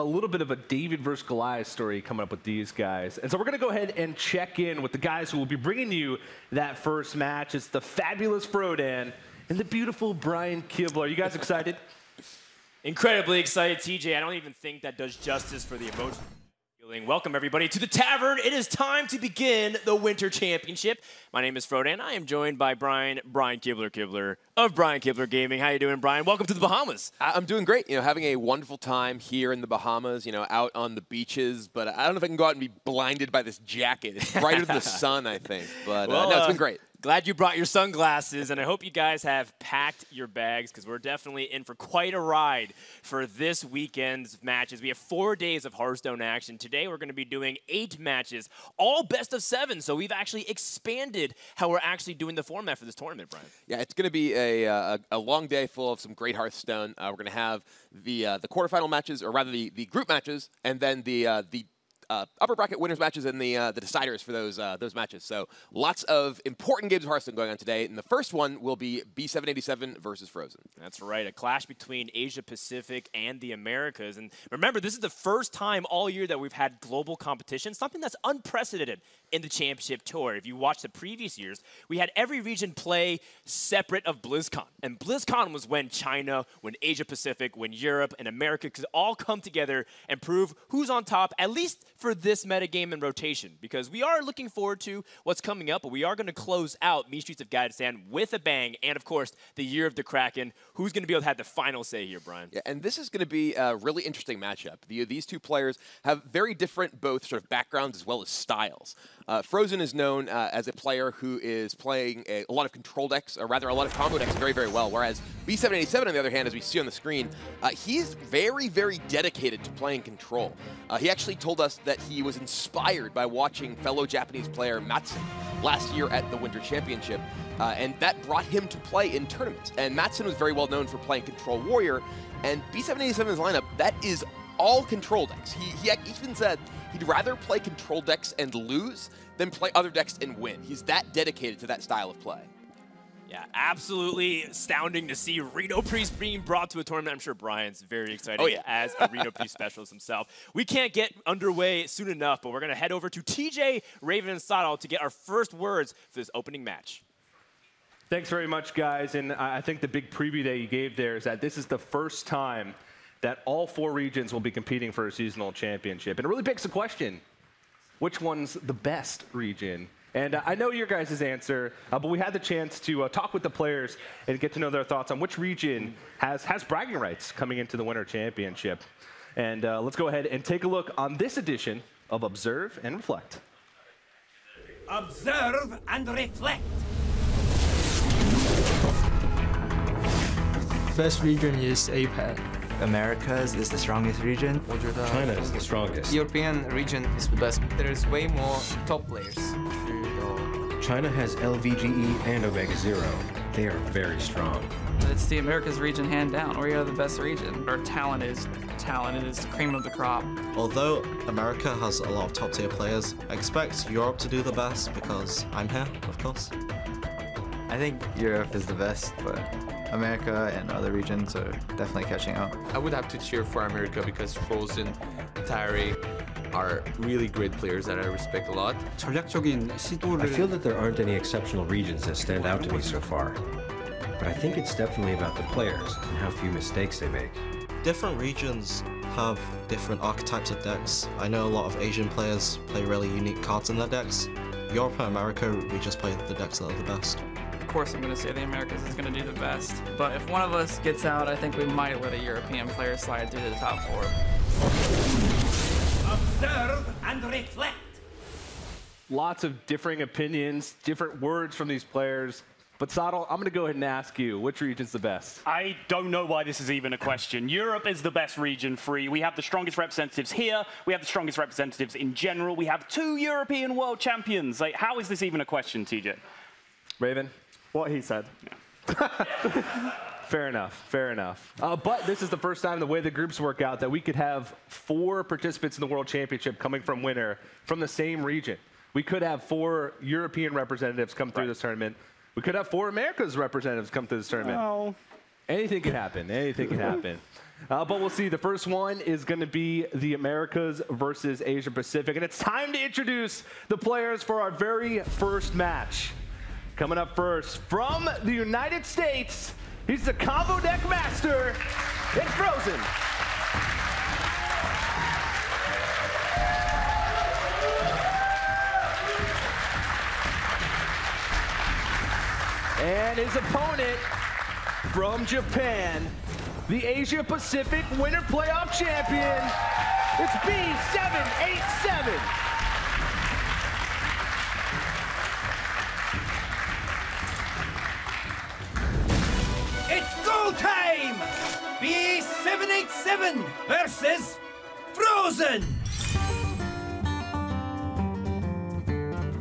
a little bit of a David versus Goliath story coming up with these guys. And so we're going to go ahead and check in with the guys who will be bringing you that first match. It's the fabulous Frodan and the beautiful Brian Kibler. Are you guys excited? Incredibly excited, TJ. I don't even think that does justice for the emotion. Welcome, everybody, to the tavern. It is time to begin the Winter Championship. My name is Frodan. I am joined by Brian, Brian Kibler Kibler of Brian Kibler Gaming. How you doing, Brian? Welcome to the Bahamas. I'm doing great. You know, having a wonderful time here in the Bahamas, you know, out on the beaches. But I don't know if I can go out and be blinded by this jacket. It's brighter than the sun, I think. But well, uh, no, it's been great. Glad you brought your sunglasses, and I hope you guys have packed your bags because we're definitely in for quite a ride for this weekend's matches. We have four days of Hearthstone action. Today, we're going to be doing eight matches, all best of seven. So we've actually expanded how we're actually doing the format for this tournament, Brian. Yeah, it's going to be a, uh, a, a, long day full of some great Hearthstone. Uh, we're going to have the uh, the quarterfinal matches, or rather the, the group matches, and then the uh, the uh, upper bracket winners matches and the uh, the deciders for those uh, those matches. So lots of important games of Hearthstone going on today. And the first one will be B787 versus Frozen. That's right, a clash between Asia Pacific and the Americas. And remember, this is the first time all year that we've had global competition, something that's unprecedented in the championship tour. If you watch the previous years, we had every region play separate of BlizzCon. And BlizzCon was when China, when Asia Pacific, when Europe and America could all come together and prove who's on top, at least for this metagame and rotation. Because we are looking forward to what's coming up, but we are going to close out Mean Streets of Gadgetzan with a bang. And of course, the Year of the Kraken. Who's going to be able to have the final say here, Brian? Yeah, and this is going to be a really interesting matchup. The, these two players have very different both sort of backgrounds as well as styles. Uh, Frozen is known uh, as a player who is playing a, a, lot of control decks, or rather a lot of combo decks very, very well, whereas B787, on the other hand, as we see on the screen, uh, he's very, very dedicated to playing control. Uh, he actually told us that he was inspired by watching fellow Japanese player Matsson last year at the Winter Championship, uh, and that brought him to play in tournaments. And Matsson was very well known for playing Control Warrior, and B787's lineup, that is all control decks. He, he even said he'd rather play control decks and lose than play other decks and win. He's that dedicated to that style of play. Yeah, absolutely astounding to see Reno Priest being brought to a tournament. I'm sure Brian's very excited oh, yeah. as a Reno Priest specialist himself. We can't get underway soon enough, but we're going to head over to TJ, Raven, and Sottle to get our first words for this opening match. Thanks very much, guys. And I think the big preview that you gave there is that this is the first time that all four regions will be competing for a seasonal championship. And it really begs the question, which one's the best region? And uh, I know your guys' answer, uh, but we had the chance to uh, talk with the players and get to know their thoughts on which region has, has bragging rights coming into the Winter Championship. And uh, let's go ahead and take a look on this edition of Observe and Reflect. Observe and Reflect. Best region is APAC. Americas is the strongest region. China is the strongest. European region is the best. There's way more top players. China has LVGE and Omega Zero. They are very strong. It's the Americas region hand down. We are the best region. Our talent is talent. It is the cream of the crop. Although America has a lot of top tier players, I expect Europe to do the best because I'm here, of course. I think Europe is the best, but America and other regions are definitely catching up. I would have to cheer for America because Frozen, Tarei are really great players that I respect a lot. I feel that there aren't any exceptional regions that stand out to me so far. But I think it's definitely about the players and how few mistakes they make. Different regions have different archetypes of decks. I know a lot of Asian players play really unique cards in their decks. Europe and America, we just play the decks that are the best course I'm going to say the Americas is going to do the best. But if one of us gets out, I think we might let a European player slide through to the top four. Observe and reflect. Lots of differing opinions, different words from these players. But Sottle, I'm going to go ahead and ask you, which region's the best? I don't know why this is even a question. Europe is the best region free. We have the strongest representatives here. We have the strongest representatives in general. We have two European world champions. Like, how is this even a question, TJ? Raven? What he said. Fair enough. Fair enough. Uh, but this is the first time, the way the groups work out, that we could have four participants in the World Championship coming from winner from the same region. We could have four European representatives come through right. this tournament. We could have four America's representatives come through this tournament. Oh. Anything can happen. Anything can happen. Uh, but we'll see. The first one is going to be the Americas versus Asia Pacific. And it's time to introduce the players for our very first match. Coming up first, from the United States, he's the combo deck master. It's Frozen. And his opponent from Japan, the Asia Pacific Winter Playoff Champion, it's B787. It's go time! B787 versus Frozen!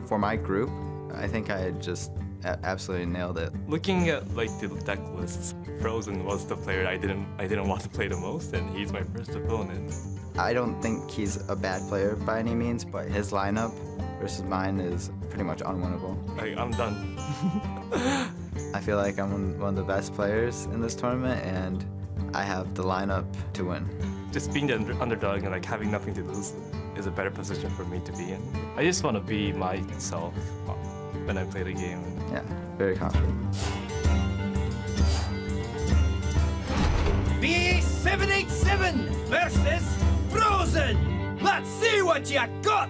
For my group, I think I just absolutely nailed it. Looking at like the deck lists, Frozen was the player I didn't I didn't want to play the most, and he's my first opponent. I don't think he's a bad player by any means, but his lineup versus mine is pretty much unwinnable. I, I'm done. I feel like I'm one of the best players in this tournament, and I have the lineup to win. Just being the underdog and like having nothing to lose is a better position for me to be in. I just want to be myself uh, when I play the game. Yeah, very confident. B787 versus Frozen! Let's see what you got!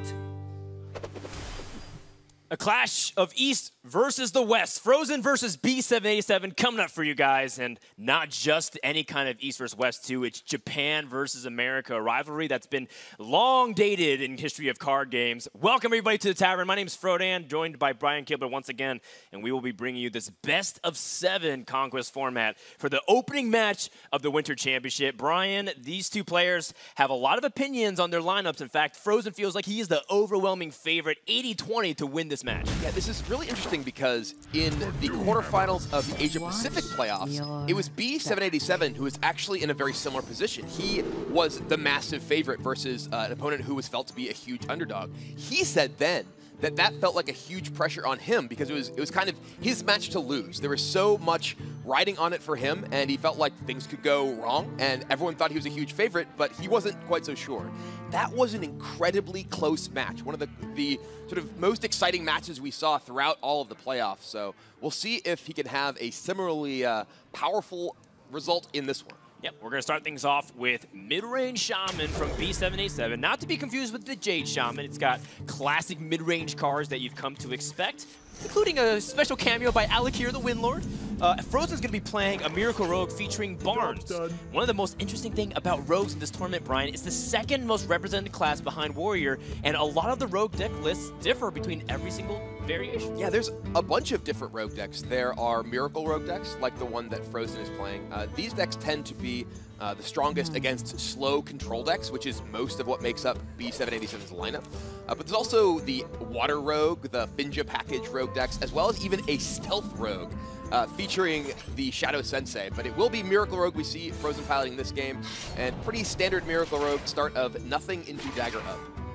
A clash of East versus the West. Frozen versus B787 coming up for you guys. And not just any kind of East versus West, too. It's Japan versus America, a rivalry that's been long dated in history of card games. Welcome, everybody, to the Tavern. My name is Frodan, joined by Brian Kibler once again. And we will be bringing you this best of seven Conquest format for the opening match of the Winter Championship. Brian, these two players have a lot of opinions on their lineups. In fact, Frozen feels like he is the overwhelming favorite, 80 20 to win this match. Yeah, this is really interesting because in the quarterfinals of the Asia Pacific playoffs, it was B787 who was actually in a very similar position. He was the massive favorite versus uh, an opponent who was felt to be a huge underdog. He said then that that felt like a huge pressure on him because it was it was kind of his match to lose. There was so much riding on it for him, and he felt like things could go wrong, and everyone thought he was a huge favorite, but he wasn't quite so sure. That was an incredibly close match, one of the, the sort of most exciting matches we saw throughout all of the playoffs. So we'll see if he can have a similarly uh, powerful result in this one. Yep, we're going to start things off with mid-range Shaman from B787. Not to be confused with the Jade Shaman. It's got classic mid-range cards that you've come to expect, including a special cameo by Al'Akir the Windlord. Uh, Frozen's going to be playing a Miracle Rogue featuring Barnes. One of the most interesting thing about Rogues in this tournament, Brian, is the second most represented class behind Warrior, and a lot of the Rogue deck lists differ between every single variation. Yeah, there's a bunch of different Rogue decks. There are Miracle Rogue decks, like the one that Frozen is playing. Uh, these decks tend to be uh, the strongest against slow control decks, which is most of what makes up B787's lineup. Uh, but there's also the Water Rogue, the Finja package Rogue decks, as well as even a Stealth Rogue uh, featuring the Shadow Sensei. But it will be Miracle Rogue we see Frozen piloting this game, and pretty standard Miracle Rogue start of nothing into Dagger Up.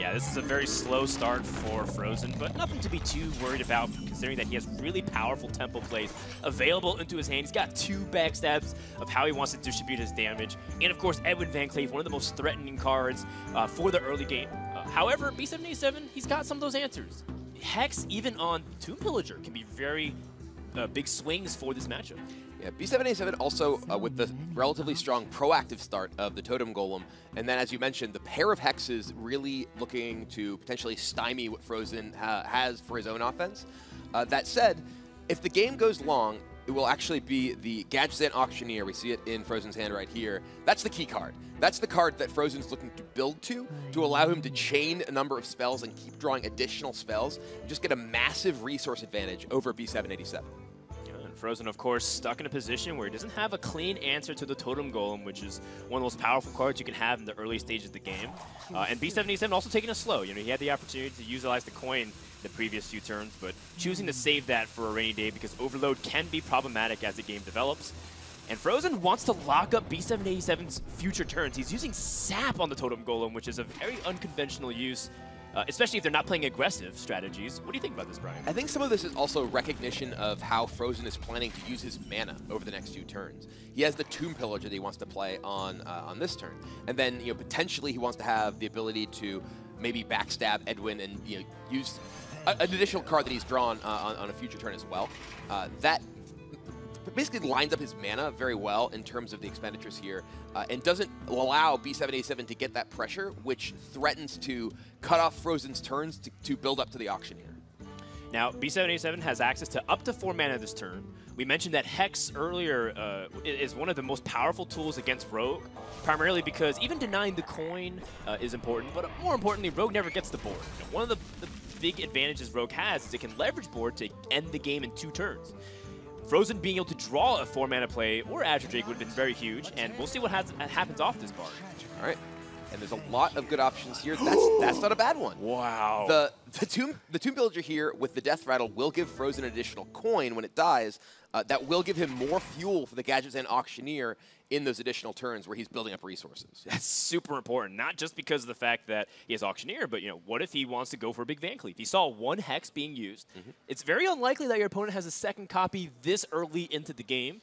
Yeah, this is a very slow start for Frozen, but nothing to be too worried about considering that he has really powerful tempo plays available into his hand. He's got two backstabs of how he wants to distribute his damage. And of course, Edwin Van Cleef, one of the most threatening cards uh, for the early game. Uh, however, B787, he's got some of those answers. Hex, even on Tomb Pillager, can be very uh, big swings for this matchup. Yeah, B787 also uh, with the relatively strong proactive start of the Totem Golem, and then as you mentioned, the pair of hexes really looking to potentially stymie what Frozen ha has for his own offense. Uh, that said, if the game goes long, it will actually be the Gadgetzan Auctioneer. We see it in Frozen's hand right here. That's the key card. That's the card that Frozen's looking to build to, to allow him to chain a number of spells and keep drawing additional spells, and just get a massive resource advantage over B787. Frozen, of course, stuck in a position where he doesn't have a clean answer to the Totem Golem, which is one of the most powerful cards you can have in the early stages of the game. Uh, and B77 also taking a slow. You know, he had the opportunity to utilize the coin the previous few turns, but choosing to save that for a rainy day because Overload can be problematic as the game develops. And Frozen wants to lock up B787's future turns. He's using Sap on the Totem Golem, which is a very unconventional use. Uh, especially if they're not playing aggressive strategies. What do you think about this, Brian? I think some of this is also recognition of how Frozen is planning to use his mana over the next few turns. He has the Tomb Pillager that he wants to play on uh, on this turn, and then you know potentially he wants to have the ability to maybe backstab Edwin and you know use an additional card that he's drawn uh, on, on, a future turn as well. Uh, that basically lines up his mana very well in terms of the expenditures here uh, and doesn't allow B787 to get that pressure, which threatens to cut off Frozen's turns to, to build up to the Auctioneer. Now, B787 has access to up to four mana this turn. We mentioned that Hex earlier uh, is one of the most powerful tools against Rogue, primarily because even denying the coin uh, is important, but more importantly, Rogue never gets the board. one of the, the big advantages Rogue has is it can leverage board to end the game in two turns. Frozen being able to draw a four mana play or Azure Drake would have been very huge, and we'll see what has, happens off this bar. All right. And there's a lot of good options here. That's that's not a bad one. Wow. The the tomb the tomb pillager here with the death rattle will give Frozen an additional coin when it dies. Uh, that will give him more fuel for the Gadgetzan Auctioneer in those additional turns where he's building up resources. That's super important, not just because of the fact that he has Auctioneer, but you know, what if he wants to go for a big Van Cleef? He saw one Hex being used. Mm -hmm. It's very unlikely that your opponent has a second copy this early into the game.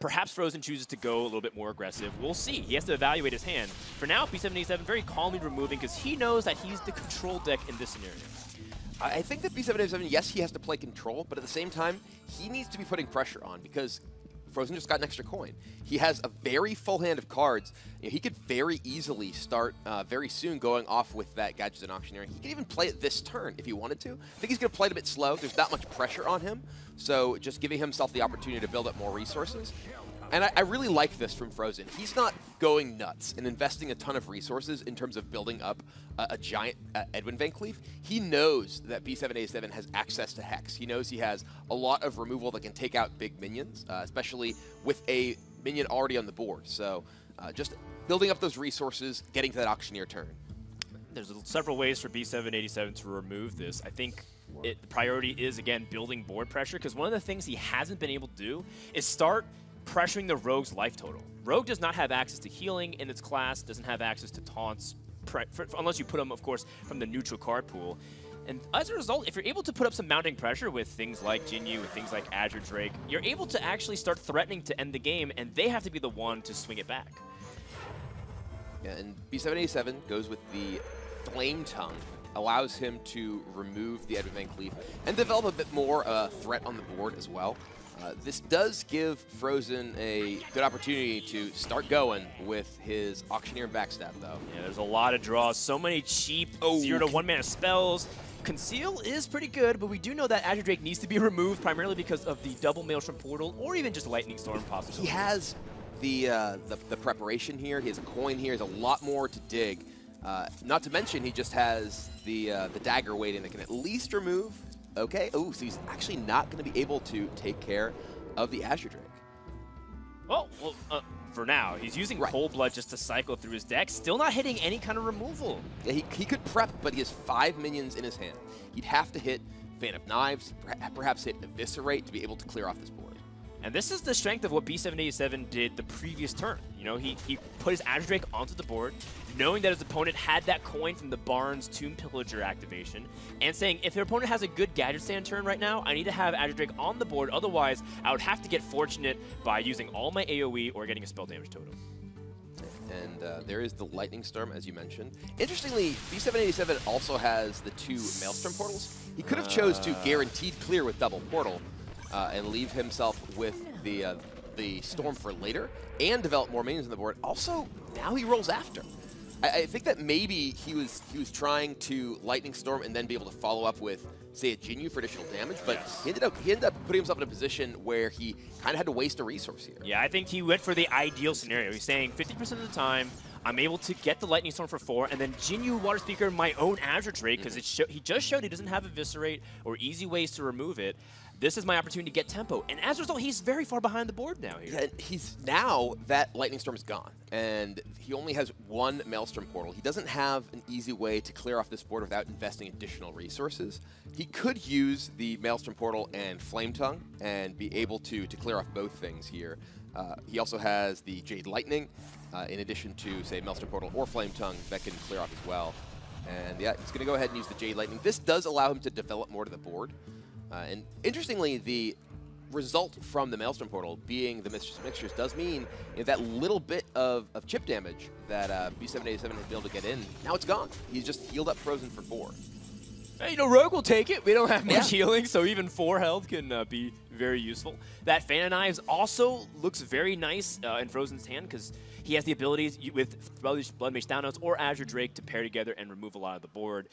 Perhaps Frozen chooses to go a little bit more aggressive. We'll see. He has to evaluate his hand. For now, B787 very calmly removing because he knows that he's the control deck in this scenario. I think that B787, yes, he has to play control, but at the same time, he needs to be putting pressure on because Frozen just got an extra coin. He has a very full hand of cards. You know, he could very easily start uh, very soon going off with that Gadgetzan Auctioneer. He could even play it this turn if he wanted to. I think he's going to play it a bit slow. There's not much pressure on him, so just giving himself the opportunity to build up more resources. And I, I, really like this from Frozen. He's not going nuts and investing a ton of resources in terms of building up a, a giant uh, Edwin Van Cleef. He knows that B787 has access to Hex. He knows he has a lot of removal that can take out big minions, uh, especially with a minion already on the board. So uh, just building up those resources, getting to that Auctioneer turn. There's several ways for B787 to remove this. I think it, the priority is, again, building board pressure, because one of the things he hasn't been able to do is start – pressuring the Rogue's life total. Rogue does not have access to healing in its class, doesn't have access to taunts, unless you put them, of course, from the neutral card pool. And as a result, if you're able to put up some mounting pressure with things like Jinyu, with things like Azure Drake, you're able to actually start threatening to end the game, and they have to be the one to swing it back. Yeah, and B787 goes with the Flame Tongue, allows him to remove the Edwin Van Cleef and develop a bit more uh, threat on the board as well. Uh, this does give Frozen a good opportunity to start going with his Auctioneer Backstab, though. Yeah, there's a lot of draws. So many cheap oh. zero to one mana spells. Conceal is pretty good, but we do know that Azure Drake needs to be removed primarily because of the double Maelstrom Portal or even just Lightning Storm possibility. He has the, uh, the, the preparation here. He has a coin here. He has a lot more to dig. Uh, not to mention, he just has the uh, the dagger waiting that can at least remove Okay. Oh, so he's actually not going to be able to take care of the Azure Drake. Well, well uh, for now. He's using right. Cold Blood just to cycle through his deck. Still not hitting any kind of removal. Yeah, he, he could prep, but he has five minions in his hand. He'd have to hit Fan of Knives, perhaps hit Eviscerate to be able to clear off this board. And this is the strength of what B787 did the previous turn. You know, he, he put his Azure Drake onto the board, knowing that his opponent had that coin from the Barnes Tomb Pillager activation, and saying, if their opponent has a good Gadgetzan turn right now, I need to have Azure Drake on the board, otherwise I would have to get fortunate by using all my AoE or getting a spell damage totem. And uh, there is the Lightning Storm, as you mentioned. Interestingly, B787 also has the two Maelstrom portals. He could have chose to guaranteed clear with double portal, uh, and leave himself with the uh, the Storm for later and develop more minions on the board. Also, now he rolls after. I, I, think that maybe he was he was trying to Lightning Storm and then be able to follow up with, say, a Jinyu for additional damage, but yes. he ended up he ended up putting himself in a position where he kind of had to waste a resource here. Yeah, I think he went for the ideal scenario. He's saying 50% of the time, I'm able to get the Lightning Storm for four, and then Jinyu Water Speaker my own Azure Drake, because mm -hmm. he just showed he doesn't have Eviscerate or easy ways to remove it this is my opportunity to get tempo. And as a result, he's very far behind the board now here. Yeah, he's now that Lightning Storm is gone, and he only has one Maelstrom portal. He doesn't have an easy way to clear off this board without investing additional resources. He could use the Maelstrom portal and Flame Tongue and be able to, to clear off both things here. Uh, he also has the Jade Lightning, uh, in addition to, say, Maelstrom Portal or Flame Tongue that can clear off as well. And yeah, he's going to go ahead and use the Jade Lightning. This does allow him to develop more to the board. Uh, and interestingly, the result from the Maelstrom portal being the Mistress Mixtures does mean you know, that little bit of, of chip damage that uh, B787 has been able to get in, now it's gone. He's just healed up Frozen for four. Hey, you know, Rogue will take it. We don't have much healing, so even four health can uh, be very useful. That Fan of Knives also looks very nice uh, in Frozen's hand because he has the abilities with Bloodmage Thalnos or Azure Drake to pair together and remove a lot of the board.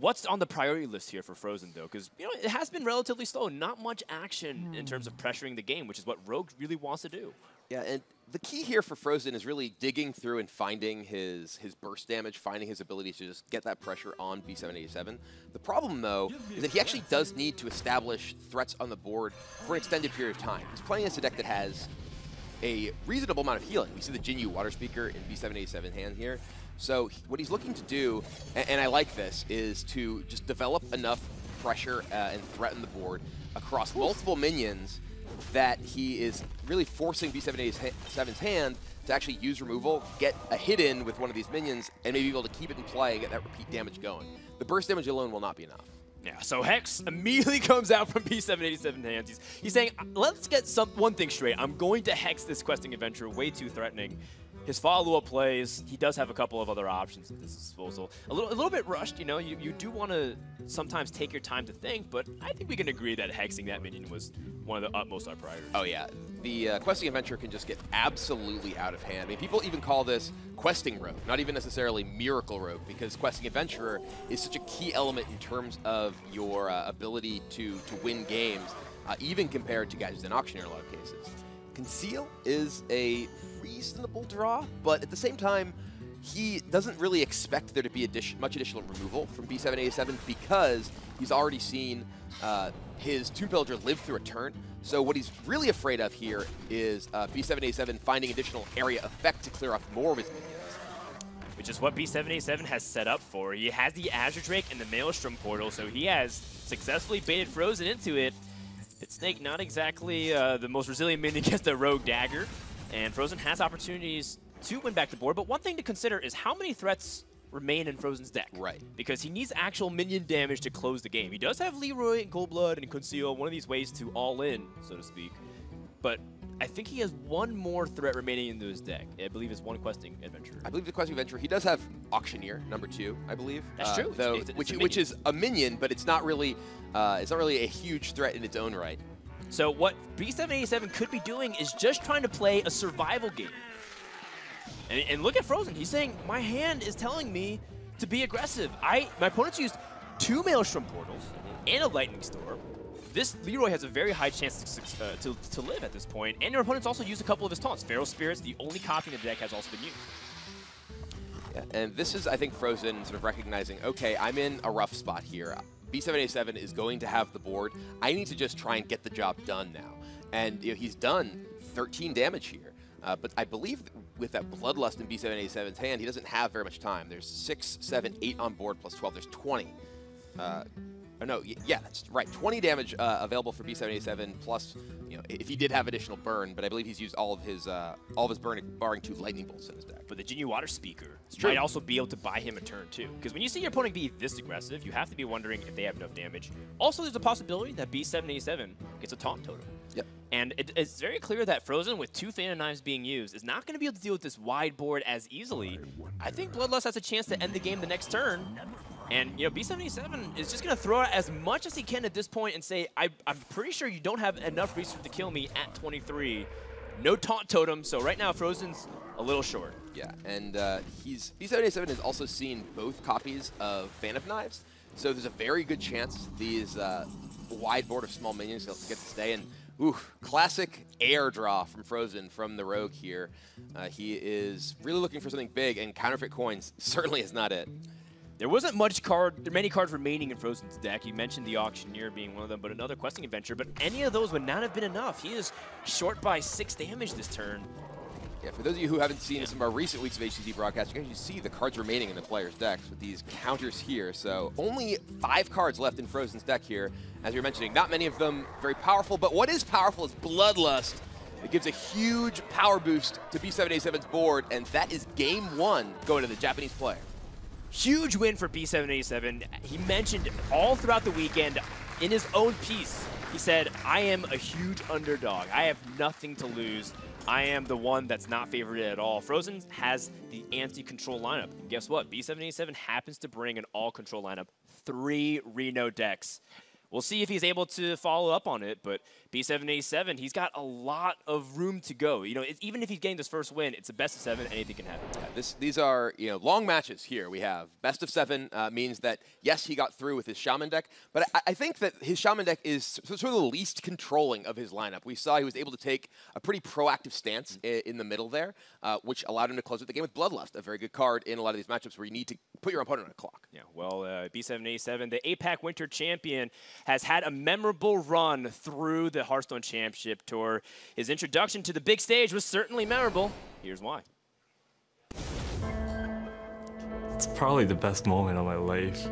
What's on the priority list here for Frozen, though? Because you know it has been relatively slow. Not much action in terms of hmm. pressuring the game, which is what Rogue really wants to do. Yeah, and the key here for Frozen is really digging through and finding his his burst damage, finding his ability to just get that pressure on B787. The problem, though, is that he actually does need to establish threats on the board for an extended period of time. He's playing against a deck that has a reasonable amount of healing. We see the Jinyu Water Speaker in B787 hand here. So what he's looking to do, and, and I like this, is to just develop enough pressure uh, and threaten the board across multiple minions that he is really forcing B787's hand to actually use removal, get a hit in with one of these minions, and maybe be able to keep it in play and get that repeat damage going. The burst damage alone will not be enough. Yeah, so Hex immediately comes out from B787 hands. He's, he's saying, let's get some one thing straight. I'm going to Hex this questing adventure way too threatening. His follow-up plays, he does have a couple of other options at his disposal. A little, a little bit rushed, you know. You, you do want to sometimes take your time to think, but I think we can agree that hexing that minion was one of the utmost our priorities. Oh yeah, the uh, questing adventure can just get absolutely out of hand. I mean, people even call this questing rogue, not even necessarily miracle rogue, because questing adventurer is such a key element in terms of your uh, ability to to win games, uh, even compared to Gadgetzan Auctioneer in a lot of cases. Conceal is a reasonable draw, but at the same time, he doesn't really expect there to be addition, much additional removal from B787 because he's already seen uh, his Tomb Pillager live through a turn. So what he's really afraid of here is uh, B787 finding additional area effect to clear off more of his minions. Which is what B787 has set up for. He has the Azure Drake and the Maelstrom Portal, so he has successfully baited Frozen into it. Pit Snake not exactly uh, the most resilient minion against the Rogue Dagger. And Frozen has opportunities to win back the board, but one thing to consider is how many threats remain in Frozen's deck. Right. Because he needs actual minion damage to close the game. He does have Leroy and Coldblood and Conceal, one of these ways to all in, so to speak. But I think he has one more threat remaining in his deck. I believe it's one questing adventure. I believe the questing adventure. He does have Auctioneer number two, I believe. That's uh, true. Though, It's- it's which which is a minion, but it's not really uh, it's not really a huge threat in its own right. So what B787 could be doing is just trying to play a survival game. And, and look at Frozen. He's saying, my hand is telling me to be aggressive. I My opponents used two Maelstrom Portals and a Lightning Storm. This Leroy has a very high chance to, uh, to, to live at this point. And your opponents also used a couple of his taunts. Feral Spirits, the only copy in the deck, has also been used. Yeah, and this is, I think, Frozen sort of recognizing, okay, I'm in a rough spot here. B787 is going to have the board. I need to just try and get the job done now. And you know, he's done 13 damage here. Uh, but I believe with that Bloodlust in B787's hand, he doesn't have very much time. There's 6, 7, 8 on board plus 12. There's 20. Uh, oh, no, y- yeah, that's right. 20 damage uh, available for B787 plus, you know, if he did have additional burn, but I believe he's used all of his uh, all of his burn, barring two lightning bolts in his deck. But the Jinyu Water Speaker true. might also be able to buy him a turn too. Because when you see your opponent be this aggressive, you have to be wondering if they have enough damage. Also, there's a possibility that B787 gets a taunt totem. Yep. And it, it's very clear that Frozen, with two Fan of Knives being used, is not going to be able to deal with this wide board as easily. I think Bloodlust has a chance to end the game the next turn. And, you know, B77 is just going to throw out as much as he can at this point and say, I, I'm pretty sure you don't have enough resources to kill me at 23. No taunt totem, so right now Frozen's a little short. Yeah, and uh, he's B77 has also seen both copies of Fan of Knives, so there's a very good chance these uh, wide board of small minions get to stay. And ooh, classic air draw from Frozen from the Rogue here. Uh, he is really looking for something big, and counterfeit coins certainly is not it. There wasn't much card, there are many cards remaining in Frozen's deck. You mentioned the Auctioneer being one of them, but another questing adventure. But any of those would not have been enough. He is short by six damage this turn. Yeah, for those of you who haven't seen some of our recent weeks of HCT broadcasts, you can actually see the cards remaining in the player's decks with these counters here. So only five cards left in Frozen's deck here. As you were mentioning, not many of them very powerful, but what is powerful is Bloodlust. It gives a huge power boost to B787's board, and that is game one going to the Japanese player. Huge win for B787. He mentioned all throughout the weekend in his own piece, he said, I am a huge underdog. I have nothing to lose. I am the one that's not favored at all. Frozen has the anti-control lineup. And guess what? B787 happens to bring an all-control lineup. Three Reno decks. We'll see if he's able to follow up on it, but B787, he's got a lot of room to go. You know, it, even if he's getting this first win, it's a best of seven, anything can happen. Yeah, this, these are you know long matches here. We have best of seven uh, means that yes, he got through with his shaman deck, but I, I, think that his shaman deck is sort of the least controlling of his lineup. We saw he was able to take a pretty proactive stance in, in the middle there, uh, which allowed him to close out the game with Bloodlust, a very good card in a lot of these matchups where you need to put your opponent on a clock. Yeah, well, uh, B787, the APAC Winter Champion, has had a memorable run through the Hearthstone Championship Tour. His introduction to the big stage was certainly memorable. Here's why. It's probably the best moment of my life.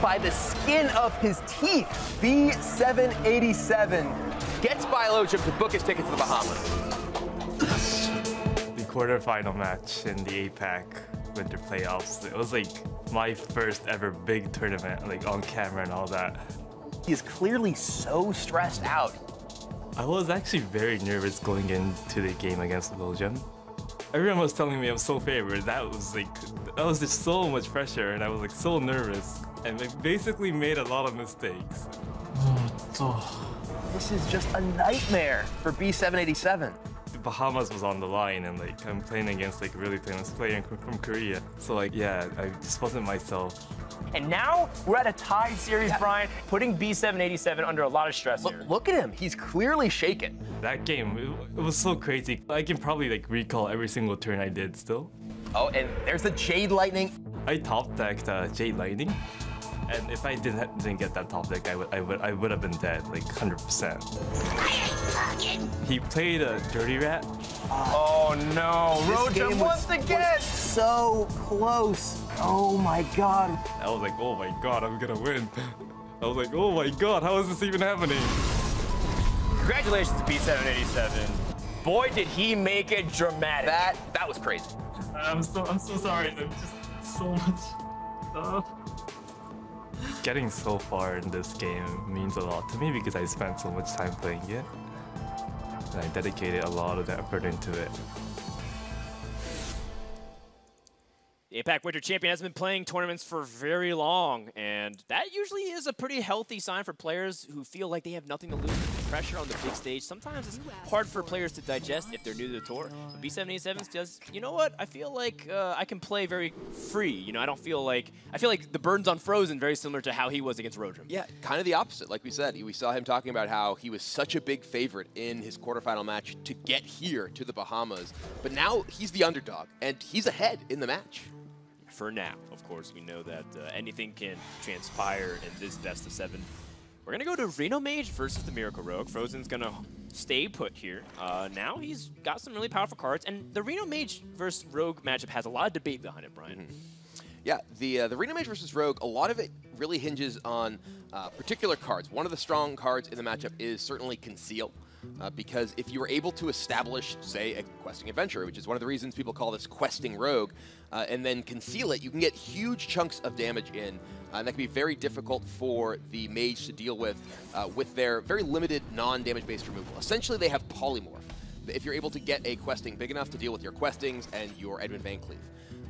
By the skin of his teeth, B787 gets Biologium to book his ticket to the Bahamas. the quarterfinal match in the APAC Winter Playoffs. It was like my first ever big tournament, like on camera and all that. He is clearly so stressed out. I was actually very nervous going into the game against Belgium. Everyone was telling me I'm so favored. That was like, that was just so much pressure, and I was like so nervous, and I basically made a lot of mistakes. This is just a nightmare for B787. Bahamas was on the line, and like I'm playing against like a really famous player from Korea. So like, yeah, I just wasn't myself. And now we're at a tied series, yeah. Brian, putting B787 under a lot of stress look, here. Look at him. He's clearly shaken. That game, it, it was so crazy. I can probably like recall every single turn I did still. Oh, and there's the Jade Lightning. I top decked uh, Jade Lightning. And if I didn't, didn't get that top deck, I would I would I would have been dead, like 100%. He played a Dirty Rat. Oh no, Roja once again! so close. Oh my god. I was like, oh my god, I'm gonna win. I was like, oh my god, how is this even happening? Congratulations to B787. Boy, did he make it dramatic. That that was crazy. I'm so I'm so sorry. There's just so much stuff. Getting so far in this game means a lot to me because I spent so much time playing it. And I dedicated a lot of effort into it. The APAC Winter Champion hasn't been playing tournaments for very long, and that usually is a pretty healthy sign for players who feel like they have nothing to lose. With pressure on the big stage. Sometimes it's hard for players to digest if they're new to the tour. But B787 does, you know what? I feel like uh, I can play very free. You know, I don't feel like, I feel like the burns on Frozen very similar to how he was against Roadrum. Yeah, kind of the opposite. Like we said, we saw him talking about how he was such a big favorite in his quarterfinal match to get here to the Bahamas. But now he's the underdog, and he's ahead in the match for now. Of course, we know that uh, anything can transpire in this best of seven. We're going to go to Reno Mage versus the Miracle Rogue. Frozen's going to stay put here. Uh, now he's got some really powerful cards, and the Reno Mage versus Rogue matchup has a lot of debate behind it, Brian. Mm -hmm. Yeah, the uh, the Reno Mage versus Rogue, a lot of it really hinges on uh, particular cards. One of the strong cards in the matchup is certainly Conceal. Uh, because if you were able to establish, say, a questing adventure, which is one of the reasons people call this questing rogue, uh, and then conceal it, you can get huge chunks of damage in. Uh, and that can be very difficult for the mage to deal with uh, with their very limited non-damage based removal. Essentially, they have polymorph. If you're able to get a questing big enough to deal with your questings and your Edwin Van Cleef.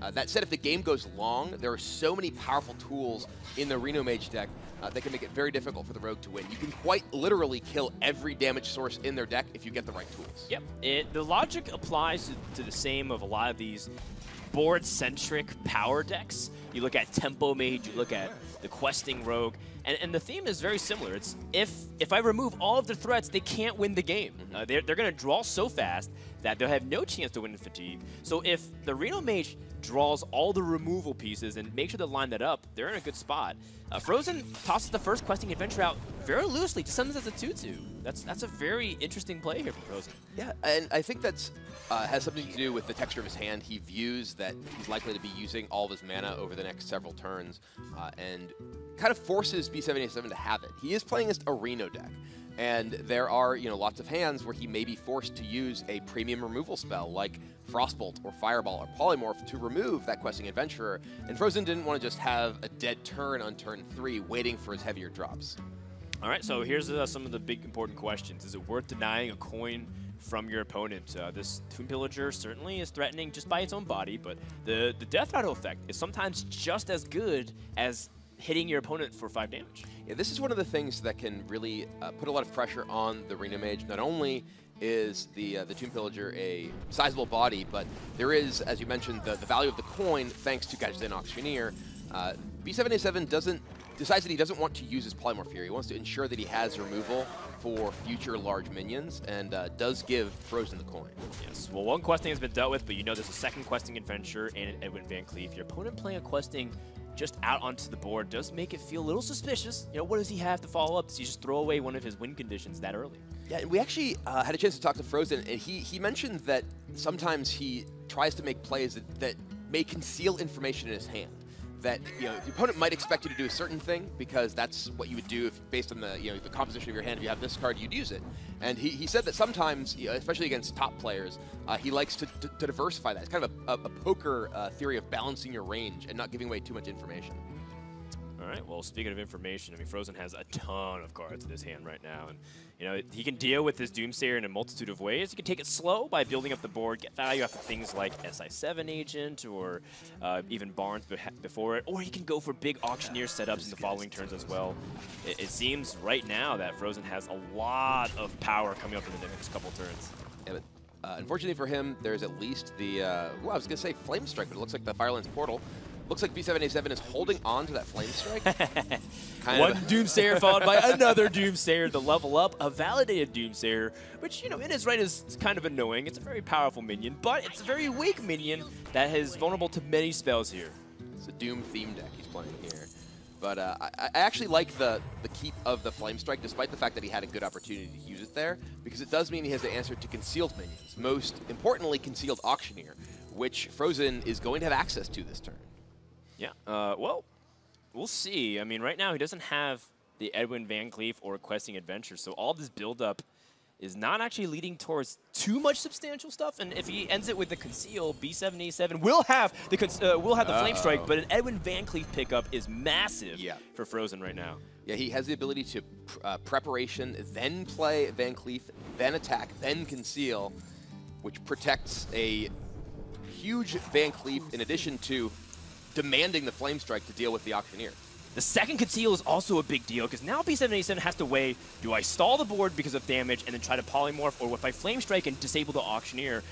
Uh, that said, if the game goes long, there are so many powerful tools in the Reno Mage deck uh, that can make it very difficult for the Rogue to win. You can quite literally kill every damage source in their deck if you get the right tools. Yep. It, the logic applies to, to the same of a lot of these board-centric power decks. You look at Tempo Mage, you look at the Questing Rogue, and, and the theme is very similar. It's if if I remove all of their threats, they can't win the game. Mm -hmm. uh, they're, they're going to draw so fast that they'll have no chance to win in Fatigue. So if the Reno Mage draws all the removal pieces and make sure to line that up, they're in a good spot. Uh, Frozen tosses the first questing adventure out very loosely, just sends it as a 2-2. That's that's a very interesting play here from Frozen. Yeah, and I think that's uh, has something to do with the texture of his hand. He views that he's likely to be using all of his mana over the next several turns, uh, and kind of forces B787 to have it. He is playing against a Reno deck. And there are, you know, lots of hands where he may be forced to use a premium removal spell like Frostbolt or Fireball or Polymorph to remove that Questing Adventurer, and Frozen didn't want to just have a dead turn on turn three waiting for his heavier drops. All right, so here's uh, some of the big important questions. Is it worth denying a coin from your opponent? Uh, this Tomb Pillager certainly is threatening just by its own body, but the, the Death Rattle effect is sometimes just as good as hitting your opponent for 5 damage. Yeah, this is one of the things that can really uh, put a lot of pressure on the Reno Mage. Not only is the uh, the Tomb Pillager a sizable body, but there is, as you mentioned, the, the value of the coin thanks to Gadgetzan Auctioneer. Uh, B787 doesn't decides that he doesn't want to use his Polymorph Fury. He wants to ensure that he has removal for future large minions, and uh, does give Frozen the coin. Yes, well, one questing has been dealt with, but you know there's a second questing adventure in Edwin Van Cleef. Your opponent playing a questing just out onto the board does make it feel a little suspicious. You know, what does he have to follow up? Does he just throw away one of his win conditions that early? Yeah, and we actually uh, had a chance to talk to Frozen, and he, he mentioned that sometimes he tries to make plays that, that may conceal information in his hand that you know the opponent might expect you to do a certain thing because that's what you would do if based on the you know the composition of your hand. If you have this card, you'd use it. And he, he said that sometimes, you know, especially against top players, uh, he likes to, to, to, diversify that. It's kind of a, a, a poker uh, theory of balancing your range and not giving away too much information. All right. Well, speaking of information, I mean, Frozen has a ton of cards in his hand right now, and you know he can deal with his Doomsayer in a multitude of ways. He can take it slow by building up the board, get value off of things like SI7 Agent or uh, even Barnes before it, or he can go for big Auctioneer setups in the following turns as well. It, it seems right now that Frozen has a lot of power coming up in the next couple turns. Yeah, but, uh, unfortunately for him, there's at least the, uh, well, I was going to say Flame Strike, but it looks like the Firelands Portal Looks like B787 is holding on to that Flame Strike. One Doomsayer followed by another Doomsayer to level up a validated Doomsayer, which, you know, in his right is kind of annoying. It's a very powerful minion, but it's a very weak minion that is vulnerable to many spells here. It's a Doom theme deck he's playing here. But uh, I, I, actually like the, the keep of the Flame Strike, despite the fact that he had a good opportunity to use it there, because it does mean he has the answer to concealed minions. Most importantly, concealed Auctioneer, which Frozen is going to have access to this turn. Yeah. Uh, well, we'll see. I mean, right now he doesn't have the Edwin Van Cleef or Questing Adventure, so all this buildup is not actually leading towards too much substantial stuff. And if he ends it with the conceal, B787 will have the uh, will have the uh -oh. flame strike, but an Edwin Van Cleef pickup is massive yeah. for Frozen right now. Yeah, he has the ability to uh, preparation, then play Van Cleef, then attack, then conceal, which protects a huge Van Cleef in addition to demanding the Flame Strike to deal with the Auctioneer. The second conceal is also a big deal because now B787 has to weigh, do I stall the board because of damage and then try to polymorph, or if I Flame Strike and disable the Auctioneer,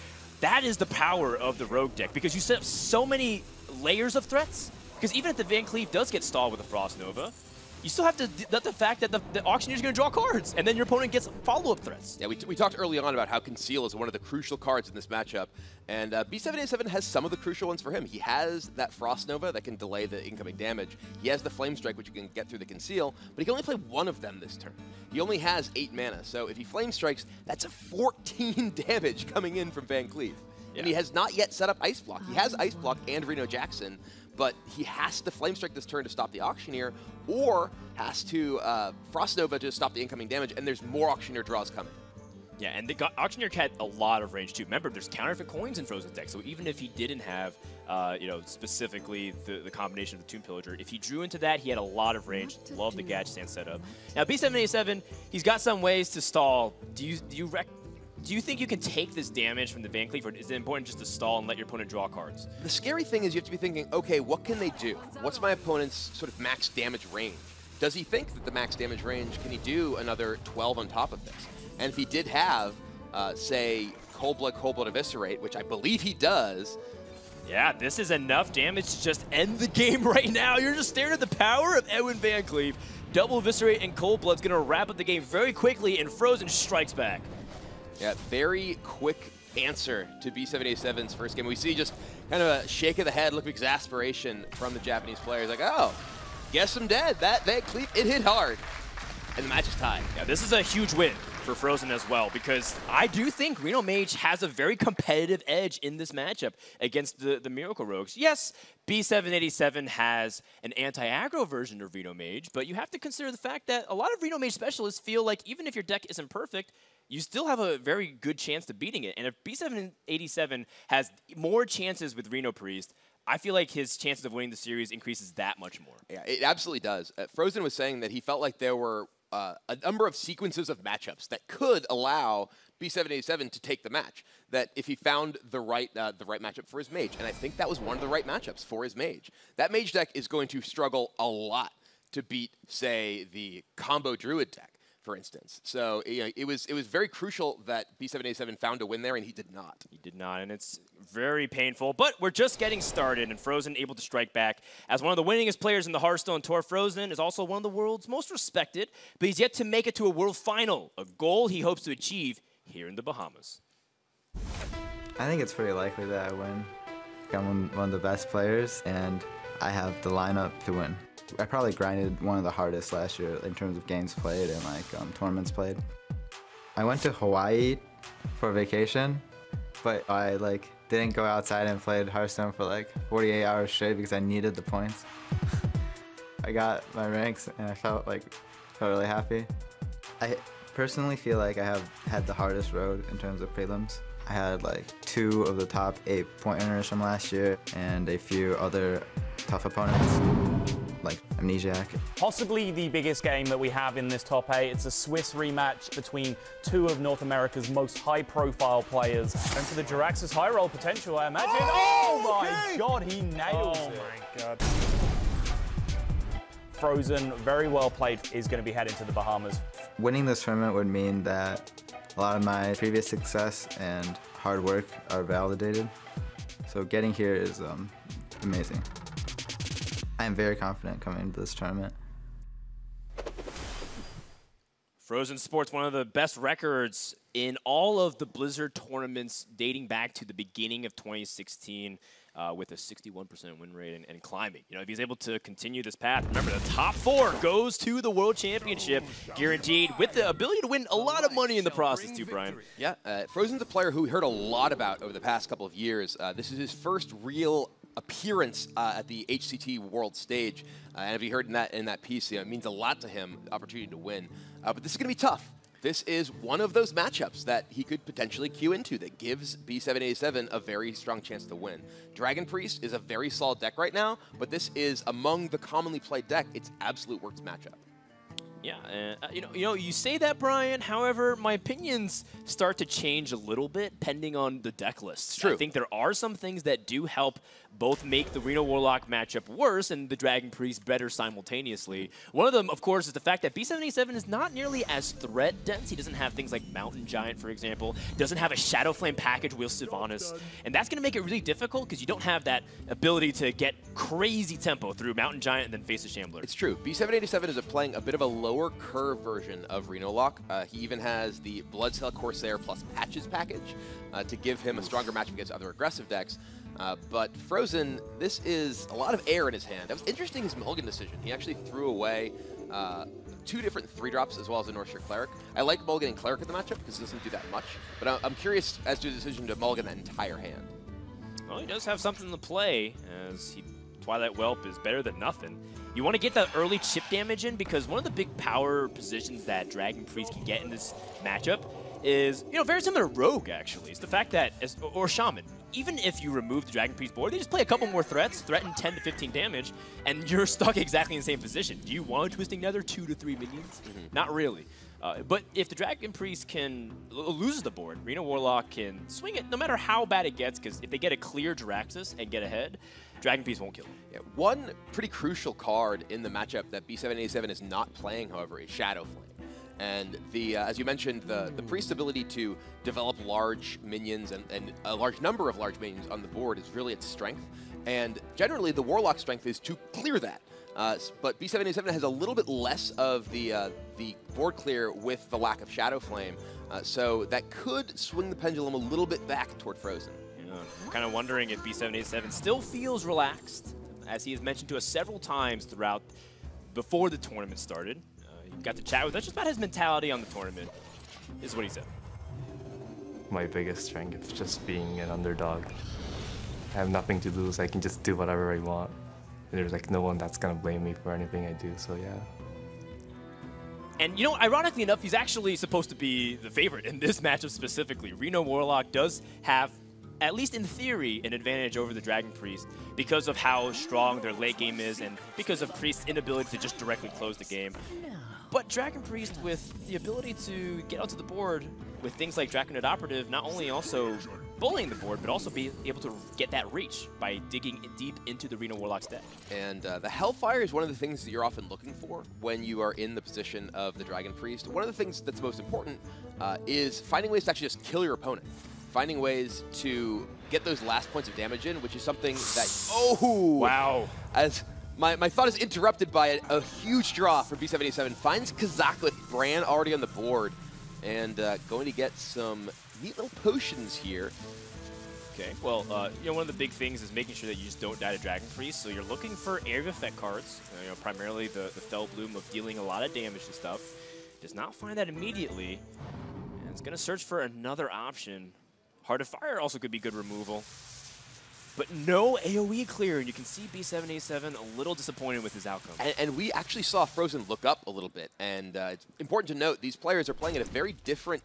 that is the power of the Rogue deck because you set up so many layers of threats. Because even if the Van Cleef does get stalled with a Frost Nova, you still have to let the fact that the, the auctioneer's going to draw cards, and then your opponent gets follow-up threats. Yeah, we, we talked early on about how Conceal is one of the crucial cards in this matchup, and uh, B787 has some of the crucial ones for him. He has that Frost Nova that can delay the incoming damage. He has the Flame Strike, which you can get through the Conceal, but he can only play one of them this turn. He only has 8 mana, so if he Flame Strikes, that's a 14 damage coming in from Van Cleef. Yeah. And he has not yet set up Ice Block. He has Ice Block and Reno Jackson, but he has to Flame Strike this turn to stop the Auctioneer, or has to uh, Frost Nova to stop the incoming damage, and there's more Auctioneer draws coming. Yeah, and the Auctioneer had a lot of range too. Remember, there's counterfeit coins in Frozen's deck, so even if he didn't have, uh, you know, specifically the, the combination of the Tomb Pillager, if he drew into that, he had a lot of range. Love the Gadgetzan setup. Now, B787, he's got some ways to stall. Do you do you rec do you think you can take this damage from the Van Cleef, or is it important just to stall and let your opponent draw cards? The scary thing is you have to be thinking, okay, what can they do? What's my opponent's sort of max damage range? Does he think that the max damage range, can he do another 12 on top of this? And if he did have, uh, say, Cold Blood, Cold Blood Eviscerate, which I believe he does, yeah, this is enough damage to just end the game right now. You're just staring at the power of Edwin Van Cleef. Double Eviscerate and Cold Blood's going to wrap up the game very quickly, and Frozen strikes back. Yeah, very quick answer to B787's first game. We see just kind of a shake of the head, look of exasperation from the Japanese players. Like, oh, guess I'm dead. That, that cleat, it hit hard. And the match is tied. Yeah, this is a huge win for Frozen as well because I do think Reno Mage has a very competitive edge in this matchup against the, the Miracle Rogues. Yes, B787 has an anti-aggro version of Reno Mage, but you have to consider the fact that a lot of Reno Mage specialists feel like even if your deck isn't perfect, you still have a very good chance to beating it. And if B787 has more chances with Reno Priest, I feel like his chances of winning the series increases that much more. Yeah, it absolutely does. Uh, Frozen was saying that he felt like there were uh, a number of sequences of matchups that could allow B787 to take the match. That if he found the right uh, the right matchup for his mage, and I think that was one of the right matchups for his mage. That mage deck is going to struggle a lot to beat, say, the combo druid deck for instance. So you know, it was it was very crucial that B787 found a win there, and he did not. He did not, and it's very painful. But we're just getting started, and Frozen able to strike back. As one of the winningest players in the Hearthstone Tour, Frozen is also one of the world's most respected, but he's yet to make it to a world final, a goal he hopes to achieve here in the Bahamas. I think it's pretty likely that I win. I'm one of the best players, and I have the lineup to win. I probably grinded one of the hardest last year in terms of games played and like um, tournaments played. I went to Hawaii for vacation, but I like didn't go outside and played Hearthstone for like 48 hours straight because I needed the points. I got my ranks and I felt like felt really happy. I personally feel like I have had the hardest road in terms of prelims. I had like two of the top eight point earners from last year and a few other tough opponents like Amnesiac. Possibly the biggest game that we have in this top eight. It's a Swiss rematch between two of North America's most high-profile players. And for the Jaraxxus high roll potential, I imagine. Oh, oh my god, he nails oh it. Oh my god. Frozen, very well played, is going to be heading to the Bahamas. Winning this tournament would mean that a lot of my previous success and hard work are validated. So getting here is um, amazing. I am very confident coming into this tournament. Frozen Sports, one of the best records in all of the Blizzard tournaments dating back to the beginning of 2016 uh, with a 61% win rate and, and, climbing. You know, if he's able to continue this path, remember the top four goes to the World Championship, guaranteed, with the ability to win a lot of money in the process too, Brian. Yeah, uh, Frozen's a player who we heard a lot about over the past couple of years. Uh, this is his first real appearance uh, at the HCT World Stage. Uh, and if you heard in that in that piece, you know, it means a lot to him, the opportunity to win. Uh, but this is going to be tough. This is one of those matchups that he could potentially queue into that gives B787 a very strong chance to win. Dragon Priest is a very solid deck right now, but this is among the commonly played deck. It's absolute worst matchup. Yeah, uh, you know, you know, you say that, Brian. However, my opinions start to change a little bit depending on the deck list. True. I think there are some things that do help both make the Reno Warlock matchup worse and the Dragon Priest better simultaneously. One of them, of course, is the fact that B787 is not nearly as threat dense. He doesn't have things like Mountain Giant, for example. Doesn't have a Shadow Flame package with Sylvanas, and that's going to make it really difficult because you don't have that ability to get crazy tempo through Mountain Giant and then Faceless Shambler. It's true. B787 is a playing a bit of a lower curve version of Reno Lock. Uh, he even has the Bloodsail Corsair plus Patches package uh, to give him a stronger matchup against other aggressive decks. Uh, but Frozen, this is a lot of air in his hand. That was interesting, his Mulligan decision. He actually threw away uh, two different three drops as well as a North Northshire Cleric. I like mulliganing Cleric in the matchup because it doesn't do that much, but I'm curious as to the decision to mulligan that entire hand. Well, he does have something to play as he, Twilight Whelp is better than nothing. You want to get that early chip damage in because one of the big power positions that Dragon Priest can get in this matchup is, you know, very similar to Rogue, actually. It's the fact that, as, or Shaman, even if you remove the Dragon Priest board, they just play a couple more threats, threaten 10 to 15 damage, and you're stuck exactly in the same position. Do you want a Twisting Nether 2 to 3 minions? Mm -hmm. Not really. Uh, but if the Dragon Priest can loses the board, Reno Warlock can swing it no matter how bad it gets, because if they get a clear Jaraxxus and get ahead, Dragon Priest won't kill him. Yeah, one pretty crucial card in the matchup that B787 is not playing, however, is Shadow Flame. And the, uh, as you mentioned, the, the priest's ability to develop large minions and, and a large number of large minions on the board is really its strength. And generally, the Warlock's strength is to clear that. Uh, but B787 has a little bit less of the uh, the board clear with the lack of Shadow Flame, uh, so that could swing the pendulum a little bit back toward Frozen. I'm kind of wondering if B787 still feels relaxed, as he has mentioned to us several times throughout before the tournament started. Got to chat with us just about his mentality on the tournament. Is what he said. My biggest strength is just being an underdog. I have nothing to lose. I can just do whatever I want. And there's like no one that's gonna blame me for anything I do. So yeah. And you know, ironically enough, he's actually supposed to be the favorite in this matchup specifically. Reno Warlock does have, at least in theory, an advantage over the Dragon Priest because of how strong their late game is and because of Priest's inability to just directly close the game. But Dragon Priest, with the ability to get onto the board with things like Draconid Operative, not only also bullying the board, but also be able to get that reach by digging deep into the Reno Warlock's deck. And uh, the Hellfire is one of the things that you're often looking for when you are in the position of the Dragon Priest. One of the things that's most important uh, is finding ways to actually just kill your opponent. Finding ways to get those last points of damage in, which is something that... Oh! Wow. As my, my thought is interrupted by a, a huge draw for B787. Finds Kazakus with Brann already on the board. And uh, going to get some neat little potions here. Okay, well, uh, you know, one of the big things is making sure that you just don't die to Dragon Priest. So you're looking for area effect cards, you know, primarily the, the Felbloom of dealing a lot of damage and stuff. Does not find that immediately. And it's going to search for another option. Heart of Fire also could be good removal. But no AoE clear, and you can see B787 a little disappointed with his outcome. And, and, we actually saw Frozen look up a little bit, and uh, it's important to note these players are playing at a very different,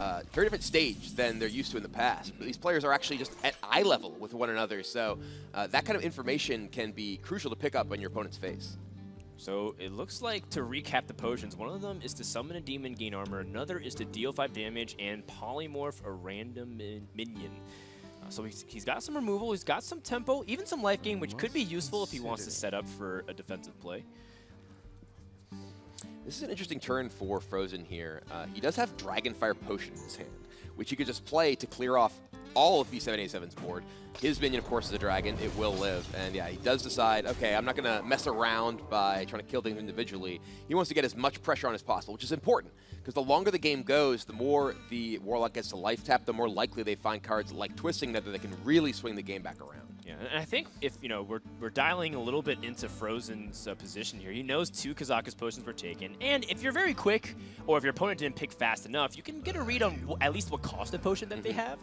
uh, very different stage than they're used to in the past. But these players are actually just at eye level with one another, so uh, that kind of information can be crucial to pick up on your opponent's face. So it looks like, to recap the potions, one of them is to summon a demon, gain armor, another is to deal 5 damage and polymorph a random min minion. Uh, so he's, he's got some removal, he's got some tempo, even some life gain, which could be useful if he wants to set up for a defensive play. This is an interesting turn for Frozen here. Uh, he does have Dragonfire Potion in his hand, which he could just play to clear off all of B787's board. His minion, of course, is a dragon. It will live. And yeah, he does decide, okay, I'm not going to mess around by trying to kill things individually. He wants to get as much pressure on as possible, which is important. Because the longer the game goes, the more the Warlock gets to life tap, the more likely they find cards like Twisting that they can really swing the game back around. Yeah, and I think if, you know, we're, we're dialing a little bit into Frozen's uh, position here. He knows two Kazakus potions were taken, and if you're very quick, or if your opponent didn't pick fast enough, you can get a read on at least what cost of potion that mm -hmm. they mm-hmm. have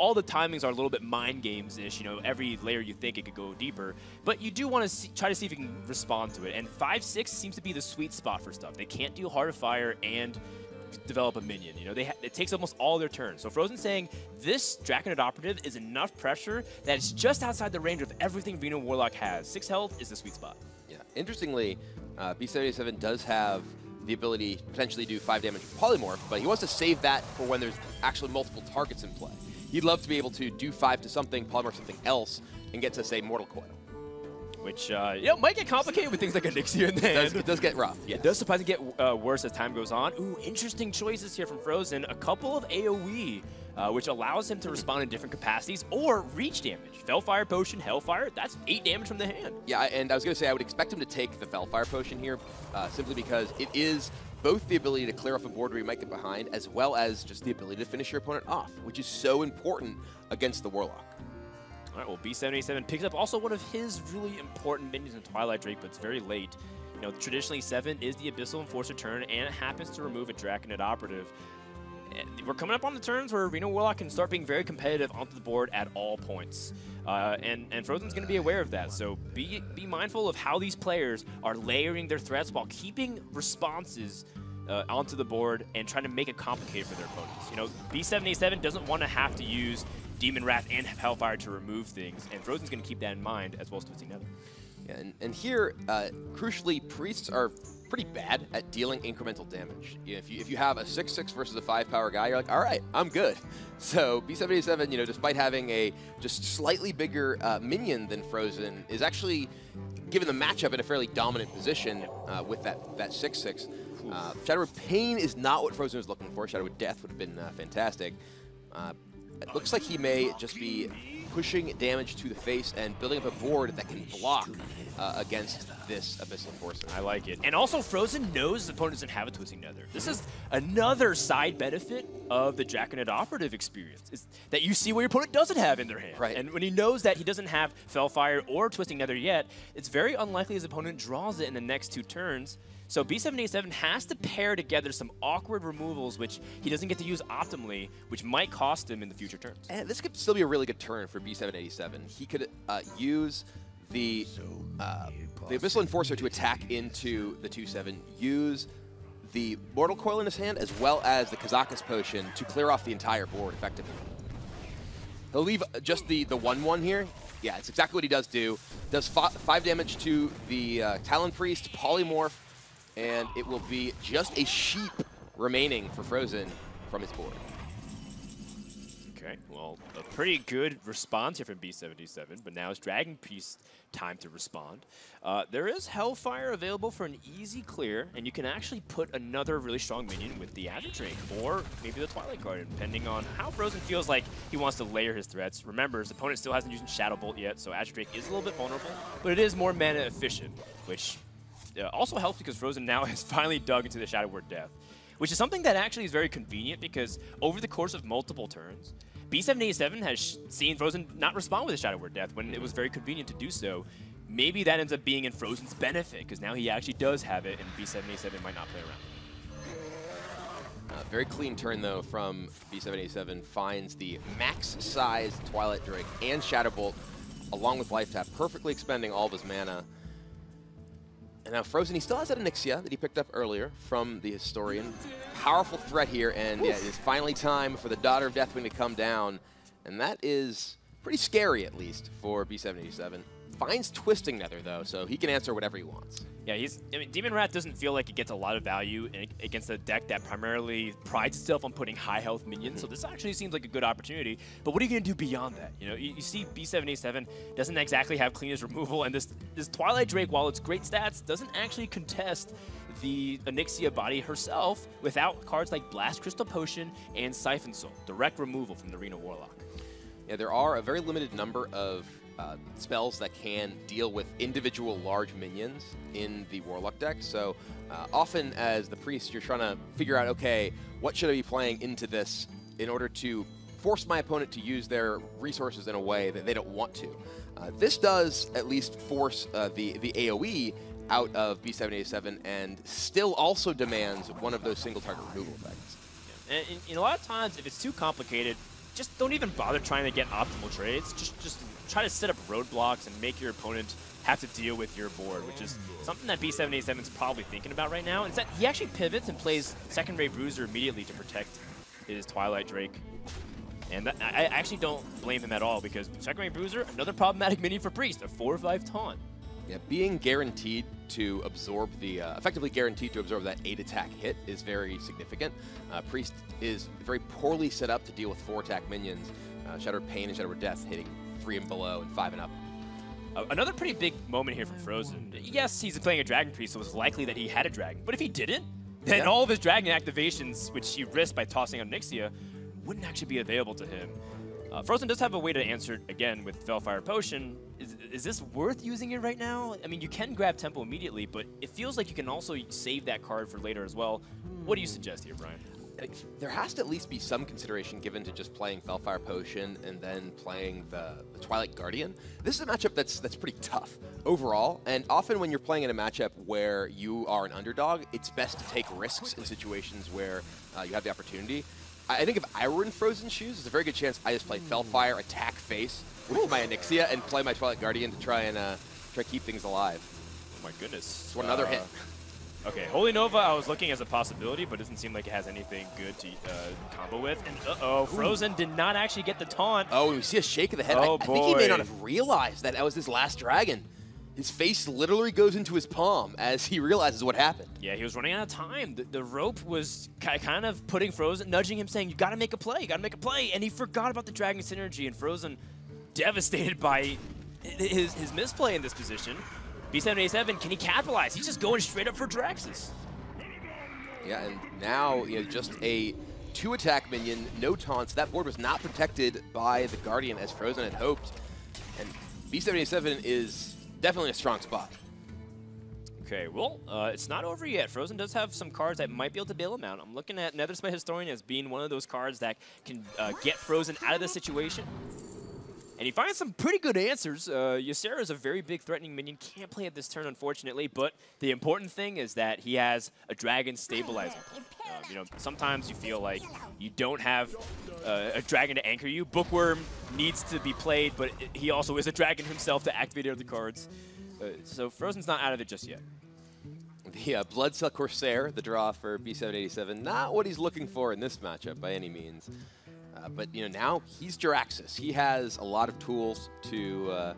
all the timings are a little bit mind games-ish. You know, every layer you think it could go deeper, but you do want to try to see if you can respond to it. And five six seems to be the sweet spot for stuff. They can't do Heart of Fire and develop a minion. You know, they it takes almost all their turns. So Frozen saying this Draconid Operative is enough pressure that it's just outside the range of everything Reno Warlock has. Six health is the sweet spot. Yeah. Interestingly, uh, B787 does have the ability to potentially do five damage with Polymorph, but he wants to save that for when there's actually multiple targets in play. He'd love to be able to do five to something, polymorph something else, and get to, say, Mortal Coil. Which, uh, you know, might get complicated with things like Elixir in the it does, it does get rough. Yeah. It does surprisingly get uh, worse as time goes on. Ooh, interesting choices here from Frozen. A couple of AoE, uh, which allows him to respond in different capacities or reach damage. Felfire Potion, Hellfire, that's eight damage from the hand. Yeah, and I was going to say I would expect him to take the Felfire Potion here uh, simply because it is both the ability to clear off a board where you might get behind, as well as just the ability to finish your opponent off, which is so important against the Warlock. All right, well, B787 picks up also one of his really important minions in Twilight Drake, but it's very late. You know, traditionally, 7 is the Abyssal Enforcer turn, and it happens to remove a Draconid Operative. We're coming up on the turns where Reno Warlock can start being very competitive onto the board at all points. Uh, and, and Frozen's going to be aware of that. So be, be mindful of how these players are layering their threats while keeping responses uh, onto the board and trying to make it complicated for their opponents. You know, B787 doesn't want to have to use Demon Wrath and Hellfire to remove things, and Frozen's going to keep that in mind as well as Twisting Nether. Yeah, and, and here, uh, crucially, Priests are pretty bad at dealing incremental damage. You know, if, you, if you have a 6-6 versus a 5-power guy, you're like, all right, I'm good. So B787, you know, despite having a just slightly bigger uh, minion than Frozen, is actually, given the matchup, in a fairly dominant position uh, with that 6-6. Uh, Shadow Word Pain is not what Frozen was looking for. Shadow Word Death would have been uh, fantastic. Uh, it looks like he may just be pushing damage to the face and building up a board that can block uh, against this Abyssal Enforcer. I like it. And also, Frozen knows the opponent doesn't have a Twisting Nether. This is another side benefit of the Draconid Operative experience, is that you see what your opponent doesn't have in their hand. Right. And when he knows that he doesn't have Felfire or Twisting Nether yet, it's very unlikely his opponent draws it in the next two turns, so B787 has to pair together some awkward removals, which he doesn't get to use optimally, which might cost him in the future turns. And this could still be a really good turn for B787. He could uh, use the uh, the Abyssal Enforcer to attack into the 2-7, use the Mortal Coil in his hand as well as the Kazakus Potion to clear off the entire board effectively. He'll leave just the 1-1 here. Yeah, it's exactly what he does do. Does 5 damage to the uh, Talon Priest, Polymorph, and it will be just a sheep remaining for Frozen from his board. Okay, well, pretty good response here from B787, but now it's Dragon Priest time to respond. Uh, there is Hellfire available for an easy clear, and you can actually put another really strong minion with the Azure Drake, or maybe the Twilight Guardian, depending on how Frozen feels like he wants to layer his threats. Remember, his opponent still hasn't used Shadow Bolt yet, so Azure Drake is a little bit vulnerable, but it is more mana efficient, which uh, also helps because Frozen now has finally dug into the Shadow Word Death, which is something that actually is very convenient because over the course of multiple turns, B787 has seen Frozen not respond with a Shadow Word Death when it was very convenient to do so. Maybe that ends up being in Frozen's benefit, because now he actually does have it, and B787 might not play around. Uh, very clean turn, though, from B787. Finds the max-sized Twilight Drake and Shadow Bolt, along with Life Tap, perfectly expending all of his mana. And now Frozen, he still has that Onyxia that he picked up earlier from the Historian. Powerful threat here, and yeah, it is finally time for the Daughter of Deathwing to come down. And that is pretty scary, at least, for B787. Finds Twisting Nether, though, so he can answer whatever he wants. Yeah, he's. I mean, Demon Wrath doesn't feel like it gets a lot of value against a deck that primarily prides itself on putting high health minions. so mm-hmm. this actually seems like a good opportunity. But what are you going to do beyond that? You know, you, you see B787 doesn't exactly have cleanest removal, and this this Twilight Drake, while it's great stats, doesn't actually contest the Onyxia body herself without cards like Blast Crystal Potion and Siphon Soul, direct removal from the Reno Warlock. Yeah, there are a very limited number of uh, spells that can deal with individual large minions in the Warlock deck. So uh, often as the Priest, you're trying to figure out, okay, what should I be playing into this in order to force my opponent to use their resources in a way that they don't want to. Uh, this does at least force uh, the, the AoE out of B787 and still also demands one of those single target removal effects. Yeah. And, and a lot of times, if it's too complicated, just don't even bother trying to get optimal trades. Just just try to set up roadblocks and make your opponent have to deal with your board, which is something that B787 is probably thinking about right now. Instead, he actually pivots and plays Second-Rate Bruiser immediately to protect his Twilight Drake. And that, I actually don't blame him at all because Second-Rate Bruiser, another problematic minion for Priest, a 4-5 taunt. Yeah, being guaranteed to absorb the, uh, effectively guaranteed to absorb that 8 attack hit is very significant. Uh, Priest is very poorly set up to deal with 4 attack minions. Uh, Shadow Word Pain and Shadow Word Death hitting 3 and below and 5 and up. Uh, another pretty big moment here from Frozen. Yes, he's playing a Dragon Priest, so it's likely that he had a Dragon. But if he didn't, then yeah. all of his Dragon activations, which he risked by tossing Onyxia, wouldn't actually be available to him. Uh, Frozen does have a way to answer again with Felfire Potion. Is, is this worth using it right now? I mean, you can grab Tempo immediately, but it feels like you can also save that card for later as well. What do you suggest here, Brian? there has to at least be some consideration given to just playing Felfire Potion and then playing the, the, Twilight Guardian. This is a matchup that's that's pretty tough overall, and often when you're playing in a matchup where you are an underdog, it's best to take risks in situations where uh, you have the opportunity. I think if I were in Frozen shoes, there's a very good chance I just play Felfire, attack face with my Onyxia, and play my Twilight Guardian to try and uh, try keep things alive. Oh my goodness. One another uh, hit. Okay, Holy Nova I was looking as a possibility, but it doesn't seem like it has anything good to uh, combo with. And uh-oh, Frozen Ooh. did not actually get the taunt. Oh, we see a shake of the head. Oh, I, boy. I think he may not have realized that that was his last dragon. His face literally goes into his palm as he realizes what happened. Yeah, he was running out of time. The, the rope was kind of putting Frozen, nudging him, saying, you got to make a play, you got to make a play. And he forgot about the Dragon Synergy, and Frozen, devastated by his, his misplay in this position. B787, can he capitalize? He's just going straight up for Jaraxxus. Yeah, and now, you know, just a two attack minion, no taunts. That board was not protected by the Guardian as Frozen had hoped. And B787 is definitely a strong spot. Okay, well, uh, it's not over yet. Frozen does have some cards that might be able to bail him out. I'm looking at Netherspite Historian as being one of those cards that can uh, get Frozen out of the situation. And he finds some pretty good answers. Uh, Ysera is a very big threatening minion. Can't play it this turn, unfortunately. But the important thing is that he has a dragon stabilizer. Uh, you know, sometimes you feel like you don't have uh, a dragon to anchor you. Bookworm needs to be played, but he also is a dragon himself to activate other cards. Uh, so Frozen's not out of it just yet. The uh, Bloodsail Corsair, the draw for B787, not what he's looking for in this matchup by any means. Uh, but you know now he's Jaraxxus. He has a lot of tools to uh,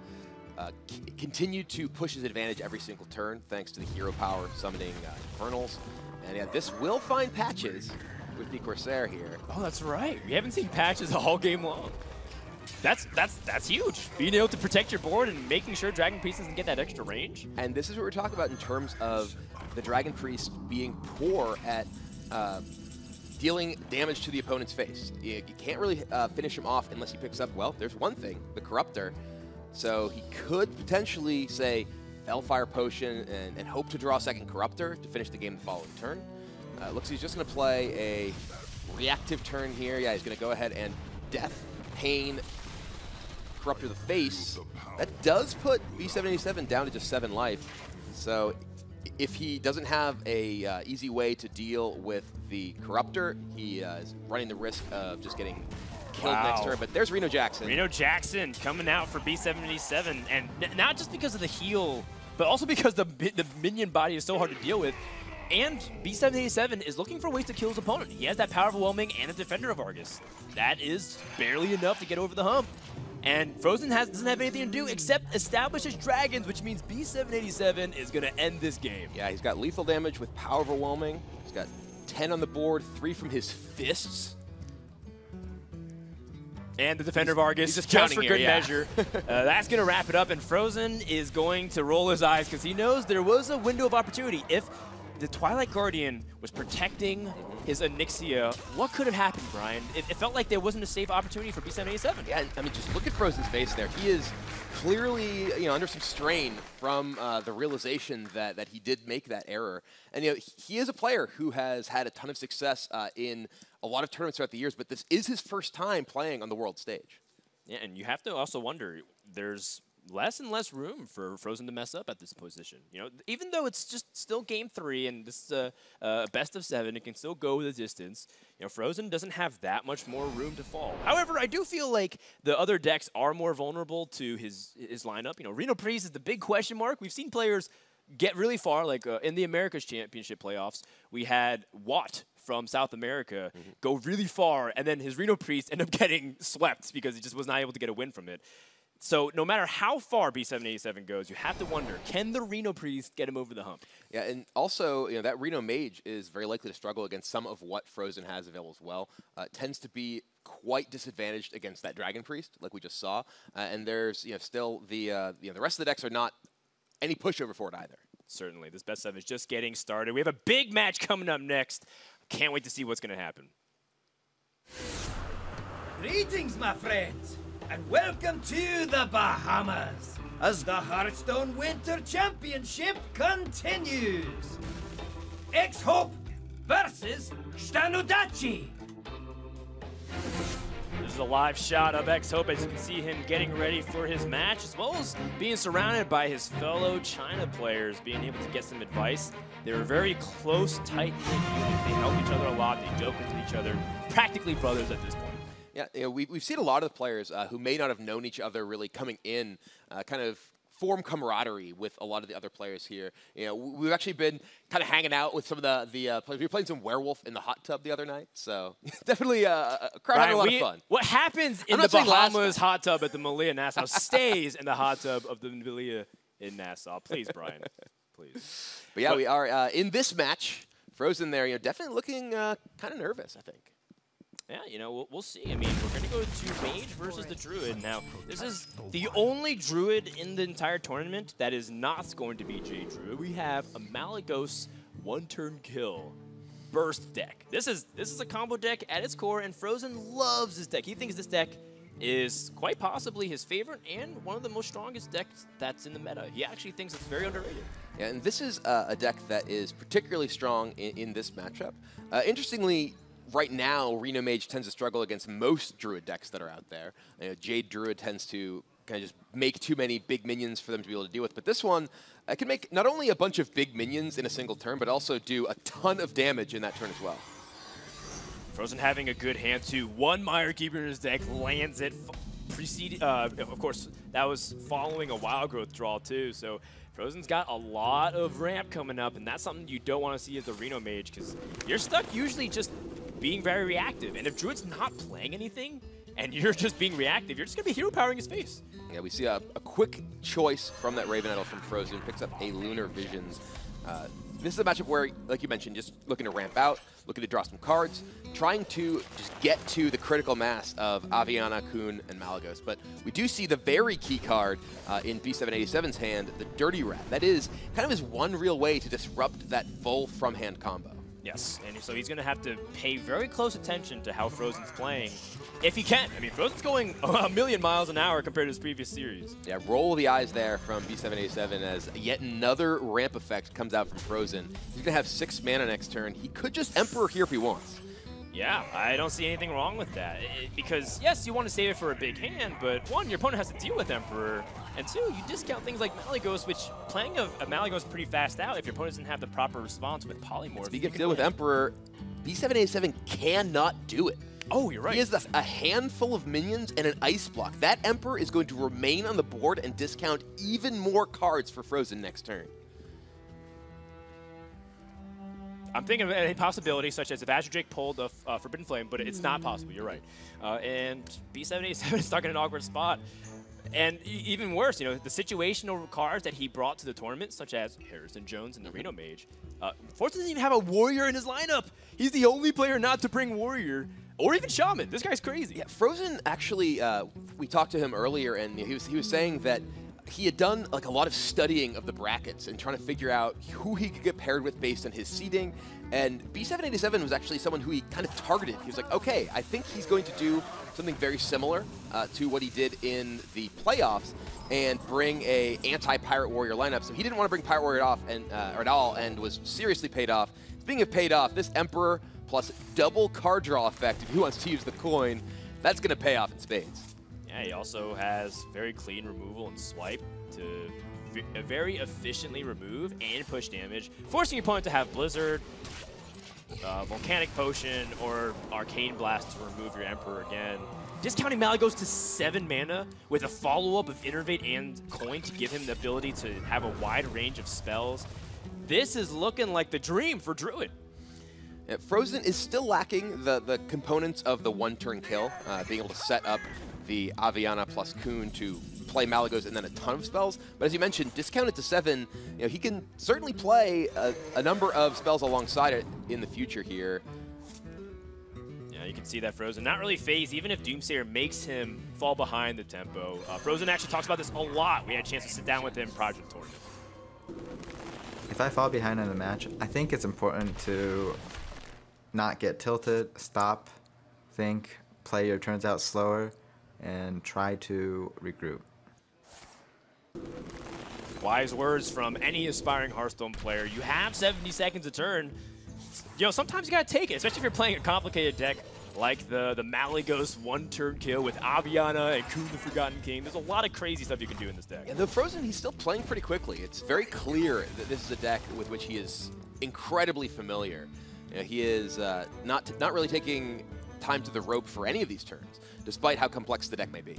uh, continue to push his advantage every single turn, thanks to the hero power summoning uh, Infernals. And yeah, this will find patches with the Corsair here. Oh, that's right. We haven't seen patches all game long. That's that's that's huge. Being able to protect your board and making sure Dragon Priest doesn't get that extra range. And this is what we're talking about in terms of the Dragon Priest being poor at uh, dealing damage to the opponent's face. You, you can't really uh, finish him off unless he picks up, well, there's one thing, the Corruptor. So he could potentially, say, Hellfire Potion and, and hope to draw a second Corruptor to finish the game the following turn. Uh, looks like he's just going to play a reactive turn here. Yeah, he's going to go ahead and Death, Pain, Corruptor the face. That does put B787 down to just 7 life. So if he doesn't have a uh, easy way to deal with the Corruptor, he uh, is running the risk of just getting killed Wow. next turn. But there's Reno Jackson. Reno Jackson coming out for B787, and not just because of the heal, but also because the the minion body is so hard to deal with. And B787 is looking for ways to kill his opponent. He has that power of overwhelming and a defender of Argus. That is barely enough to get over the hump. And Frozen has, doesn't have anything to do except establish his dragons, which means B787 is going to end this game. Yeah, he's got lethal damage with power overwhelming. He's got 10 on the board, 3 from his fists. And the defender of Argus, just just, for here, good yeah. measure. uh, that's going to wrap it up, and Frozen is going to roll his eyes because he knows there was a window of opportunity. If the Twilight Guardian was protecting his Onyxia, what could have happened, Brian? It, it felt like there wasn't a safe opportunity for B787. Yeah, I mean, just look at Frozen's face there. He is clearly, you know, under some strain from uh, the realization that, that he did make that error. And, you know, he- he is a player who has had a ton of success uh, in a lot of tournaments throughout the years, but this is his first time playing on the world stage. Yeah, and you have to also wonder, there's less and less room for Frozen to mess up at this position. You know, even though it's just still game three and this is a, a best of seven, it can still go the distance. You know, Frozen doesn't have that much more room to fall. However, I do feel like the other decks are more vulnerable to his his lineup. You know, Reno Priest is the big question mark. We've seen players get really far, like uh, in the Americas Championship playoffs, we had Watt from South America go really far, and then his Reno Priest end up getting swept because he just was not able to get a win from it. So no matter how far B787 goes, you have to wonder, can the Reno Priest get him over the hump? Yeah, and also, you know, that Reno Mage is very likely to struggle against some of what Frozen has available as well. Uh, tends to be quite disadvantaged against that Dragon Priest, like we just saw. Uh, and there's, you know, still the, uh, you know, the rest of the decks are not any pushover for it either. Certainly, this best seven is just getting started. We have a big match coming up next. Can't wait to see what's going to happen. Greetings, my friends, and welcome to the Bahamas as the Hearthstone Winter Championship continues. X Hope versus Stanodachi. This is a live shot of X Hope as you can see him getting ready for his match, as well as being surrounded by his fellow China players, being able to get some advice. They're a very close, tight. They help each other a lot. They joke with each other, practically brothers at this point. Yeah, you know, we, we've seen a lot of the players uh, who may not have known each other really coming in, uh, kind of form camaraderie with a lot of the other players here. You know, we- we've actually been kind of hanging out with some of the the uh, players. We were playing some Werewolf in the hot tub the other night, so definitely uh, a crowd having a lot we- of fun. What happens in the Bahamas hot tub at the Melia Nassau stays in the hot tub of the Melia in Nassau. Please, Brian. Please. But yeah, we are uh, in this match. Frozen there, you know, definitely looking uh, kind of nervous. I think. Yeah, you know, we'll, we'll see. I mean, we're going to go to Mage versus the Druid. Now, this is the only Druid in the entire tournament that is not going to be Jade Druid. We have a Malygos one-turn kill burst deck. This is this is a combo deck at its core, and Frozen loves this deck. He thinks this deck is quite possibly his favorite and one of the most strongest decks that's in the meta. He actually thinks it's very underrated. Yeah, and this is uh, a deck that is particularly strong in, in this matchup. Uh, interestingly, right now, Reno Mage tends to struggle against most Druid decks that are out there. You know, Jade Druid tends to kind of just make too many big minions for them to be able to deal with. But this one uh, can make not only a bunch of big minions in a single turn, but also do a ton of damage in that turn as well. Frozen having a good hand too. One Mire Keeper in his deck lands it. uh, of course, that was following a Wild Growth draw too. So Frozen's got a lot of ramp coming up, and that's something you don't want to see as the Reno Mage, because you're stuck usually just being very reactive. And if Druid's not playing anything, and you're just being reactive, you're just going to be hero powering his face. Yeah, we see a, a quick choice from that Raven Idol from Frozen, picks up a Lunar Visions. Uh, this is a matchup where, like you mentioned, just looking to ramp out, looking to draw some cards, trying to just get to the critical mass of Aviana, Kun, and Malygos. But we do see the very key card uh, in B787's hand, the Dirty Rat. That is kind of his one real way to disrupt that full from-hand combo. Yes, and so he's going to have to pay very close attention to how Frozen's playing, if he can. I mean, Frozen's going a million miles an hour compared to his previous series. Yeah, roll the eyes there from B787 as yet another ramp effect comes out from Frozen. He's going to have six mana next turn. He could just Emperor here if he wants. Yeah, I don't see anything wrong with that. It, because, yes, you want to save it for a big hand, but one, your opponent has to deal with Emperor, and two, you discount things like Malygos, which playing a, a Malygos pretty fast out if your opponent doesn't have the proper response with Polymorph. Speaking of deal with Emperor, B787 cannot do it. Oh, you're right. He has a handful of minions and an ice block. That Emperor is going to remain on the board and discount even more cards for Frozen next turn. I'm thinking of a possibility such as if Azure Drake pulled a uh, Forbidden Flame, but it's not possible. You're right. Uh, and B787 is stuck in an awkward spot. And e even worse, you know, the situational cards that he brought to the tournament, such as Harrison Jones and the Reno Mage. Uh, doesn't even have a Warrior in his lineup. He's the only player not to bring Warrior or even Shaman. This guy's crazy. Yeah, Frozen actually, uh, we talked to him earlier, and he was he was saying that he had done like a lot of studying of the brackets and trying to figure out who he could get paired with based on his seeding. And B787 was actually someone who he kind of targeted. He was like, okay, I think he's going to do something very similar uh, to what he did in the playoffs and bring a anti-Pirate Warrior lineup. So he didn't want to bring Pirate Warrior off and uh, or at all and was seriously paid off. Speaking of paid off, this Emperor plus double card draw effect, if he wants to use the coin, that's going to pay off in spades. Yeah, he also has very clean removal and swipe to very efficiently remove and push damage, forcing your opponent to have Blizzard, uh, Volcanic Potion, or Arcane Blast to remove your Emperor again. Discounting Malygos to 7 mana with a follow-up of Innervate and Coin to give him the ability to have a wide range of spells. This is looking like the dream for Druid. Yeah, Frozen is still lacking the, the components of the one-turn kill, uh, being able to set up the Aviana plus Kun to play Malygos and then a ton of spells. But as you mentioned, discounted to seven, you know, he can certainly play a, a number of spells alongside it in the future here. Yeah, you can see that Frozen not really phased, even if Doomsayer makes him fall behind the tempo. Uh, Frozen actually talks about this a lot. We had a chance to sit down with him prior to the tournament. If I fall behind in a match, I think it's important to not get tilted, stop, think, play your turns out slower, and try to regroup. Wise words from any aspiring Hearthstone player. You have 70 seconds a turn. You know, sometimes you gotta take it, especially if you're playing a complicated deck like the, the Malygos one-turn kill with Aviana and Kun the Forgotten King. There's a lot of crazy stuff you can do in this deck. Yeah, the Frozen, he's still playing pretty quickly. It's very clear that this is a deck with which he is incredibly familiar. You know, he is uh, not, not really taking time to the rope for any of these turns, despite how complex the deck may be.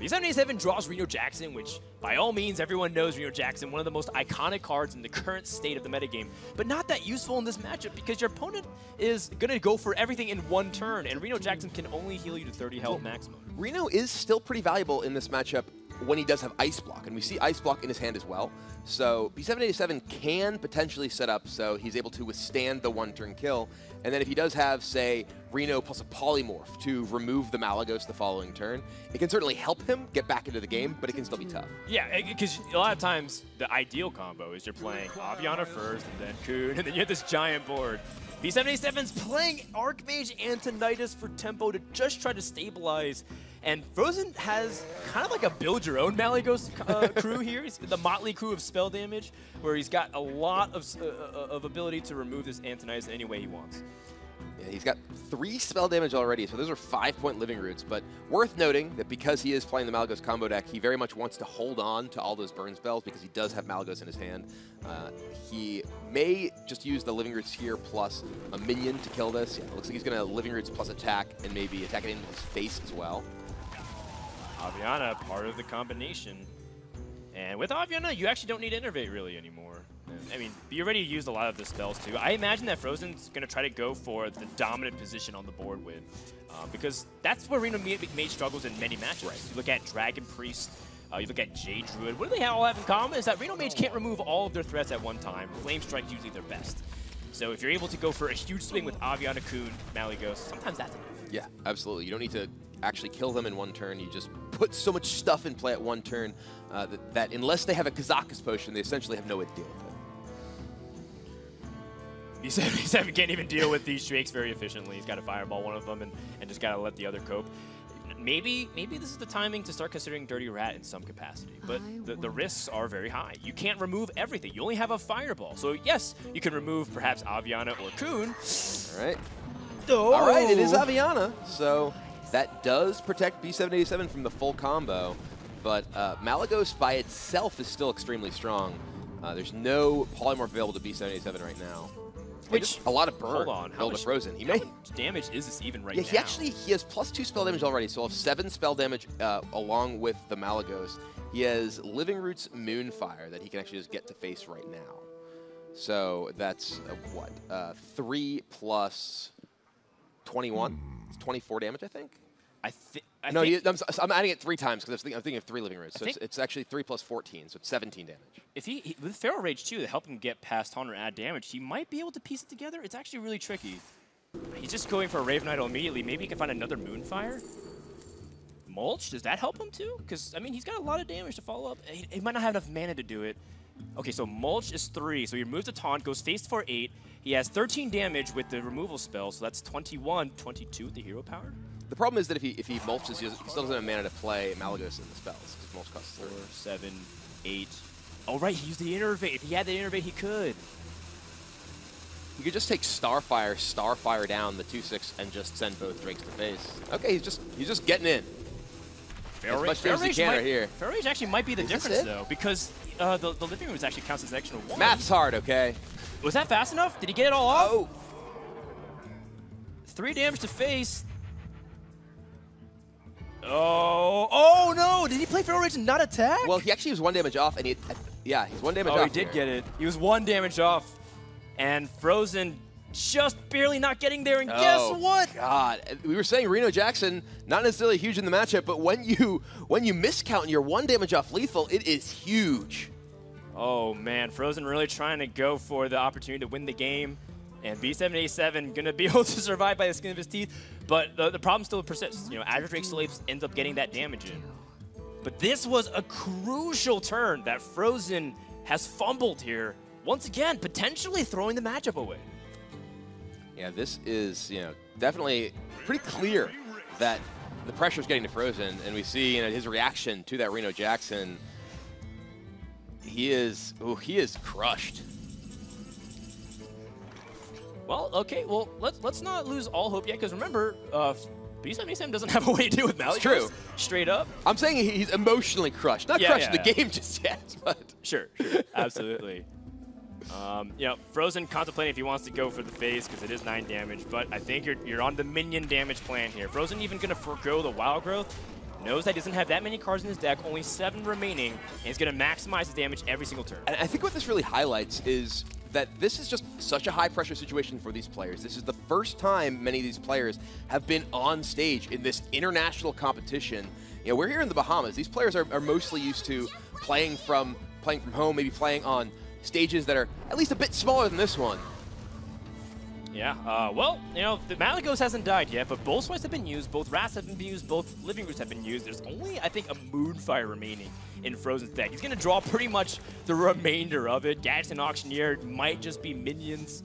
B787 draws Reno Jackson, which by all means everyone knows Reno Jackson, one of the most iconic cards in the current state of the metagame, but not that useful in this matchup because your opponent is going to go for everything in one turn, and Reno Jackson can only heal you to 30 health maximum. Reno is still pretty valuable in this matchup when he does have Ice Block, and we see Ice Block in his hand as well. So B787 can potentially set up so he's able to withstand the one-turn kill, and then if he does have, say, Reno plus a Polymorph to remove the Malygos the following turn, it can certainly help him get back into the game, but it can still be tough. Yeah, because a lot of times the ideal combo is you're playing Aviana first, and then Kuhn, and then you have this giant board. B787's playing Archmage Antonidas for tempo to just try to stabilize and Frozen has kind of like a build your own Malygos uh, crew here. He's the motley crew of spell damage, where he's got a lot of, uh, uh of ability to remove this Antonidas any way he wants. Yeah, he's got three spell damage already, so those are five-point living roots. But worth noting that because he is playing the Malygos combo deck, he very much wants to hold on to all those burn spells because he does have Malygos in his hand. Uh, he may just use the living roots here plus a minion to kill this. Yeah, looks like he's going to living roots plus attack and maybe attack it in his face as well. Aviana, part of the combination. And with Aviana, you actually don't need Innervate really anymore. I mean, you already used a lot of the spells too. I imagine that Frozen's going to try to go for the dominant position on the board with, uh, because that's where Reno Mage struggles in many matches. Right. You look at Dragon Priest, uh, you look at Jade Druid. What do they all have in common is that Reno Mage can't remove all of their threats at one time. Flame Strike's usually their best. So if you're able to go for a huge swing with Aviana Kun, Malygos, sometimes that's enough. Yeah, absolutely. You don't need to actually kill them in one turn. You just put so much stuff in play at one turn uh, that, that, unless they have a Kazakus potion, they essentially have no way to deal with it. B787 can't even deal with these Drakes very efficiently. He's got to fireball one of them and, and just got to let the other cope. Maybe maybe this is the timing to start considering Dirty Rat in some capacity, but the, the risks are very high. You can't remove everything. You only have a fireball. So yes, you can remove perhaps Aviana or Kun. All right. Oh. All right, it is Aviana. So that does protect B787 from the full combo, but uh, Malygos by itself is still extremely strong. Uh, there's no polymorph available to B787 right now. Which a lot of burn. Hold on, how much Frozen? He may damage is this even right yeah, now? he actually he has plus two spell damage already, so he'll have seven spell damage uh, along with the Malygos. He has Living Roots Moonfire that he can actually just get to face right now. So that's uh, what uh, three plus twenty-one. It's twenty-four damage, I think. I, thi I no, think. you, I'm, I'm adding it three times because I'm thinking, I'm thinking of three living roots. So it's, it's actually three plus 14, so it's 17 damage. If he, he with Feral Rage too to help him get past Taunt or add damage, he might be able to piece it together. It's actually really tricky. He's just going for a Raven Idol immediately. Maybe he can find another Moonfire. Mulch, does that help him too? Because I mean, he's got a lot of damage to follow up. He, he might not have enough mana to do it. Okay, so Mulch is three, so he removes the taunt, goes face for eight. He has 13 damage with the removal spell, so that's 21, 22 with the hero power. The problem is that if he if he mulches, he doesn't- he still doesn't have mana to play Malygos in the spells because mulch costs three. Four, seven, eight. Oh right, he used the innervate. If he had the innervate, he could. You could just take Starfire, Starfire down the 2-6, and just send both drakes to face. Okay, he's just he's just getting in. Feral as much damage as he can might, right here. Feral Rage actually might be the Is difference though, because uh, the, the living room actually counts as an extra one. Math's hard, okay? Was that fast enough? Did he get it all off? Oh. Three damage to face. Oh, oh no! Did he play Feral Rage and not attack? Well, he actually was one damage off, and he yeah, he's one damage oh, off. he did here. get it. He was one damage off. And Frozen just barely not getting there. And Oh, guess what? God, we were saying Reno Jackson not necessarily huge in the matchup, but when you when you miscount and you're one damage off lethal, it is huge. Oh man, Frozen really trying to go for the opportunity to win the game. And B787 gonna be able to survive by the skin of his teeth. But the, the problem still persists. You know, Azure Drake still ends up getting that damage in. But this was a crucial turn that Frozen has fumbled here. Once again, potentially throwing the matchup away. Yeah, this is you know definitely pretty clear that the pressure is getting to Frozen, and we see you know his reaction to that Reno Jackson. He is oh he is crushed. Well, okay, well, let's let's not lose all hope yet, because remember, uh, B787 doesn't have a way to deal with Malygos. It's true. Straight up. I'm saying he's emotionally crushed, not Yeah, crushed yeah, the yeah. game just yet, but Sure, sure, absolutely. Um, you know, Frozen contemplating if he wants to go for the phase because it is 9 damage, but I think you're, you're on the minion damage plan here. Frozen even going to forego the Wild Growth, knows that he doesn't have that many cards in his deck, only 7 remaining, and he's going to maximize his damage every single turn. And I think what this really highlights is that this is just such a high pressure situation for these players. This is the first time many of these players have been on stage in this international competition. You know, we're here in the Bahamas. These players are, are mostly used to playing from playing from home, maybe playing on stages that are at least a bit smaller than this one. Yeah, uh, well, you know, the Malygos hasn't died yet, but both swipes have been used, both Rats have been used, both Living Roots have been used. There's only, I think, a Moonfire remaining in Frozen's deck. He's going to draw pretty much the remainder of it. Gadgetzan Auctioneer might just be minions.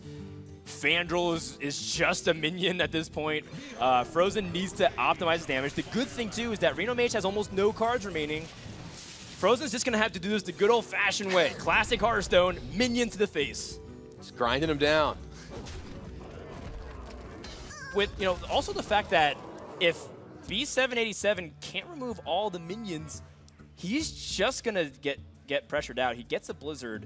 Fandral is, is just a minion at this point. Uh, Frozen needs to optimize his damage. The good thing, too, is that Reno Mage has almost no cards remaining. Frozen's just going to have to do this the good old-fashioned way. Classic Hearthstone, minion to the face. Just grinding him down. With you know also the fact that if B787 can't remove all the minions, he's just gonna get get pressured out. He gets a Blizzard.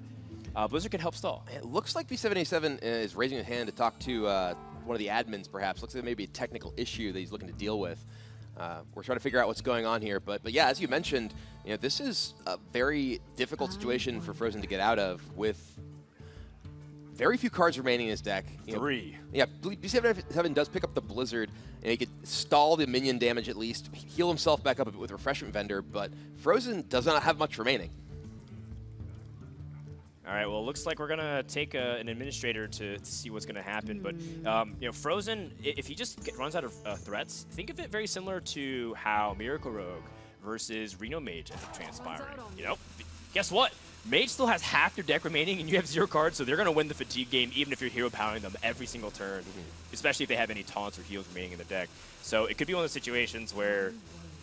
Uh, Blizzard can help stall. It looks like B787 is raising a hand to talk to uh, one of the admins, perhaps. Looks like maybe a technical issue that he's looking to deal with. Uh, we're trying to figure out what's going on here, but but yeah, as you mentioned, you know, this is a very difficult situation for Frozen to get out of with very few cards remaining in his deck. You know, Three. yeah, B787 does pick up the Blizzard, and he could stall the minion damage at least, heal himself back up a bit with Refreshment Vendor, but Frozen does not have much remaining. All right. Well, it looks like we're gonna take a, an administrator to, to see what's gonna happen. But um, you know, Frozen, if he just get, runs out of uh, threats, think of it very similar to how Miracle Rogue versus Reno Mage ended up transpiring. You know, guess what? Mage still has half their deck remaining, and you have zero cards, so they're gonna win the fatigue game, even if you're hero powering them every single turn, especially if they have any taunts or heals remaining in the deck. So it could be one of those situations where.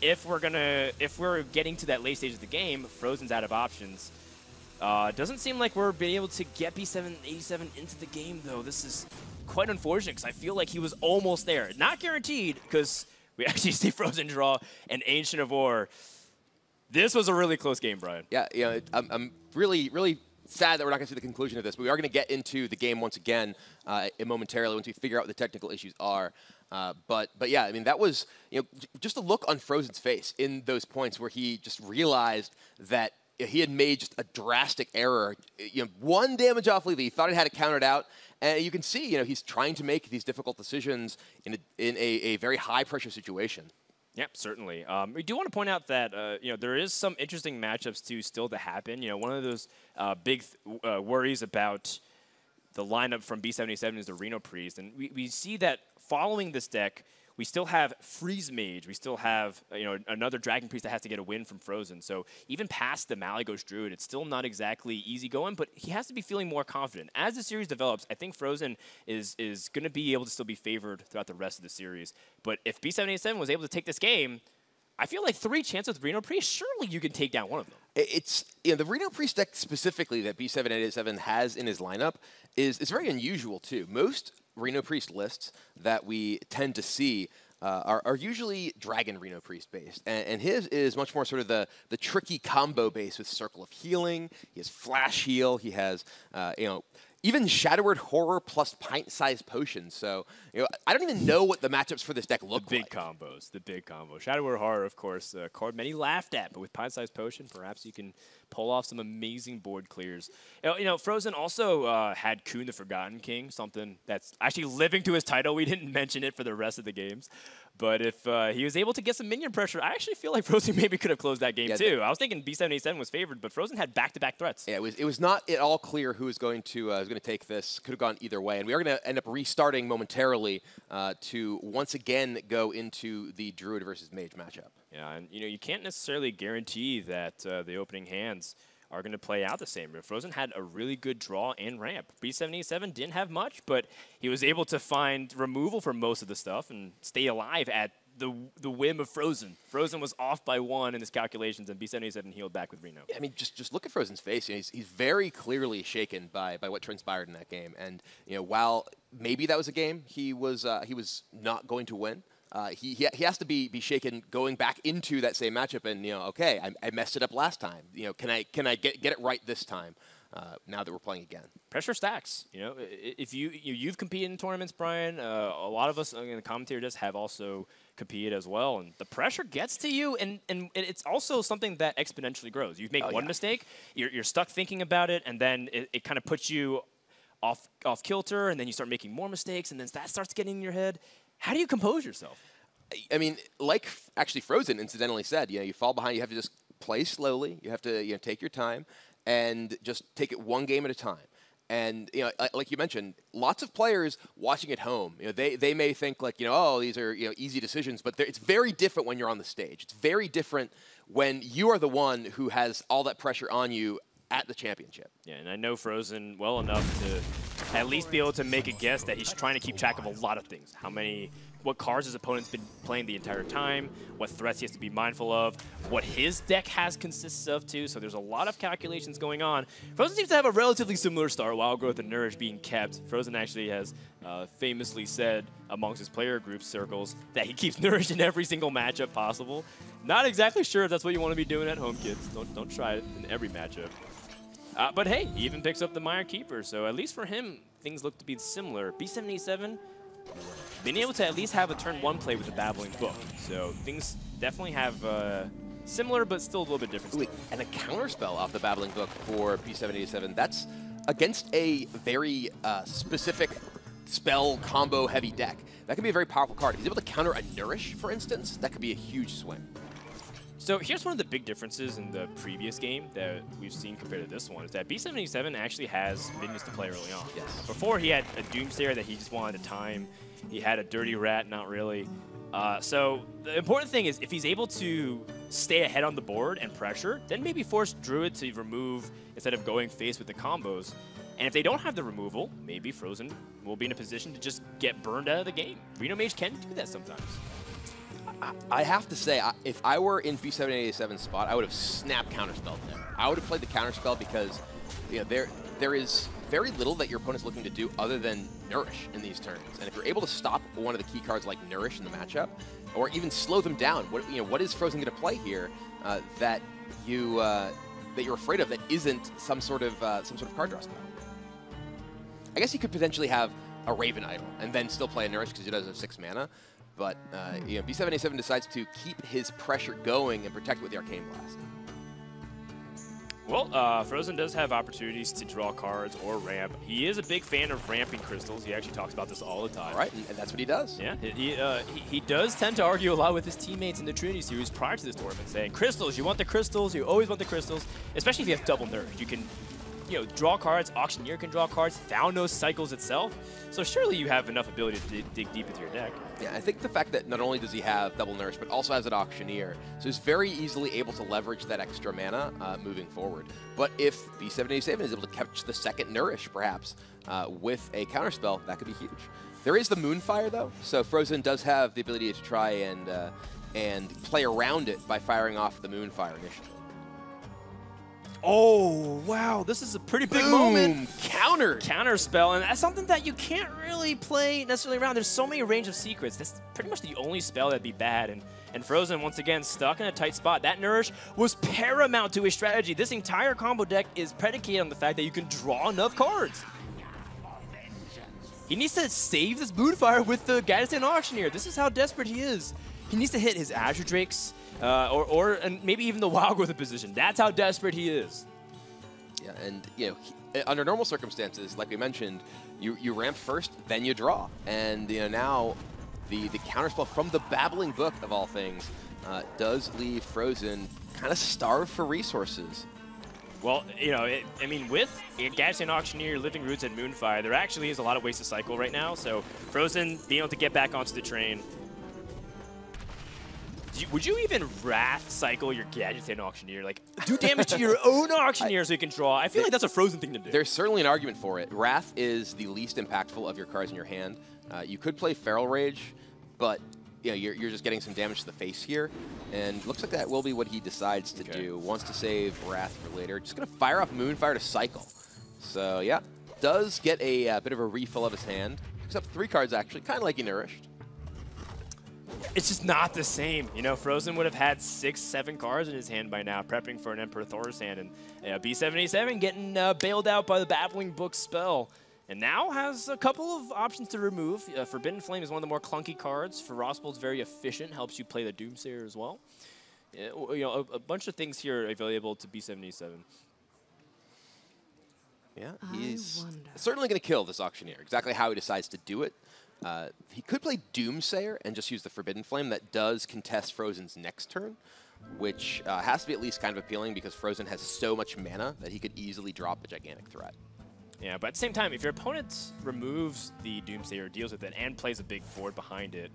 If we're gonna, if we're getting to that late stage of the game, Frozen's out of options. Uh, doesn't seem like we're being able to get B787 into the game, though. This is quite unfortunate because I feel like he was almost there. Not guaranteed because we actually see Frozen draw an Ancient of War. This was a really close game, Brian. Yeah, you know, I'm, I'm really, really sad that we're not going to see the conclusion of this, but we are going to get into the game once again uh, momentarily once we figure out what the technical issues are. Uh, but, but yeah, I mean, that was, you know, just a look on Frozen's face in those points where he just realized that he had made just a drastic error. You know, one damage off lead, he thought he had it counted out. And you can see, you know, he's trying to make these difficult decisions in a, in a, a very high pressure situation. Yep, certainly. Um, we do want to point out that uh, you know there is some interesting matchups too still to happen. You know, one of those uh, big th- uh, worries about the lineup from B77 is the Reno Priest, and we, we see that following this deck, we still have Freeze Mage, we still have you know another Dragon Priest that has to get a win from Frozen. So even past the Malygos Druid, it's still not exactly easy going, but he has to be feeling more confident as the series develops. I think Frozen is is going to be able to still be favored throughout the rest of the series. But if B787 was able to take this game. I feel like three chances with Reno Priest. Surely you can take down one of them. It's you know the Reno Priest deck specifically that B787 has in his lineup is is very unusual too. Most Reno Priest lists that we tend to see uh, are, are usually Dragon Reno Priest based, and, and his is much more sort of the the tricky combo base with Circle of Healing. He has Flash Heal. He has uh, you know. Even Shadow Word Horror plus pint-sized potions. So, you know, I don't even know what the matchups for this deck look like. the big combos, the big combo. Shadow Word Horror, of course, a card many laughed at, but with pint-sized Potion, perhaps you can pull off some amazing board clears. You know, you know, Frozen also uh, had Kun the Forgotten King, something that's actually living to his title. We didn't mention it for the rest of the games. But if uh, he was able to get some minion pressure, I actually feel like Frozen maybe could have closed that game Yeah, too. I was thinking B787 was favored, but Frozen had back-to-back threats. Yeah, it was it was not at all clear who was going to uh, was going to take this. Could have gone either way, and we are going to end up restarting momentarily uh, to once again go into the Druid versus Mage matchup. Yeah, and you know you can't necessarily guarantee that uh, the opening hands are going to play out the same. Frozen had a really good draw and ramp. B77 didn't have much, but he was able to find removal for most of the stuff and stay alive at the the whim of Frozen. Frozen was off by one in his calculations, and B77 healed back with Reno. I mean, just just look at Frozen's face. You know, he's, he's very clearly shaken by by what transpired in that game. And you know, while maybe that was a game he was uh, he was not going to win. Uh, he, he he has to be be shaken going back into that same matchup and you know okay I, I messed it up last time you know can I can I get get it right this time uh, now that we're playing again pressure stacks. You know, if you, you you've competed in tournaments, Brian, uh, a lot of us in the commentary just have also competed as well, and the pressure gets to you, and and it's also something that exponentially grows. You make Oh, one yeah. mistake, you're, you're stuck thinking about it, and then it, it kind of puts you off off kilter, and then you start making more mistakes, and then that starts getting in your head. How do you compose yourself? I mean, like actually Frozen incidentally said, you know, you fall behind, you have to just play slowly. You have to, you know, take your time and just take it one game at a time. And you know, like you mentioned, lots of players watching at home, you know, they, they may think like, you know, oh, these are you know easy decisions, but it's very different when you're on the stage. It's very different when you are the one who has all that pressure on you at the championship. Yeah, and I know Frozen well enough to at least be able to make a guess that he's trying to keep track of a lot of things. How many, what cards his opponent's been playing the entire time, what threats he has to be mindful of, what his deck has consists of too. So there's a lot of calculations going on. Frozen seems to have a relatively similar start, Wild Growth and Nourish being kept. Frozen actually has uh, famously said amongst his player group circles that he keeps Nourish in every single matchup possible. Not exactly sure if that's what you want to be doing at home, kids. Don't, don't try it in every matchup. Uh, but hey, he even picks up the Mire Keeper, so at least for him, things look to be similar. B77, been able to at least have a turn one play with the Babbling Book. So things definitely have uh, similar, but still a little bit different. Wait, and a counterspell off the Babbling Book for B787. That's against a very uh, specific spell combo heavy deck. That can be a very powerful card. If he's able to counter a Nourish, for instance, that could be a huge swing. So here's one of the big differences in the previous game that we've seen compared to this one, is that B77 actually has minions to play early on. Yes. Before, he had a Doomsayer that he just wanted to time. He had a Dirty Rat, not really. Uh, so the important thing is if he's able to stay ahead on the board and pressure, then maybe force Druid to remove instead of going face with the combos. And if they don't have the removal, maybe Frozen will be in a position to just get burned out of the game. Reno Mage can do that sometimes. I have to say, if I were in B787 spot, I would have snapped Counterspell there. I would have played the Counterspell because you know, there there is very little that your opponent's looking to do other than Nourish in these turns. And if you're able to stop one of the key cards like Nourish in the matchup, or even slow them down, what you know, what is Frozen going to play here uh, that you uh, that you're afraid of that isn't some sort of uh, some sort of card draw spell? I guess he could potentially have a Raven Idol and then still play a Nourish because he does have six mana. But uh, you know, B787 decides to keep his pressure going and protect with the Arcane Blast. Well, uh, Frozen does have opportunities to draw cards or ramp. He is a big fan of ramping crystals. He actually talks about this all the time. All right, and that's what he does. Yeah, he, uh, he, he, does tend to argue a lot with his teammates in the Trinity Series prior to this tournament, saying, crystals, you want the crystals, you always want the crystals, especially if you have double nerfs. You can you know, draw cards, Auctioneer can draw cards, Thalnos cycles itself. So surely you have enough ability to dig deep into your deck. Yeah, I think the fact that not only does he have Double Nourish, but also has an Auctioneer, so he's very easily able to leverage that extra mana uh, moving forward. But if B787 is able to catch the second Nourish, perhaps, uh, with a counterspell, that could be huge. There is the Moonfire, though, so Frozen does have the ability to try and, uh, and play around it by firing off the Moonfire initially. Oh, wow, this is a pretty big Boom. moment. Counter. Counter spell, and that's something that you can't really play necessarily around. There's so many range of secrets. That's pretty much the only spell that'd be bad. And, and Frozen, once again, stuck in a tight spot. That Nourish was paramount to his strategy. This entire combo deck is predicated on the fact that you can draw enough cards. He needs to save this Moonfire with the Gadgetzan Auctioneer. This is how desperate he is. He needs to hit his Azure Drakes, uh, or, or and maybe even the Wild Growth position. That's how desperate he is. Yeah, and you know, he, under normal circumstances, like we mentioned, you you ramp first, then you draw, and you know now the the counterspell from the Babbling Book of all things uh, does leave Frozen kind of starved for resources. Well, you know, it, I mean, with Gadgetzan Auctioneer, Living Roots, and Moonfire, there actually is a lot of ways to cycle right now. So Frozen being able to get back onto the train would you even Wrath cycle your Gadgetzan Auctioneer? Like, do damage to your own Auctioneer so you can draw? I feel like that's a Frozen thing to do. There's certainly an argument for it. Wrath is the least impactful of your cards in your hand. Uh, you could play Feral Rage, but you know, you're, you're just getting some damage to the face here. And looks like that will be what he decides to okay. do. Wants to save Wrath for later. Just going to fire off Moonfire to cycle. So, yeah, does get a, a bit of a refill of his hand. Picks up three cards, actually, kind of like he nourished it's just not the same. You know, Frozen would have had six, seven cards in his hand by now, prepping for an Emperor Thaurissan. And you know, B77 getting uh, bailed out by the Babbling Book spell. And now has a couple of options to remove. Uh, Forbidden Flame is one of the more clunky cards. For is very efficient, helps you play the Doomsayer as well. Uh, you know, a, a, bunch of things here available to B77. Yeah, he's certainly going to kill this Auctioneer. Exactly how he decides to do it uh, he could play Doomsayer and just use the Forbidden Flame that does contest Frozen's next turn, which uh, has to be at least kind of appealing because Frozen has so much mana that he could easily drop a gigantic threat. Yeah, but at the same time, if your opponent removes the Doomsayer, deals with it, and plays a big board behind it,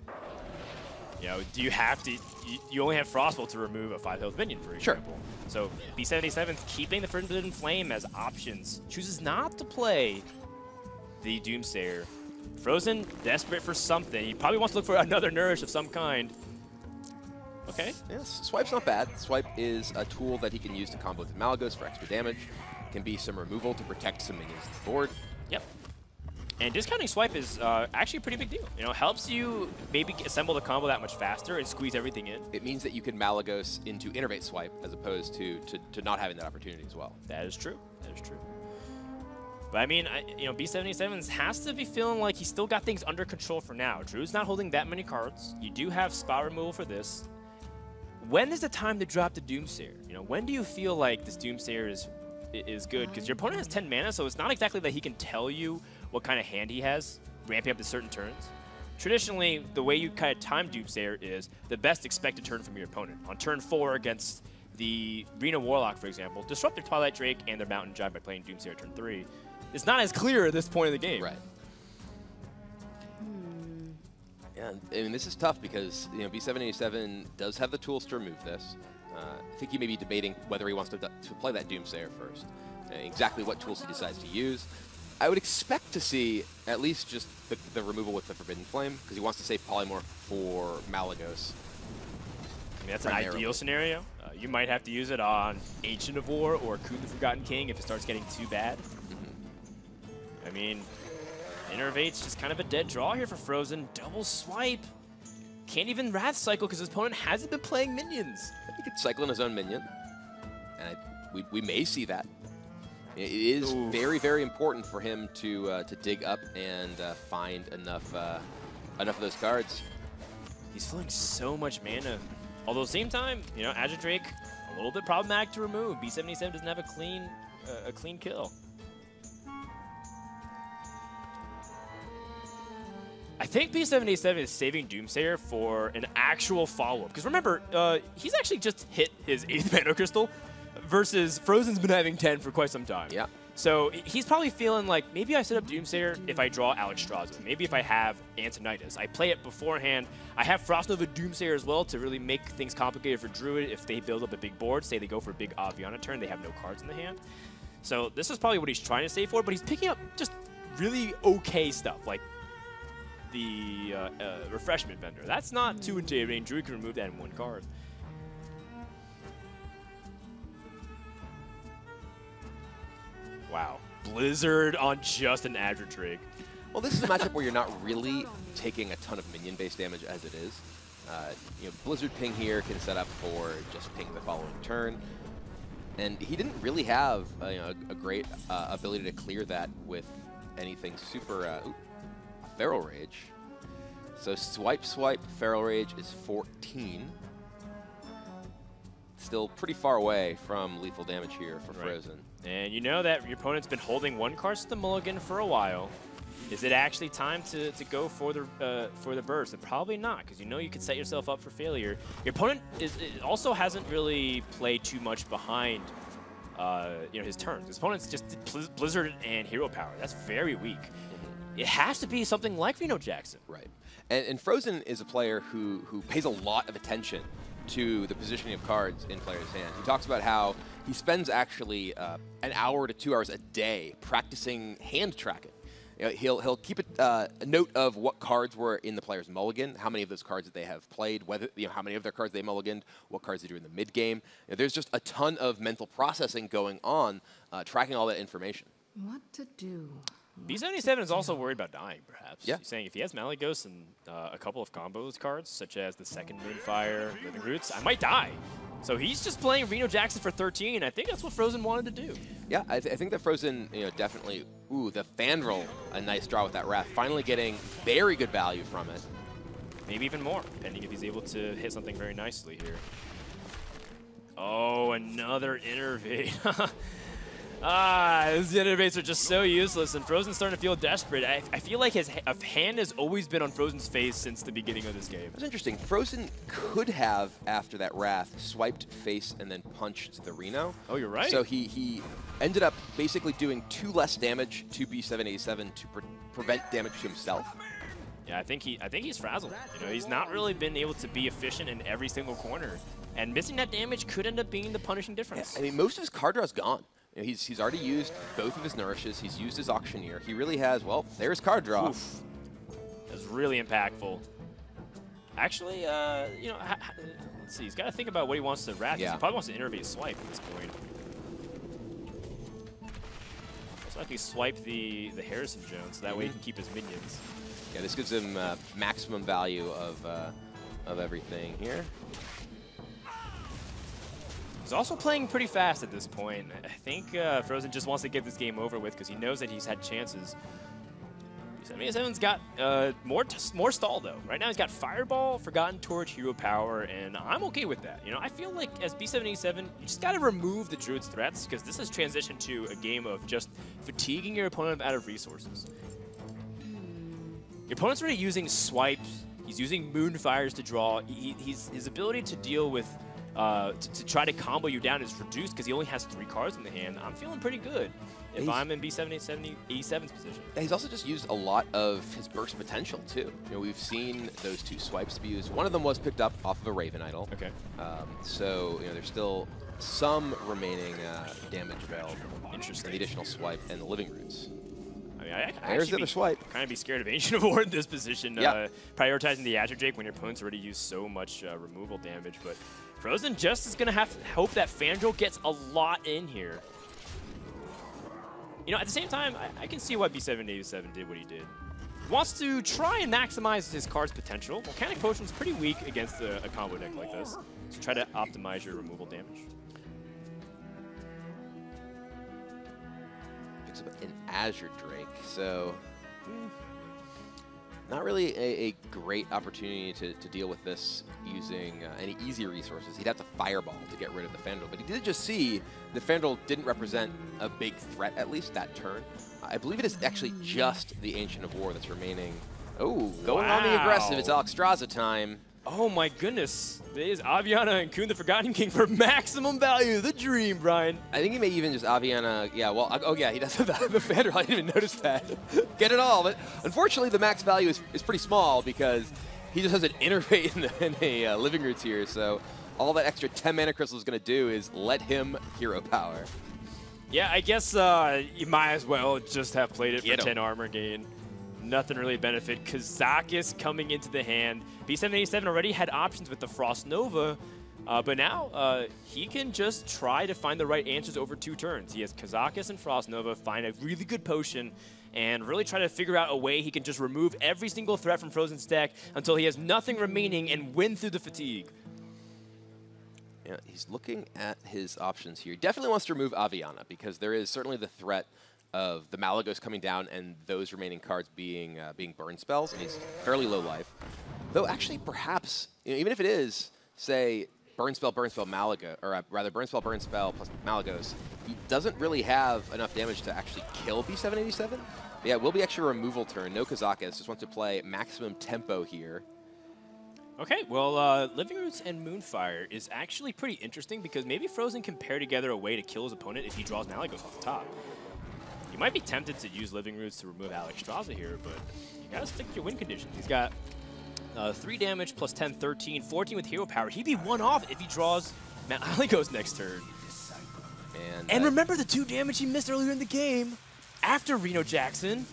you know, do you have to, you, you only have Frostbolt to remove a 5 health minion, for example. Sure. So B77 keeping the Forbidden Flame as options, chooses not to play the Doomsayer, Frozen, desperate for something. He probably wants to look for another Nourish of some kind. Okay. Yes, Swipe's not bad. Swipe is a tool that he can use to combo with Malygos for extra damage. Can be some removal to protect some minions on the board. Yep. And discounting Swipe is uh, actually a pretty big deal. You know, helps you maybe assemble the combo that much faster and squeeze everything in. It means that you can Malygos into Innervate Swipe as opposed to, to, to not having that opportunity as well. That is true. That is true. But I mean, I, you know, B77 has to be feeling like he's still got things under control for now. Drew's not holding that many cards. You do have spot removal for this. When is the time to drop the Doomsayer? You know, when do you feel like this Doomsayer is is good? Because your opponent has 10 mana, so it's not exactly that he can tell you what kind of hand he has, ramping up to certain turns. Traditionally, the way you kind of time Doomsayer is the best expected turn from your opponent. On turn 4 against the Reno Warlock, for example, disrupt their Twilight Drake and their Mountain Giant by playing Doomsayer turn 3. It's not as clear at this point in the game. Right. Yeah, I mean, this is tough because, you know, B787 does have the tools to remove this. Uh, I think he may be debating whether he wants to, to play that Doomsayer first. Uh, exactly what tools he decides to use. I would expect to see at least just the, the removal with the Forbidden Flame, because he wants to save Polymorph for Malygos. I mean, that's an ideal scenario. Uh, you might have to use it on Ancient of War or Kun the Forgotten King if it starts getting too bad. I mean, Innervate's just kind of a dead draw here for Frozen. Double swipe. Can't even Wrath Cycle because his opponent hasn't been playing minions. He could cycle in his own minion, and I, we, we may see that. It is Oof. very, very important for him to uh, to dig up and uh, find enough uh, enough of those cards. He's feeling so much mana. Although, same time, you know, Azure Drake, a little bit problematic to remove. B77 doesn't have a clean, uh, a clean kill. I think B787 is saving Doomsayer for an actual follow-up. Because remember, uh, he's actually just hit his 8th Mana Crystal versus Frozen's been having 10 for quite some time. Yeah. So he's probably feeling like, maybe I set up Doomsayer if I draw Alexstrasza. Maybe if I have Antonidas. I play it beforehand. I have Frostnova Doomsayer as well to really make things complicated for Druid if they build up a big board. Say they go for a big Aviana turn, they have no cards in the hand. So this is probably what he's trying to save for, but he's picking up just really okay stuff, like the uh, uh, refreshment vendor. That's not too intimidating. Druid can remove that in one card. Wow. Blizzard on just an Azure Drake. Well, this is a matchup where you're not really taking a ton of minion-based damage as it is. Uh, you know, Blizzard Ping here can set up for just ping the following turn. And he didn't really have uh, you know, a, a great uh, ability to clear that with anything super... Uh, Feral Rage. So swipe, swipe, Feral Rage is 14. Still pretty far away from lethal damage here for Right. Frozen. And you know that your opponent's been holding one card to the mulligan for a while. Is it actually time to, to go for the uh, for the burst? And probably not, because you know you could set yourself up for failure. Your opponent is also hasn't really played too much behind uh, you know his turns. His opponent's just Blizzard and Hero Power. That's very weak. It has to be something like Reno Jackson. Right. And, and Frozen is a player who, who pays a lot of attention to the positioning of cards in players' hands. He talks about how he spends actually uh, an hour to two hours a day practicing hand tracking. You know, he'll he'll keep a, uh, a note of what cards were in the player's mulligan, how many of those cards that they have played, whether you know how many of their cards they mulliganed, what cards they drew in the mid game. You know, there's just a ton of mental processing going on, uh, tracking all that information. What to do? B77 is also worried about dying, perhaps. Yeah. He's saying if he has Malygos and uh, a couple of combos cards, such as the second Moonfire, Living Roots, I might die. So he's just playing Reno Jackson for 13. I think that's what Frozen wanted to do. Yeah, I, th I think that Frozen, you know, definitely. Ooh, the Fandral, a nice draw with that Wrath. Finally getting very good value from it. Maybe even more, depending if he's able to hit something very nicely here. Oh, another Innervate. ah, these Innervates are just so useless, and Frozen's starting to feel desperate. I, I feel like his ha- a hand has always been on Frozen's face since the beginning of this game. It's interesting. Frozen could have, after that Wrath, swiped face and then punched the Reno. Oh, you're right. So he, he ended up basically doing two less damage to B787 to pre prevent damage to himself. Yeah, I think he I think he's frazzled. You know, he's not really been able to be efficient in every single corner. And missing that damage could end up being the punishing difference. I mean, most of his card draw's gone. You know, he's, he's already used both of his Nourishes. He's used his Auctioneer. He really has, well, there's card draw. Oof. That's really impactful. Actually, uh, you know, let's see. He's got to think about what he wants to wrap. Yeah. He probably wants to innervate swipe at this point. So I can swipe the the Harrison Jones, so that way he Mhm. can keep his minions. Yeah, this gives him uh, maximum value of, uh, of everything here. He's also playing pretty fast at this point. I think uh, Frozen just wants to get this game over with because he knows that he's had chances. 77's got uh, more more stall though. Right now he's got Fireball, Forgotten Torch, Hero Power, and I'm okay with that. You know, I feel like as B787, you just got to remove the Druid's threats because this has transitioned to a game of just fatiguing your opponent out of resources. Your opponent's already using swipes. He's using Moonfires to draw. He, he's, his ability to deal with uh, to, to, try to combo you down is reduced because he only has three cards in the hand. I'm feeling pretty good if He's- I'm in B787's position. He's also just used a lot of his burst potential too. You know, we've seen those two swipes be used. One of them was picked up off of a Raven Idol. Okay. Um, so you know, there's still some remaining uh, damage available. Interesting. The additional swipe and the living roots. I mean, I, I There's actually the other swipe. kind of be scared of Ancient of War in this position. Yeah. Uh, prioritizing the Azure Drake when your opponent's already used so much uh, removal damage. But Frozen just is going to have to hope that Fandral gets a lot in here. You know, at the same time, I, I can see why B787 did what he did. He wants to try and maximize his card's potential. Volcanic Potion's is pretty weak against a, a combo deck like this. So try to optimize your removal damage. Picks up an Azure Drake. So mm, not really a, a great opportunity to, to deal with this using uh, any easy resources. He'd have to Fireball to get rid of the Fandral. But he did just see the Fandral didn't represent a big threat, at least that turn. I believe it is actually just the Ancient of War that's remaining. Oh, going on the aggressive. It's Wow. Alexstrasza time. Oh my goodness. It is Aviana and Kun the Forgotten King for maximum value. The dream, Brian. I think he may even just Aviana. Yeah, well, oh yeah, he does have the Fandral. I didn't even notice that. Get it all. But unfortunately, the max value is, is pretty small because he just has an innervate in, the, in a uh, living roots here. So all that extra 10 mana crystal is going to do is let him hero power. Yeah, I guess uh, you might as well just have played it Get for 10 armor gain. Nothing really benefit. Kazakus coming into the hand. B787 already had options with the Frost Nova, uh, but now uh, he can just try to find the right answers over two turns. He has Kazakus and Frost Nova, find a really good potion, and really try to figure out a way he can just remove every single threat from Frozen's deck until he has nothing remaining and win through the fatigue. Yeah, he's looking at his options here. He definitely wants to remove Aviana because there is certainly the threat of the Malygos coming down and those remaining cards being uh, being burn spells, and he's fairly low life. Though actually, perhaps you know, even if it is, say, burn spell, burn spell, Malygos, or uh, rather, burn spell, burn spell plus Malygos, he doesn't really have enough damage to actually kill B787. But yeah, will be extra removal turn. No Kazakus, Just wants to play maximum tempo here. Okay, well, uh, Living Roots and Moonfire is actually pretty interesting because maybe Frozen can pair together a way to kill his opponent if he draws Malygos off the top. Might be tempted to use Living Roots to remove Alexstrasza here, but you gotta stick to your win conditions. He's got uh, 3 damage plus 10, 13, 14 with hero power. He'd be one off if he draws Malygos next turn. And, And remember the two damage he missed earlier in the game? After Reno Jackson,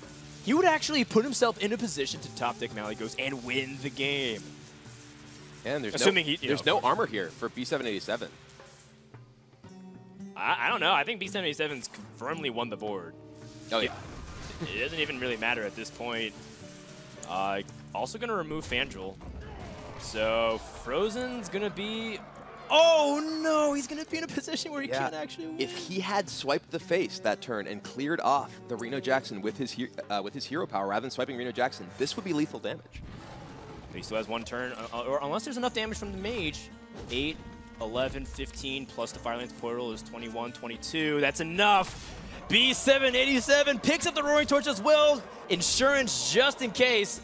he would actually put himself in a position to top deck Malygos and win the game. and there's Assuming no, he- there's know- no armor here for B787. I, I don't know. I think B787's firmly won the board. Oh yeah. It doesn't even really matter at this point. Uh, also going to remove Fandral. So Frozen's going to be... Oh, no! He's going to be in a position where he Yeah. can't actually win. If he had swiped the face that turn and cleared off the Reno Jackson with his uh, with his hero power rather than swiping Reno Jackson, this would be lethal damage. But He still has one turn, uh, or unless there's enough damage from the mage. 8, 11, 15, plus the Firelands Portal is 21, 22. That's enough. B787 picks up the Roaring Torch as well. Insurance just in case.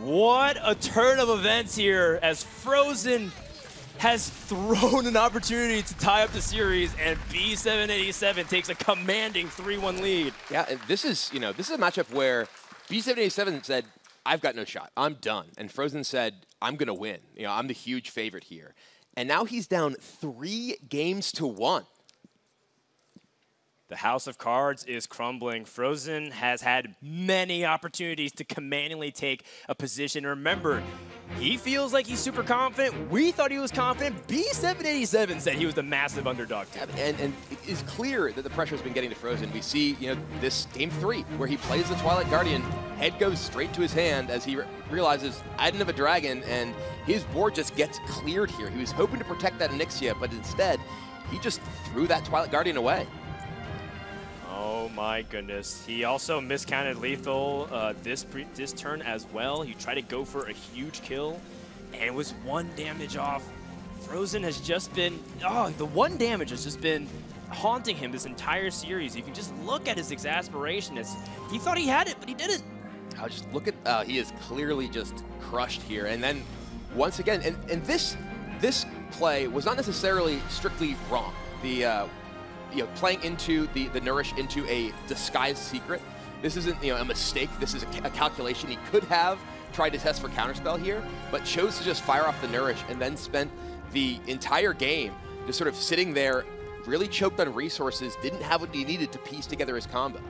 What a turn of events here as Frozen has thrown an opportunity to tie up the series, and B787 takes a commanding 3-1 lead. Yeah, this is you know this is a matchup where B787 said, "I've got no shot. I'm done," and Frozen said, "I'm gonna win. You know, I'm the huge favorite here." And now he's down three games to one. The House of Cards is crumbling. Frozen has had many opportunities to commandingly take a position. Remember, he feels like he's super confident. We thought he was confident. B787 said he was the massive underdog. Too. And, and it is clear that the pressure has been getting to Frozen. We see, you know, this game three where he plays the Twilight Guardian, head goes straight to his hand as he re- realizes I didn't have a dragon, and his board just gets cleared here. He was hoping to protect that Onyxia, but instead he just threw that Twilight Guardian away. Oh my goodness. He also miscounted lethal uh, this this turn as well. He tried to go for a huge kill and it was one damage off. Frozen has just been, oh, the one damage has just been haunting him this entire series. You can just look at his exasperation. As he thought he had it, but he didn't. I'll just look at, uh, he is clearly just crushed here. And then once again, and, and this this play was not necessarily strictly wrong. The uh, you know playing into the the nourish into a disguised secret. This isn't you know a mistake. This is a, a calculation. He could have tried to test for counterspell here, but chose to just fire off the nourish and then spent the entire game just sort of sitting there, really choked on resources, didn't have what he needed to piece together his combo.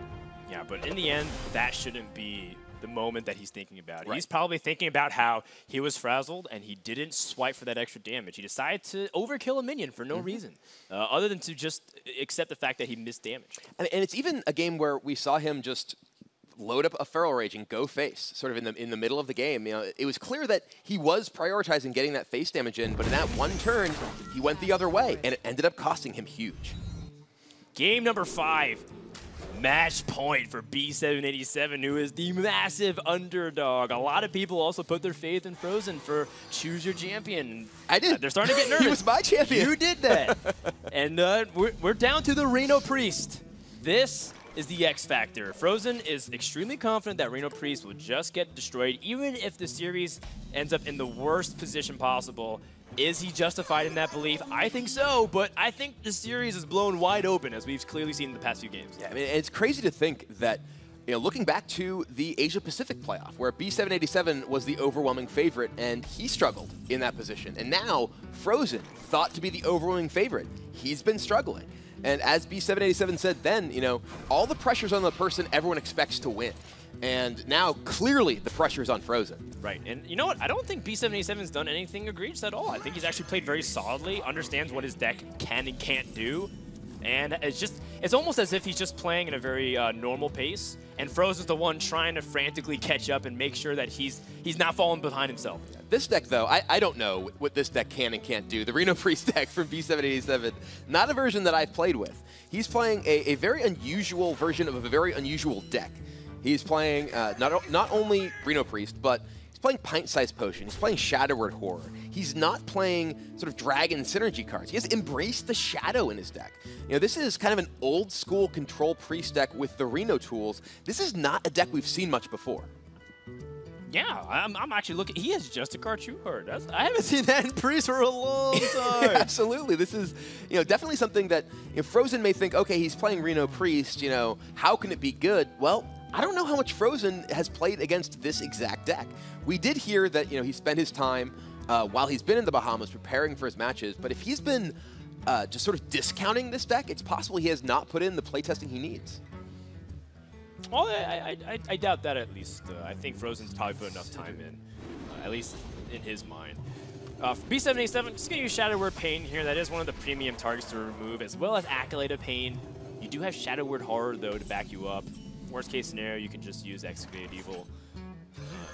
Yeah, but in the end, that shouldn't be the moment that he's thinking about. Right. He's probably thinking about how he was frazzled and he didn't swipe for that extra damage. He decided to overkill a minion for no mm -hmm. reason, uh, other than to just accept the fact that he missed damage. And, and it's even a game where we saw him just load up a feral rage and go face sort of in the in the middle of the game you know it was clear that he was prioritizing getting that face damage in but in that one turn he went the other way and it ended up costing him huge game number five match point for B787, who is the massive underdog. A lot of people also put their faith in Frozen for choose your champion. I did. Uh, they're starting to get nervous. he was my champion. You did that. and uh, we're, we're down to the Reno Priest. This is the X factor. Frozen is extremely confident that Reno Priest will just get destroyed, even if the series ends up in the worst position possible. Is he justified in that belief? I think so, but I think the series is blown wide open, as we've clearly seen in the past few games. Yeah, I mean, it's crazy to think that you know, looking back to the Asia Pacific playoff, where B787 was the overwhelming favorite, and he struggled in that position. And now, Frozen, thought to be the overwhelming favorite, he's been struggling. And as B787 said then, you know, all the pressure's on the person everyone expects to win. And now, clearly, the pressure is on Frozen. Right. And you know what? I don't think B787's done anything egregious at all. I think he's actually played very solidly, understands what his deck can and can't do. And it's just, it's almost as if he's just playing at a very uh, normal pace, and Frozen's the one trying to frantically catch up and make sure that he's he's not falling behind himself. This deck, though, I, I don't know what this deck can and can't do. The Reno Priest deck from B787, not a version that I've played with. He's playing a, a very unusual version of a very unusual deck. He's playing uh, not, not only Reno Priest, but he's playing Pint-Sized Potion. He's playing Shadow Word Horror. He's not playing sort of Dragon Synergy cards. He has embraced the Shadow in his deck. You know, this is kind of an old school Control Priest deck with the Reno tools. This is not a deck we've seen much before. Yeah, I'm, I'm actually looking. He has just a card. That's, I haven't seen that in Priest for a long time. Absolutely. This is, you know, definitely something that you know, Frozen may think, okay, he's playing Reno Priest, you know, how can it be good? Well, I don't know how much Frozen has played against this exact deck. We did hear that, you know, he spent his time uh, while he's been in the Bahamas preparing for his matches, but if he's been uh, just sort of discounting this deck, it's possible he has not put in the playtesting he needs. Well, I, I, I, doubt that at least. Uh, I think Frozen's probably put enough time in, uh, at least in his mind. Uh, B787, just going to use Shadow Word Pain here. That is one of the premium targets to remove, as well as Acolyte of Pain. You do have Shadow Word Horror, though, to back you up. Worst case scenario, you can just use Excavated Evil.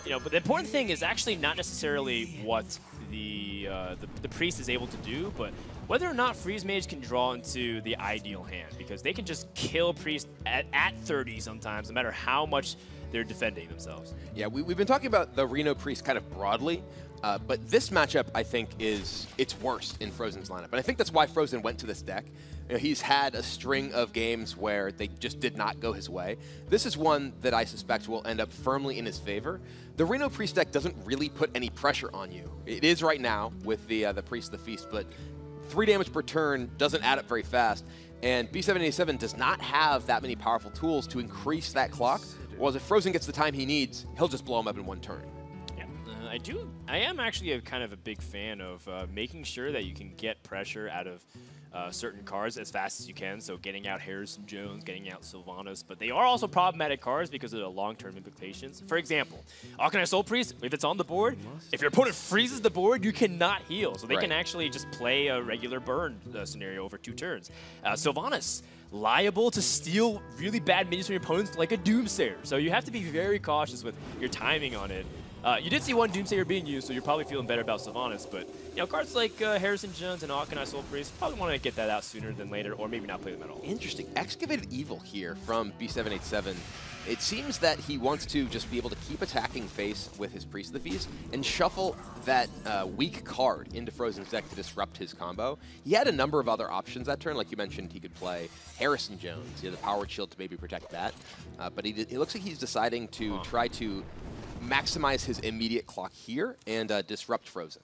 You know, but the important thing is actually not necessarily what the, uh, the, the priest is able to do, but whether or not Freeze Mage can draw into the ideal hand, because they can just kill Priest at, at 30 sometimes, no matter how much they're defending themselves. Yeah, we, have been talking about the Reno Priest kind of broadly, uh, but this matchup, I think, is its worst in Frozen's lineup. And I think that's why Frozen went to this deck. You know, he's had a string of games where they just did not go his way. This is one that I suspect will end up firmly in his favor. The Reno Priest deck doesn't really put any pressure on you. It is right now with the uh, the Priest of the Feast, but three damage per turn doesn't add up very fast. And B787 does not have that many powerful tools to increase that clock. Whereas if Frozen gets the time he needs, he'll just blow him up in one turn. I do. I am actually a kind of a big fan of uh, making sure that you can get pressure out of uh, certain cards as fast as you can. So getting out Harrison Jones, getting out Sylvanas, but they are also problematic cards because of the long-term implications. For example, Auchenai Soul Priest, if it's on the board, if your opponent freezes the board, you cannot heal. So they right. can actually just play a regular burn uh, scenario over two turns. Uh, Sylvanas, liable to steal really bad minions from your opponents like a Doomsayer. So you have to be very cautious with your timing on it. Uh, you did see one Doomsayer being used, so you're probably feeling better about Sylvanas, but you know, cards like uh, Harrison Jones and Auchenai Soul Priest probably want to get that out sooner than later, or maybe not play them at all. Interesting. Excavated Evil here from B787. It seems that he wants to just be able to keep attacking face with his Priest of the Feast and shuffle that uh, weak card into Frozen's deck to disrupt his combo. He had a number of other options that turn. Like you mentioned, he could play Harrison Jones, he had the Power Shield to maybe protect that. Uh, but he, it looks like he's deciding to huh. try to maximize his immediate clock here and uh, disrupt Frozen.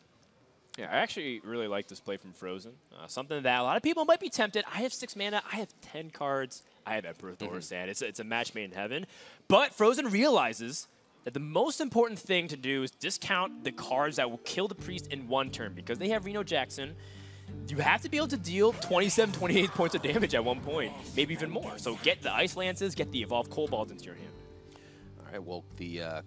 Yeah, I actually really like this play from Frozen. Uh, something that a lot of people might be tempted. I have six mana. I have 10 cards. I have Emperor. Mm -hmm. It's, a, it's a match made in heaven. But Frozen realizes that the most important thing to do is discount the cards that will kill the Priest in one turn because they have Reno Jackson. You have to be able to deal 27, 28 points of damage at one point, maybe even more. So get the Ice Lances, get the Evolved Kobolds into your hand. All right, well, the uh,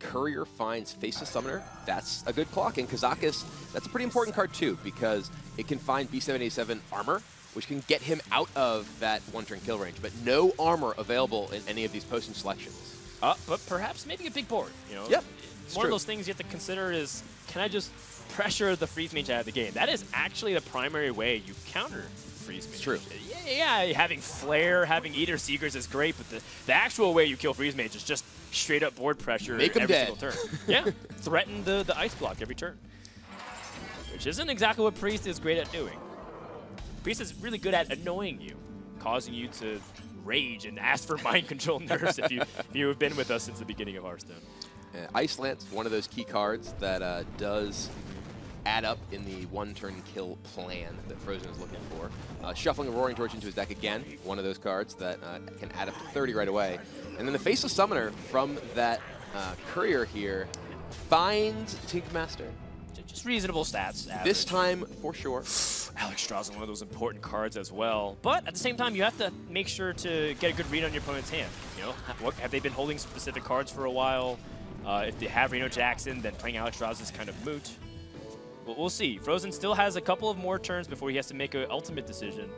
Courier finds Faceless Summoner. That's a good clock. And Kazakus, that's a pretty important card too, because it can find B787 armor, which can get him out of that one-turn kill range, but no armor available in any of these potion selections. Uh, but perhaps maybe a big board, you know? Yep. One true. of those things you have to consider is, can I just pressure the freeze mage out of the game? That is actually the primary way you counter freeze mage. It's true. Yeah, yeah, having flare, having eater seekers is great, but the, the actual way you kill freeze mage is just straight up board pressure Make every dead. single turn. yeah, threaten the, the ice block every turn. Which isn't exactly what Priest is great at doing. Priest is really good at annoying you, causing you to rage and ask for mind control nerfs if you if you have been with us since the beginning of Hearthstone. Uh, Ice Lance, one of those key cards that uh, does add up in the one-turn kill plan that Frozen is looking for. Uh, shuffling a Roaring Torch into his deck again, one of those cards that uh, can add up to 30 right away. And then the Faceless Summoner from that uh, Courier here finds Tinkmaster. Just reasonable stats. Average. This time, for sure. Alexstrasza, is one of those important cards as well. But at the same time, you have to make sure to get a good read on your opponent's hand. You know, what, have they been holding specific cards for a while? Uh, if they have Reno Jackson, then playing Alex Alexstrasza is kind of moot. But we'll see. Frozen still has a couple of more turns before he has to make an ultimate decision.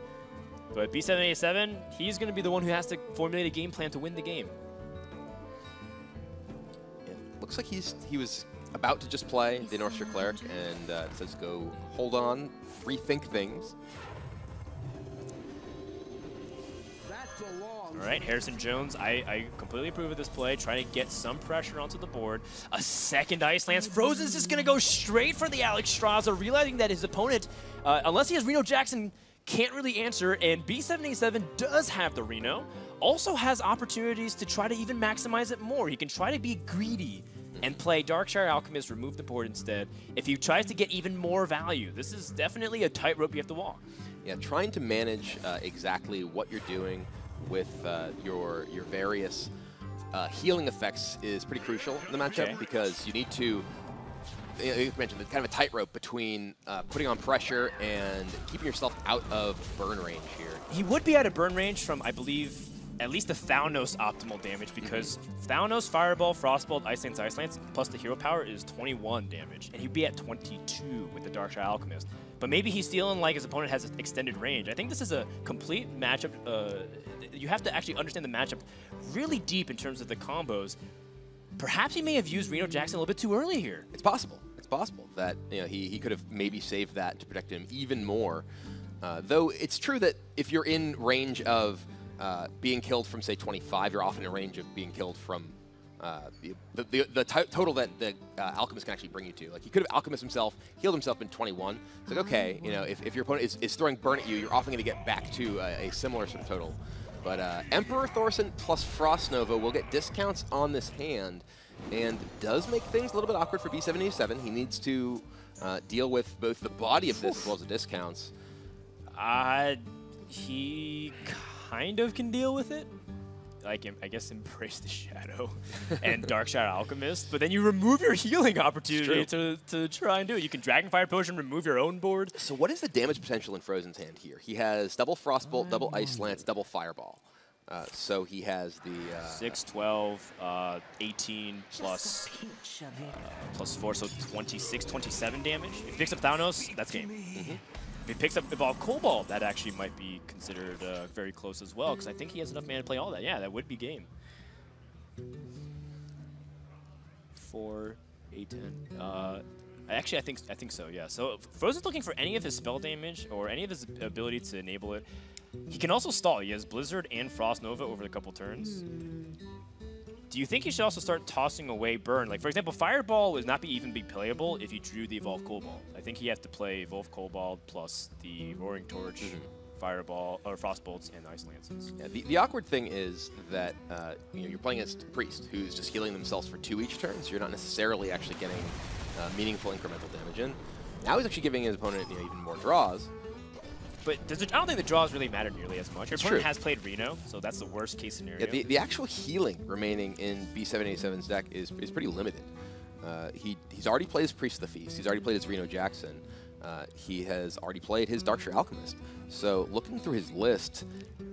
But B787, he's going to be the one who has to formulate a game plan to win the game. Yeah, looks like he's he was about to just play the North Northshire Cleric and uh, says go hold on, rethink things. All right, Harrison Jones, I, I completely approve of this play, trying to get some pressure onto the board. A second Ice Lance. Frozen's just going to go straight for the Alex Alexstrasza, realizing that his opponent, uh, unless he has Reno Jackson, can't really answer, and B787 does have the Reno. Also has opportunities to try to even maximize it more. He can try to be greedy and play Darkshire Alchemist, remove the board instead. If he tries to get even more value, this is definitely a tightrope you have to walk. Yeah, trying to manage uh, exactly what you're doing with uh, your your various uh, healing effects is pretty crucial in the matchup okay. because you need to you mentioned it's kind of a tightrope between uh, putting on pressure and keeping yourself out of burn range here. He would be out of burn range from, I believe, at least the Thalnos optimal damage because mm -hmm. Thalnos, Fireball, Frostbolt, Ice Lance, Ice Lance, plus the hero power is 21 damage, and he'd be at 22 with the Darkshire Alchemist. But maybe he's feeling like his opponent has extended range. I think this is a complete matchup. Uh, you have to actually understand the matchup really deep in terms of the combos. Perhaps he may have used Reno Jackson a little bit too early here. It's possible. It's possible that you know he, he could have maybe saved that to protect him even more. Uh, though it's true that if you're in range of uh, being killed from, say, 25, you're often in a range of being killed from uh, the, the, the total that the uh, Alchemist can actually bring you to. Like, he could have Alchemist himself, healed himself in 21. It's like, okay, you know, if, if your opponent is, is throwing Burn at you, you're often going to get back to a, a, similar sort of total. But uh, Emperor Thaurissan plus Frost Nova will get discounts on this hand and does make things a little bit awkward for B787. He needs to uh, deal with both the body of this as well as the discounts. Uh, he kind of can deal with it like I guess embrace the shadow and Darkshire Alchemist, but then you remove your healing opportunity to, to try and do it. You can Dragonfire Potion, remove your own board. So what is the damage potential in Frozen's hand here? He has double Frostbolt, double Ice Lance, double Fireball. Uh, so he has the uh, 6, 12, uh, 18 plus, uh, plus 4, so 26, 27 damage. If he picks up Thalnos, that's game. Mm -hmm. If he picks up Evolved Kobold, that actually might be considered uh, very close as well, because I think he has enough mana to play all that. Yeah, that would be game. A4, A10. Uh, actually, I think I think so. Yeah. So Frozen's looking for any of his spell damage or any of his ability to enable it. He can also stall. He has Blizzard and Frost Nova over the couple turns. Do you think you should also start tossing away Burn? Like, for example, Fireball would not be even be playable if you drew the Evolve Kobold. I think he has to play Evolve Kobold plus the Roaring Torch, Fireball, or Frostbolts, and Ice Lances. Yeah, the, the awkward thing is that uh, you know, you're playing against a Priest who's just healing themselves for two each turn, so you're not necessarily actually getting uh, meaningful incremental damage in. Now he's actually giving his opponent you know, even more draws. But does it, I don't think the draws really matter nearly as much. Your It's opponent true. has played Reno, so that's the worst case scenario. Yeah, the, the actual healing remaining in B787's deck is, is pretty limited. Uh, he, he's already played his Priest of the Feast. He's already played his Reno Jackson. Uh, he has already played his Darkshire Alchemist. So looking through his list,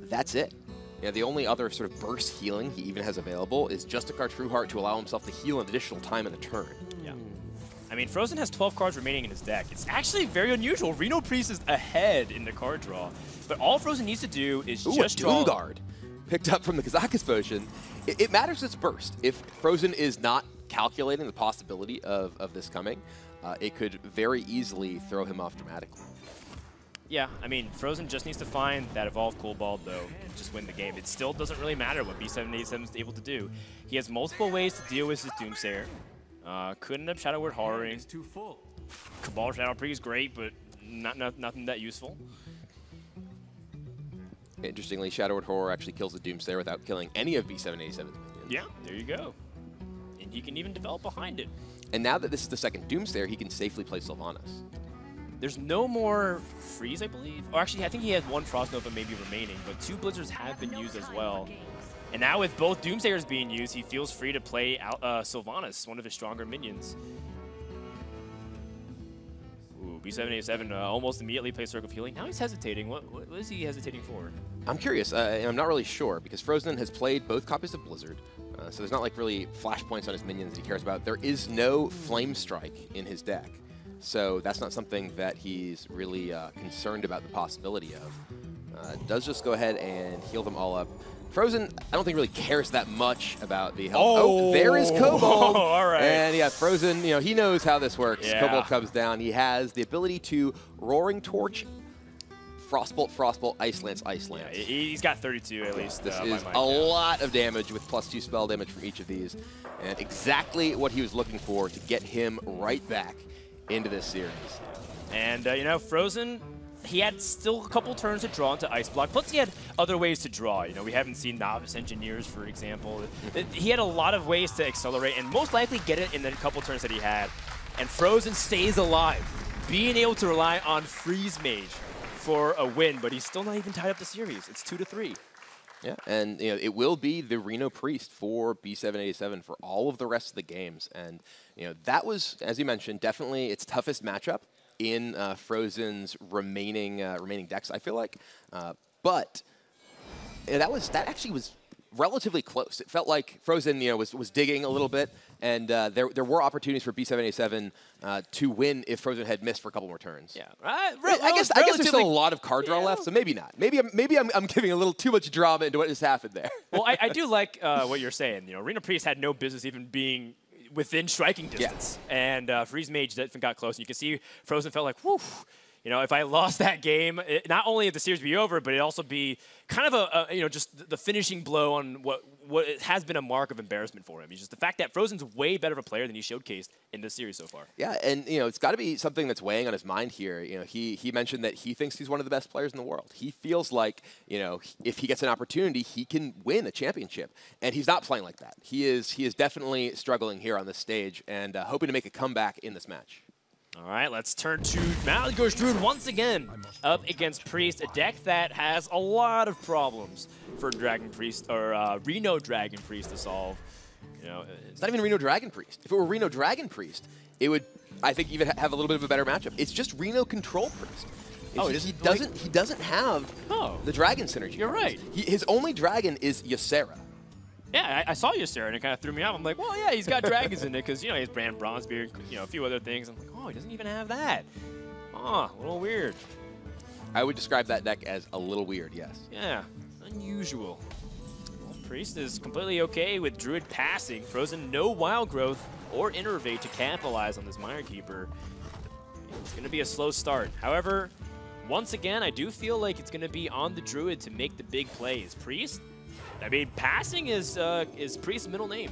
that's it. Yeah, the only other sort of burst healing he even has available is just a card True Heart to allow himself to heal an additional time in a turn. I mean, Frozen has 12 cards remaining in his deck. It's actually very unusual. Reno Priest is ahead in the card draw. But all Frozen needs to do is Ooh, just a draw... Guard picked up from the Kazakus potion. It, it matters it's burst. If Frozen is not calculating the possibility of, of this coming, uh, it could very easily throw him off dramatically. Yeah, I mean, Frozen just needs to find that Evolve Kobold, though, and just win the game. It still doesn't really matter what B787 is able to do. He has multiple ways to deal with his Doomsayer. Uh, could end up Shadow Word Horroring. It's too full. Cabal Shadow Pre is great, but not, not nothing that useful. Interestingly, Shadow Word Horror actually kills the Doomsayer without killing any of B787's minions. Yeah, there you go. And he can even develop behind it. And now that this is the second Doomsayer, he can safely play Sylvanas. There's no more freeze, I believe. Or actually, I think he has one Frost Nova maybe remaining, but two Blizzards have been used as well. And now with both Doomsayers being used, he feels free to play out, uh, Sylvanas, one of his stronger minions. Ooh, B787 uh, almost immediately plays Circle of Healing. Now he's hesitating. What, what, is he hesitating for? I'm curious. Uh, I'm not really sure because Frozen has played both copies of Blizzard, uh, so there's not like really flashpoints on his minions that he cares about. There is no Flame Strike in his deck, so that's not something that he's really uh, concerned about the possibility of. Uh, does just go ahead and heal them all up. Frozen, I don't think really cares that much about the health. Oh. there is Kobold. All right. And yeah, Frozen, you know, he knows how this works. Yeah. Kobold comes down. He has the ability to Roaring Torch, Frostbolt, Frostbolt, Ice Lance, Ice Lance. Yeah, he- he's got 32 at least. This uh, is my a count. lot of damage with plus two spell damage from each of these. And exactly what he was looking for to get him right back into this series. And, uh, you know, Frozen, he had still a couple turns to draw into Ice Block. Plus, he had other ways to draw. You know, we haven't seen Novice Engineers, for example. He had a lot of ways to accelerate and most likely get it in the couple turns that he had. And Frozen stays alive, being able to rely on Freeze Mage for a win, but he's still not even tied up the series. It's two to three. Yeah, and you know it will be the Reno Priest for B787 for all of the rest of the games, and you know that was, as you mentioned, definitely its toughest matchup in uh, Frozen's remaining uh, remaining decks. I feel like, uh, but yeah, that was that actually was relatively close. It felt like Frozen, you know, was, was digging a little bit, and uh, there there were opportunities for B787 uh, to win if Frozen had missed for a couple more turns. Yeah, right. I guess I guess there's still a lot of card draw left, so maybe not. Maybe I'm, maybe I'm, I'm giving a little too much drama into what just happened there. well, I, I do like uh, what you're saying. You know, Reno Priest had no business even being within striking distance, and uh, Freeze Mage definitely got close. And you can see Frozen felt like, whew. You know, if I lost that game, it, not only would the series be over, but it'd also be kind of a, a you know just the finishing blow on what what has been a mark of embarrassment for him. It's just the fact that Frozen's way better of a player than he showcased in this series so far. Yeah, and you know it's got to be something that's weighing on his mind here. You know, he he mentioned that he thinks he's one of the best players in the world. He feels like you know if he gets an opportunity, he can win a championship, and he's not playing like that. He is he is definitely struggling here on this stage and uh, hoping to make a comeback in this match. All right, let's turn to Malygos Druid once again up against Priest, a deck that has a lot of problems for Dragon Priest or uh, Reno Dragon Priest to solve. You know, It's not even Reno Dragon Priest. If it were Reno Dragon Priest, it would I think even have a little bit of a better matchup. It's just Reno Control Priest. It's Oh, just- he doesn't he doesn't have the dragon synergy. You're right. He, his only dragon is Ysera. Yeah, I, I saw you, Sarah, and it kind of threw me off. I'm like, well, yeah, he's got dragons in it because, you know, he's Brann Bronzebeard, you know, a few other things. I'm like, oh, he doesn't even have that. Oh, a little weird. I would describe that deck as a little weird. Yes. Yeah, unusual. Well, Priest is completely okay with Druid passing. Frozen no wild growth or innervate to capitalize on this Mire Keeper. It's going to be a slow start. However, once again, I do feel like it's going to be on the Druid to make the big plays. Priest, I mean, passing is uh, is Priest's middle name.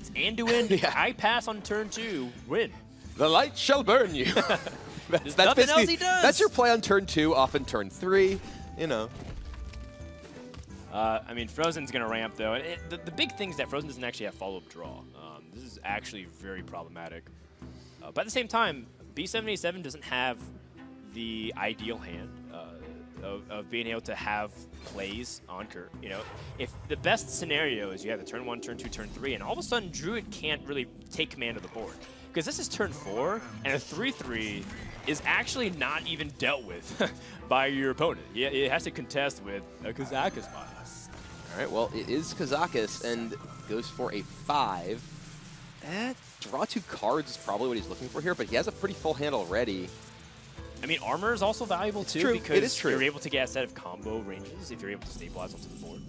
It's Anduin, I pass on turn two, win. The light shall burn you. There's nothing else he does. That's your play on turn two, Off often turn three. You know. Uh, I mean, Frozen's going to ramp, though. It, the, the, big thing is that Frozen doesn't actually have follow-up draw. Um, this is actually very problematic. Uh, but at the same time, B77 doesn't have the ideal hand of, of, being able to have plays on Kurt. You know, if the best scenario is you have the turn one, turn two, turn three, and all of a sudden Druid can't really take command of the board. Because this is turn four, and a 3-3 is actually not even dealt with by your opponent. Yeah, it has to contest with a Kazakus bot. All right, well, it is Kazakus and goes for a five. Eh, draw two cards is probably what he's looking for here, but he has a pretty full hand already. I mean, armor is also valuable it's too true. because it is true. you're able to get a set of combo ranges if you're able to stabilize onto the board.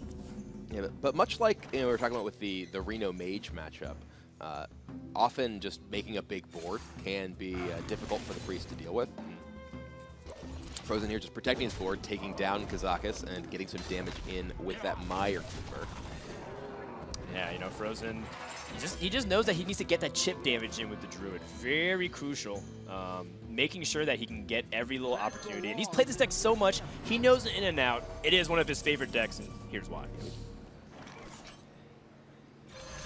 Yeah, but, but much like you know, we were talking about with the the Reno Mage matchup, uh, often just making a big board can be uh, difficult for the priest to deal with. Frozen here just protecting his board, taking down Kazakus, and getting some damage in with that Mire Keeper. Yeah, you know, Frozen, he just, he just knows that he needs to get that chip damage in with the Druid. Very crucial. Um, making sure that he can get every little opportunity. And he's played this deck so much, he knows it in and out. It is one of his favorite decks, and here's why.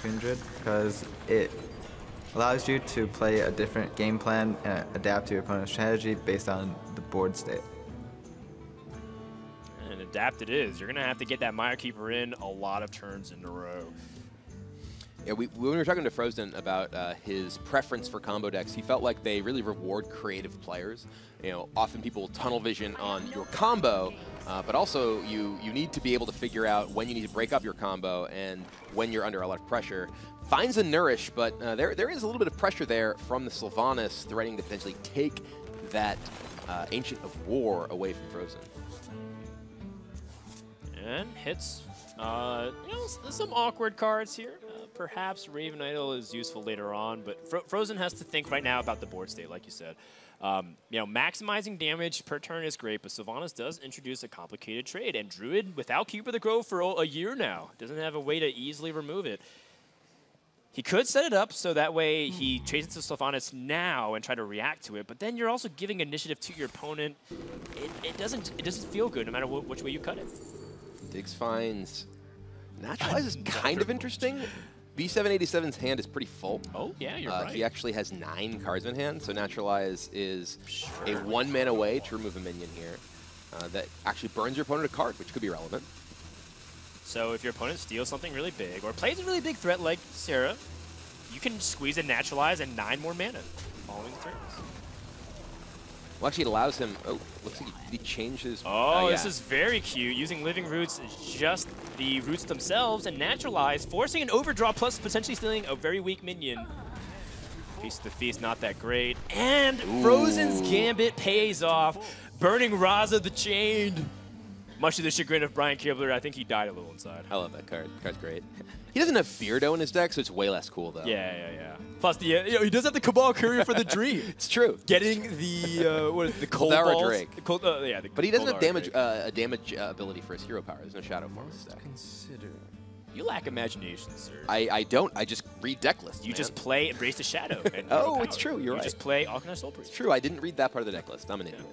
Kindred, because it allows you to play a different game plan and adapt to your opponent's strategy based on the board state. And adapt it is. You're going to have to get that Mire Keeper in a lot of turns in a row. Yeah, we, when we were talking to Frozen about uh, his preference for combo decks, he felt like they really reward creative players. You know, often people tunnel vision on your combo, uh, but also you, you need to be able to figure out when you need to break up your combo and when you're under a lot of pressure. Finds a Nourish, but uh, there there is a little bit of pressure there from the Sylvanas threatening to potentially take that uh, Ancient of War away from Frozen. And hits, uh, you know, some awkward cards here. Perhaps Raven Idol is useful later on, but Fro Frozen has to think right now about the board state, like you said. Um, you know, maximizing damage per turn is great, but Sylvanas does introduce a complicated trade, and Druid, without Keeper of the Grove for a year now, doesn't have a way to easily remove it. He could set it up so that way he chases to Sylvanas now and try to react to it, but then you're also giving initiative to your opponent. It, it doesn't it doesn't feel good no matter wh which way you cut it. Diggs finds Naturalize is kind of interesting. B787's hand is pretty full. Oh, yeah, you're uh, right. He actually has nine cards in hand, so Naturalize is sure. a one mana way to remove a minion here uh, that actually burns your opponent a card, which could be relevant. So if your opponent steals something really big or plays a really big threat like Ysera, you can squeeze a Naturalize and nine more mana following the turns. Well, actually, it allows him. Oh, looks like he, changes. Oh, uh, this is very cute. Using Living Roots, just the roots themselves, and Naturalize, forcing an overdraw plus potentially stealing a very weak minion. Priest of the Feast, not that great. And Ooh. Frozen's Gambit pays off, burning Raza the Chained. Much to the chagrin of Brian Kibler, I think he died a little inside. I love that card. Card's great. He doesn't have Beardo in his deck, so it's way less cool, though. Yeah, yeah, yeah. Plus, the uh, you know, he does have the Kabal Courier for the Dream. it's true. Getting the uh, what is it, the cold Coldarra balls? Drake. The cold, uh, yeah, the But he doesn't have damage uh, a damage uh, ability for his hero power. There's no shadow form in his deck. Consider. You lack imagination, sir. I, I don't. I just read deck lists. You man. just play Embrace the Shadow. And Oh, Hero it's true, you're you right. just play Auchenai Soul Priest. It's true. I didn't read that part of the deck list. I'm an idiot.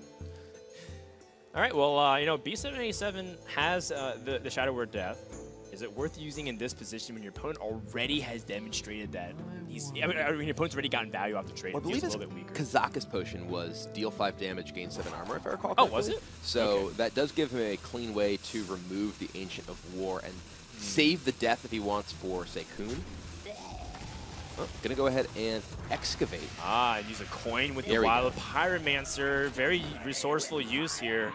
All right, well, uh, you know, B787 has uh, the, the Shadow Word Death. Is it worth using in this position when your opponent already has demonstrated that he's, I mean, I mean your opponent's already gotten value off the trade? Well, I believe a his little bit weaker. Kazakus potion was deal 5 damage, gain 7 armor, if I recall correctly. Oh, correctly. was it? So Okay. that does give him a clean way to remove the Ancient of War and save the death if he wants for, say, Kun. Oh, gonna go ahead and excavate. Ah, and use a coin with There the Wild Pyromancer. Very resourceful use here.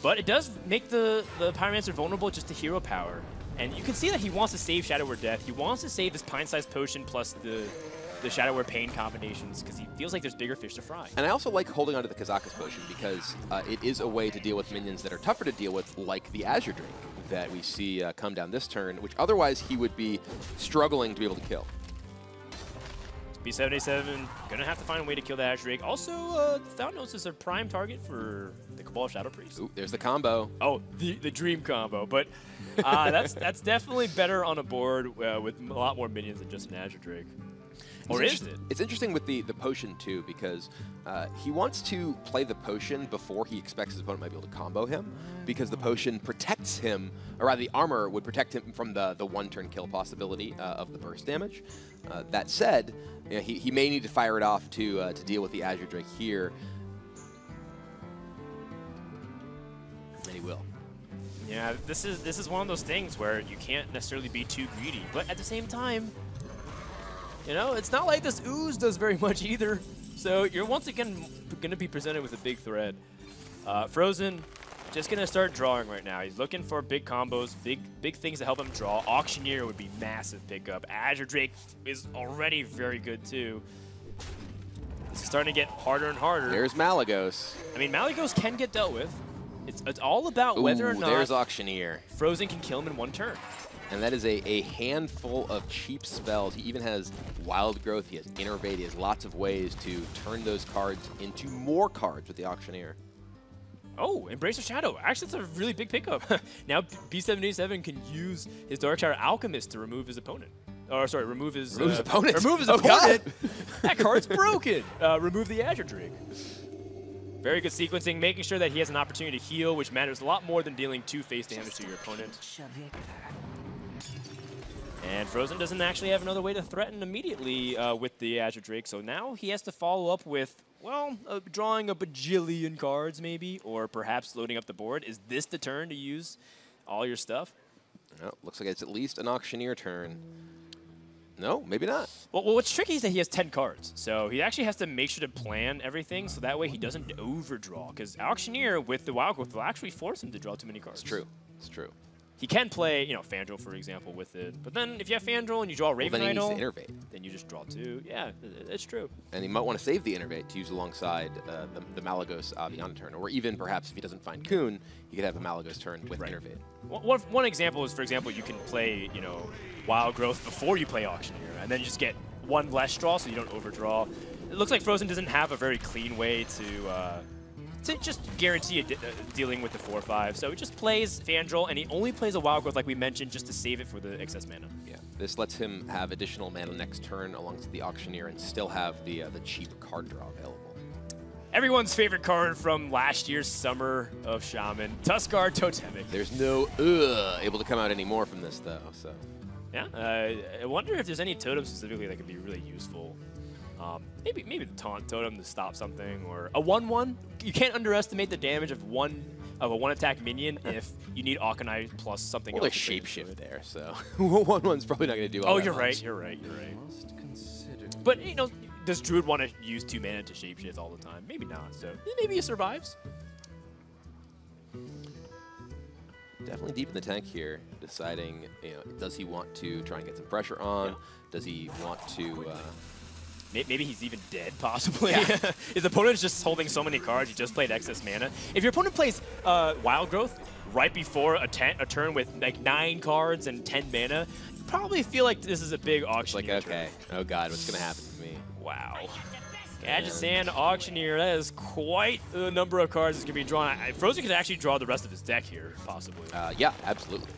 But it does make the, the Pyromancer vulnerable just to hero power. And you can see that he wants to save Shadow Word Death. He wants to save this Pint-sized Potion plus the, the Shadow Word Pain combinations because he feels like there's bigger fish to fry. And I also like holding onto the Kazakus potion because uh, it is a way to deal with minions that are tougher to deal with, like the Azure Drake. that we see uh, come down this turn, which otherwise he would be struggling to be able to kill. B77 gonna have to find a way to kill the Azure Drake. Also, uh, is a prime target for the Cabal Shadow Priest. Ooh, there's the combo. Oh, the the dream combo, but uh, that's that's definitely better on a board uh, with a lot more minions than just an Azure Drake. Or it's is it? It's interesting with the, the potion too because uh, he wants to play the potion before he expects his opponent might be able to combo him because the potion protects him, or rather the armor would protect him from the, the one turn kill possibility uh, of the burst damage. Uh, that said, you know, he, he may need to fire it off to uh, to deal with the Azure Drake here. And he will. Yeah, this is this is one of those things where you can't necessarily be too greedy, but at the same time, you know, it's not like this ooze does very much either. So you're once again going to be presented with a big threat. Uh, Frozen, just going to start drawing right now. He's looking for big combos, big big things to help him draw. Auctioneer would be massive pickup. Azure Drake is already very good too. This is starting to get harder and harder. There's Malygos. I mean, Malygos can get dealt with. It's, it's all about whether or not there's Auctioneer. Frozen can kill him in one turn. And that is a, a handful of cheap spells. He even has Wild Growth, he has Innervate, he has lots of ways to turn those cards into more cards with the Auctioneer. Oh, Embrace of Shadow. Actually, that's a really big pickup. now B787 can use his Dark Shadow Alchemist to remove his opponent. Or sorry, remove his, Remove his uh, opponent. Remove his Oh, opponent. that card's broken. Uh, remove the Azure Drake. Very good sequencing, making sure that he has an opportunity to heal, which matters a lot more than dealing two face damage to your opponent. And Frozen doesn't actually have another way to threaten immediately uh, with the Azure Drake, so now he has to follow up with, well, uh, drawing a bajillion cards maybe, or perhaps loading up the board. Is this the turn to use all your stuff? No, looks like it's at least an Auctioneer turn. No, maybe not. Well, well, what's tricky is that he has 10 cards, so he actually has to make sure to plan everything so that way he doesn't overdraw, because Auctioneer with the Wild Growth will actually force him to draw too many cards. It's true. It's true. He can play, you know, Fandral, for example, with it. But then if you have Fandral and you draw Well, Raven then he needs Idol, innervate. then you just draw two. Yeah, it's true. And he might want to save the Innervate to use alongside uh, the, the Malygos Aviana turn. Or even perhaps if he doesn't find Kun, he could have a Malygos turn with Innervate. One, one- one example is, for example, you can play, you know, Wild Growth before you play Auctioneer, and then you just get one less draw so you don't overdraw. It looks like Frozen doesn't have a very clean way to uh, to just guarantee de- uh, dealing with the 4-5. So he just plays Fandral, and he only plays a Wild Growth, like we mentioned, just to save it for the excess mana. Yeah, this lets him have additional mana next turn alongside the Auctioneer and still have the uh, the cheap card draw available. Everyone's favorite card from last year's Summer of Shaman, Tuskarr Totemic. There's no ugh able to come out anymore from this though. So Yeah, uh, I wonder if there's any totem specifically that could be really useful. Um, maybe maybe the taunt totem to stop something, or a one-one. You can't underestimate the damage of one of a one-attack minion if you need Auchenai plus something well, else. there's to bring into shapeshift it. there, so one one's probably not going to do. All Oh, that you're much. right. You're right. You're right. But you know, does Druid want to use two mana to shapeshift all the time? Maybe not. So maybe he survives. Definitely deep in the tank here, deciding, you know, does he want to try and get some pressure on? Does he want to? Uh, Maybe he's even dead, possibly. Yeah. His opponent's just holding so many cards, he just played excess mana. If your opponent plays uh, Wild Growth right before a, ten- a turn with like nine cards and 10 mana, you probably feel like this is a big auction. like, okay, oh god, what's going to happen to me? Wow. Gadgetzan Auctioneer, that is quite the number of cards that's going to be drawn. Frozen could actually draw the rest of his deck here, possibly. Uh, yeah, absolutely.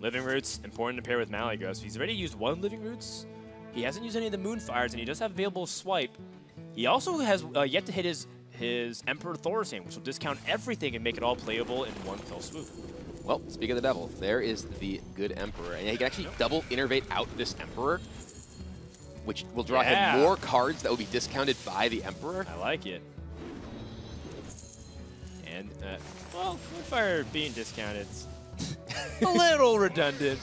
Living Roots, important to pair with Malygos. He's already used one Living Roots. He hasn't used any of the Moonfires, and he does have available Swipe. He also has uh, yet to hit his his Emperor Thaurissan, which will discount everything and make it all playable in one fell swoop. Well, speak of the devil, there is the good Emperor. And he can actually double innervate out this Emperor, which will draw Yeah. him more cards that will be discounted by the Emperor. I like it. And, uh, well, Moonfire being discounted is a little redundant.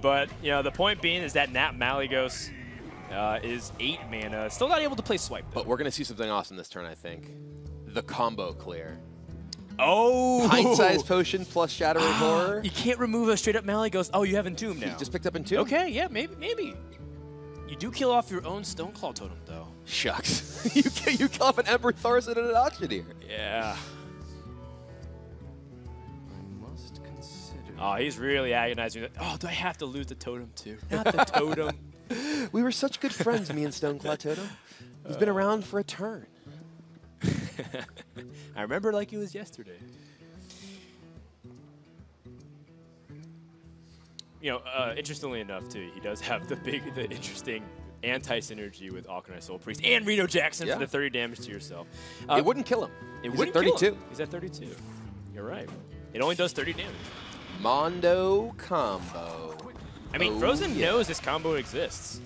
But, you know, the point being is that Nat Malygos uh, is 8 mana. Still not able to play Swipe, though. But we're going to see something awesome this turn, I think. The combo clear. Oh! Pint-sized potion plus Shadow Word Horror. You can't remove a straight-up Malygos. Oh, you have Entomb now. He just picked up Entomb. Okay, yeah, maybe, maybe. You do kill off your own Stoneclaw Totem, though. Shucks. you, kill, you kill off an Emperor Thaurissan and an Auctioneer. Yeah. Oh, he's really agonizing. Oh, do I have to lose the totem too? Not the totem. we were such good friends, me and Stoneclaw Totem. He's been uh. around for a turn. I remember like it was yesterday. You know, uh, interestingly enough, too, he does have the big, the interesting anti-synergy with Auchenai Soul Priest and Reno Jackson Yeah. for the 30 damage to yourself. it wouldn't kill him. It He's at wouldn't kill him. 32. He's at 32. You're right. It only does 30 damage. Mondo combo. I mean, Oh, Frozen yeah. knows this combo exists.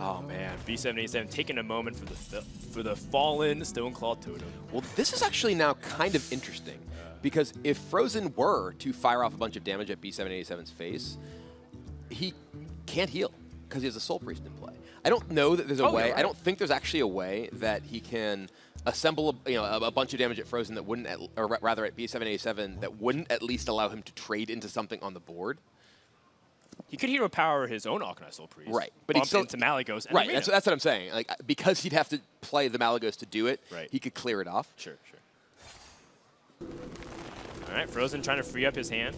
Oh man, B787 taking a moment for the th- for the fallen Stoneclaw Totem. Well, this is actually now kind of interesting because if Frozen were to fire off a bunch of damage at B787's face, he can't heal because he has a Soul Priest in play. I don't know that there's a Oh, way. I don't think there's actually a way that he can assemble a, you know, a, bunch of damage at Frozen that wouldn't, at, or rather at B787, that wouldn't at least allow him to trade into something on the board. He could hero power his own Auchenai Soul Priest. Right, but he'd still into Malygos. Right. That's, that's what I'm saying. Like uh, because he'd have to play the Malygos to do it. Right. He could clear it off. Sure, sure. All right, Frozen trying to free up his hand.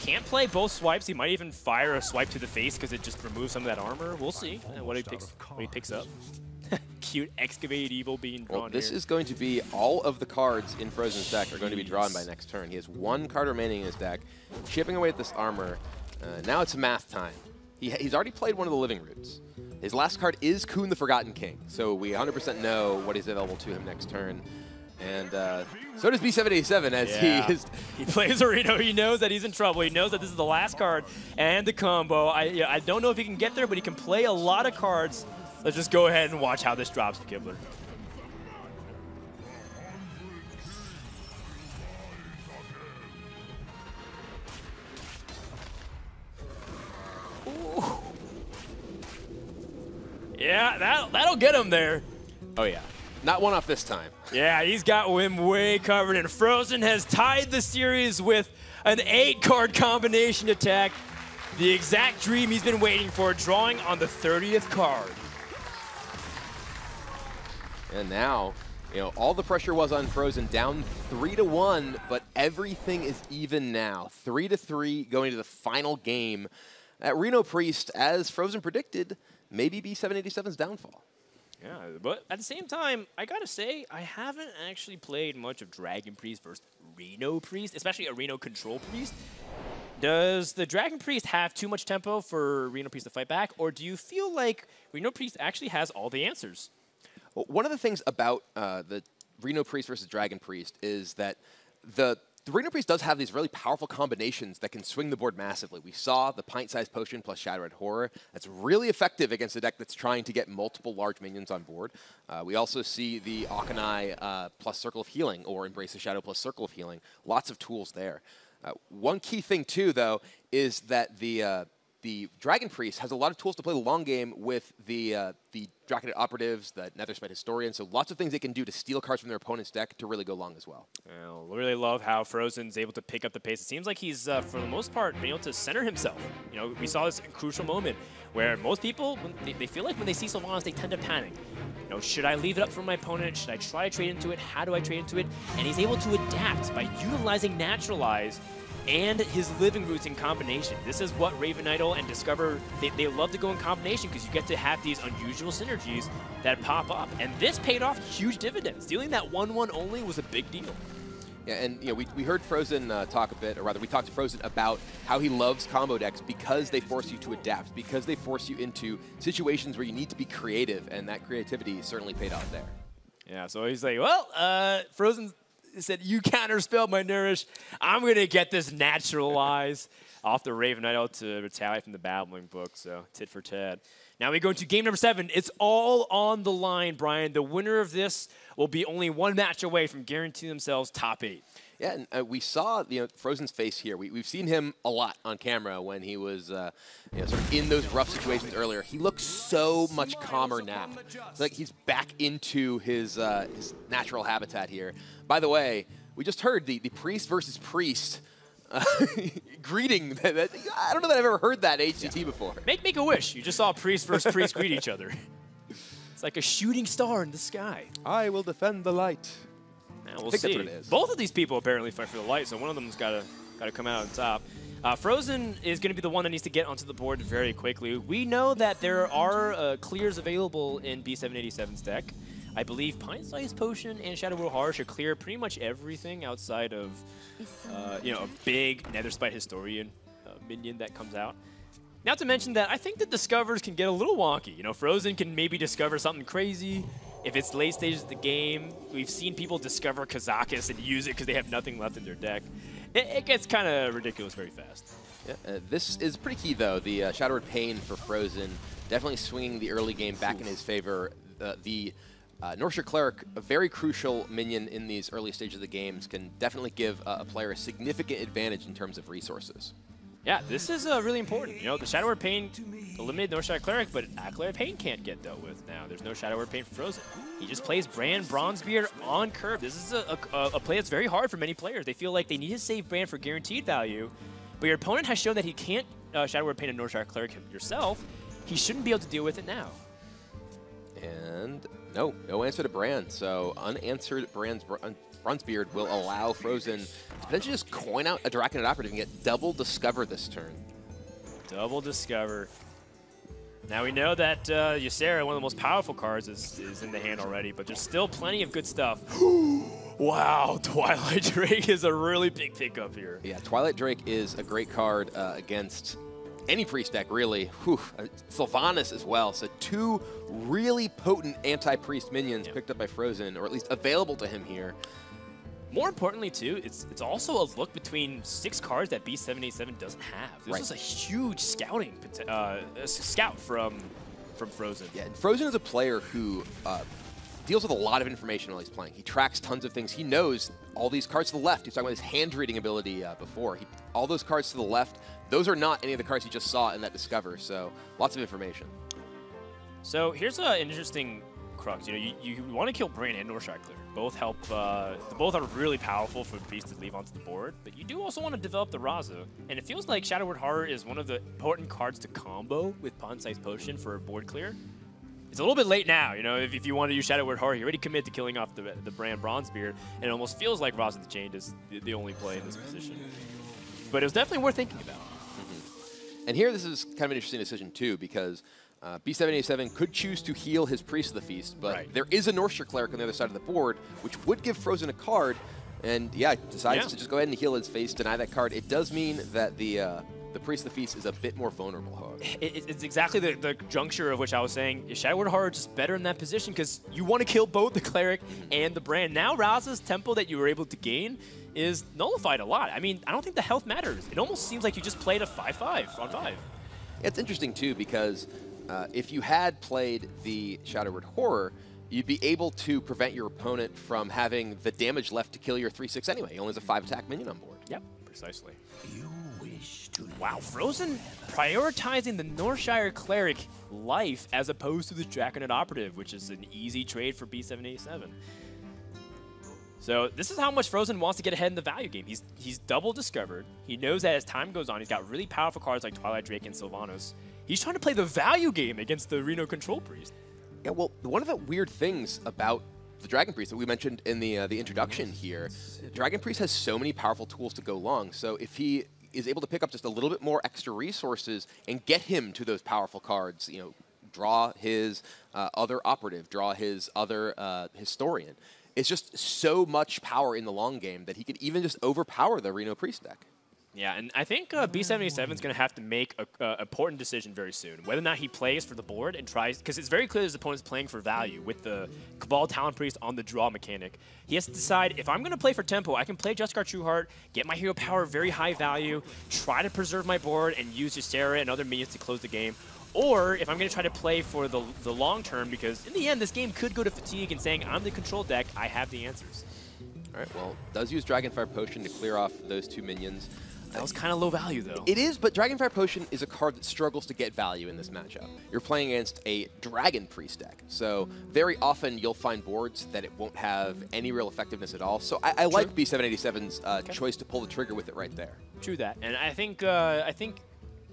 Can't play both swipes. He might even fire a swipe to the face because it just removes some of that armor. We'll see what he picks. What he picks up. Cute excavated evil being drawn Well, this here. is going to be all of the cards in Frozen's deck are going to be drawn by next turn. He has one card remaining in his deck, chipping away at this armor. Uh, now it's math time. He, he's already played one of the living roots. His last card is Kun the Forgotten King, so we 100% know what is available to him next turn. And uh, so does B787 as Yeah. he is. He plays Reno. He knows that he's in trouble. He knows that this is the last card and the combo. I, yeah, I don't know if he can get there, but he can play a lot of cards. Let's just go ahead and watch how this drops to Kibler. Ooh. Yeah, that, that'll get him there. Oh, yeah. Not one off this time. Yeah, he's got him way covered, and Frozen has tied the series with an eight-card combination attack. The exact dream he's been waiting for, drawing on the 30th card. And now, you know, all the pressure was on Frozen, down three to one, but everything is even now. Three to three, going to the final game. At Reno Priest, as Frozen predicted, maybe B787's downfall. Yeah, but at the same time, I gotta say, I haven't actually played much of Dragon Priest versus Reno Priest, especially a Reno Control Priest. Does the Dragon Priest have too much tempo for Reno Priest to fight back, or do you feel like Reno Priest actually has all the answers? Well, one of the things about uh, the Reno Priest versus Dragon Priest is that the, the Reno Priest does have these really powerful combinations that can swing the board massively. We saw the pint-sized potion plus Shadow Word Horror. That's really effective against a deck that's trying to get multiple large minions on board. Uh, we also see the Auchenai uh, plus Circle of Healing or Embrace the Shadow plus Circle of Healing. Lots of tools there. Uh, one key thing too, though, is that the uh, the Dragon Priest has a lot of tools to play the long game with the uh, the Draconid Operatives, the Netherspite Historian. So lots of things they can do to steal cards from their opponent's deck to really go long as well. Well, really love how Frozen's able to pick up the pace. It seems like he's, uh, for the most part, been able to center himself. You know, we saw this crucial moment where most people, they, they feel like when they see Sylvanas, they tend to panic. You know, should I leave it up for my opponent? Should I try to trade into it? How do I trade into it? And he's able to adapt by utilizing Naturalize and his living roots in combination. This is what Raven Idol and Discover, they, they love to go in combination because you get to have these unusual synergies that pop up. And this paid off huge dividends. Dealing that 1-1 only was a big deal. Yeah, and you know, we, we heard Frozen uh, talk a bit, or rather, we talked to Frozen about how he loves combo decks because they force you to adapt, because they force you into situations where you need to be creative, and that creativity certainly paid off there. Yeah, so he's like, well, uh, Frozen said, you counterspelled my Nourish. I'm going to get this Naturalize off the Raven Idol to retaliate from the Babbling book. So tit for tat. Now we go into game number seven. It's all on the line, Brian. The winner of this will be only one match away from guaranteeing themselves top eight. Yeah, and uh, we saw you know Frozen's face here. We, we've seen him a lot on camera when he was uh, you know, sort of in those rough situations earlier. He looks so much calmer now. It's like he's back into his uh, his natural habitat here. By the way, we just heard the, the priest versus priest uh, greeting. That, that- I don't know that I've ever heard that HCT before. Make make a wish. You just saw priest versus priest greet each other. It's like a shooting star in the sky. I will defend the light. Now we'll think see. that's what it is. Both of these people apparently fight for the light, so one of them's got to Got to come out on top. Uh, Frozen is going to be the one that needs to get onto the board very quickly. We know that there are uh, clears available in B787's deck. I believe Pint Size Potion and Shadow Word Horror should clear pretty much everything outside of, uh, you know, a big Netherspite Historian uh, minion that comes out. Not to mention that I think the discovers can get a little wonky. You know, Frozen can maybe discover something crazy. If it's late stages of the game, we've seen people discover Kazakus and use it because they have nothing left in their deck. It, it gets kind of ridiculous very fast. Yeah, uh, this is pretty key, though. The uh, Pain for Frozen definitely swinging the early game back in his favor. Uh, the uh, Northshire Cleric, a very crucial minion in these early stages of the games, can definitely give uh, a player a significant advantage in terms of resources. Yeah, this is uh, really important. You know, the Shadow Word Pain eliminated Northshire Cleric, but Acolyte Pain can't get dealt with now. There's no Shadow Word Pain for Frozen. He just plays Brann Bronzebeard on curve. This is a, a, a, play that's very hard for many players. They feel like they need to save Brann for guaranteed value, but your opponent has shown that he can't uh, Shadow Word Pain and Northshire Cleric yourself. He shouldn't be able to deal with it now. And no, no answer to Brann. So unanswered Brann's Bronzebeard will allow Frozen to potentially just coin out a Draconid Operative and get double Discover this turn. Double Discover. Now we know that uh, Ysera, one of the most powerful cards, is, is in the hand already, but there's still plenty of good stuff. wow, Twilight Drake is a really big pickup here. Yeah, Twilight Drake is a great card uh, against any priest deck, really. Whew. Uh, Sylvanas as well. So two really potent anti-priest minions picked up by Frozen, or at least available to him here. More importantly, too, it's it's also a look between six cards that B787 doesn't have. This right. is a huge scouting uh, scout from from Frozen. Yeah, and Frozen is a player who uh, deals with a lot of information while he's playing. He tracks tons of things. He knows all these cards to the left. He's talking about his hand reading ability uh, before. He, all those cards to the left, those are not any of the cards he just saw in that Discover. So lots of information. So here's an interesting crux. You know, you, you want to kill Brann and Northshire Clear. Both help. Uh, both are really powerful for Priest to leave onto the board. But you do also want to develop the Raza. And it feels like Shadow Word Horror is one of the important cards to combo with Pint Size Potion for a board clear. It's a little bit late now, you know, if, if you want to use Shadow Word Horror, you already committed to killing off the, the Brann Bronzebeard, and it almost feels like Raza the Chained is the, the only play in this position. But it was definitely worth thinking about. Mm -hmm. And here, this is kind of an interesting decision, too, because uh, B787 could choose to heal his Priest of the Feast, but right. there is a Northshire Cleric on the other side of the board, which would give Frozen a card, and yeah, decides yeah. to just go ahead and heal his face, deny that card. It does mean that the uh, the Priest of the Feast is a bit more vulnerable, however. It, it's exactly the, the, juncture of which I was saying. Is Shadow Word Horror just better in that position? Because you want to kill both the Cleric and the Brann. Now Raza's Tempo that you were able to gain is nullified a lot. I mean, I don't think the health matters. It almost seems like you just played a 5-5 on 5. It's interesting, too, because uh, if you had played the Shadow Word Horror, you'd be able to prevent your opponent from having the damage left to kill your 3-6 anyway. He only has a 5-attack minion on board. Yep, precisely. You wish to wow, Frozen prioritizing the Northshire Cleric life as opposed to the Draconid Operative, which is an easy trade for B787. So this is how much Frozen wants to get ahead in the value game. He's he's double discovered. He knows that as time goes on, he's got really powerful cards like Twilight Drake and Sylvanas. He's trying to play the value game against the Reno Control Priest. Yeah, well, one of the weird things about the Dragon Priest that we mentioned in the uh, the introduction here, Dragon Priest has so many powerful tools to go long. So if he is able to pick up just a little bit more extra resources and get him to those powerful cards, you know, draw his uh, other operative, draw his other uh, historian. It's just so much power in the long game that he could even just overpower the Reno Priest deck. Yeah, and I think uh, B77 is going to have to make an uh, important decision very soon. Whether or not he plays for the board and tries, because it's very clear his opponent's playing for value with the Cabal Talon Priest on the draw mechanic. He has to decide, if I'm going to play for tempo, I can play Justicar Trueheart, get my hero power very high value, try to preserve my board, and use Ysera and other minions to close the game. Or if I'm going to try to play for the, the long term, because in the end, this game could go to fatigue and saying, I'm the control deck, I have the answers. All right, well, does use Dragonfire Potion to clear off those two minions. That was kind of low value, though. It is, but Dragonfire Potion is a card that struggles to get value in this matchup. You're playing against a Dragon Priest deck, so very often you'll find boards that it won't have any real effectiveness at all. So I, I like B787's uh, okay. choice to pull the trigger with it right there. True that, and I think uh, I think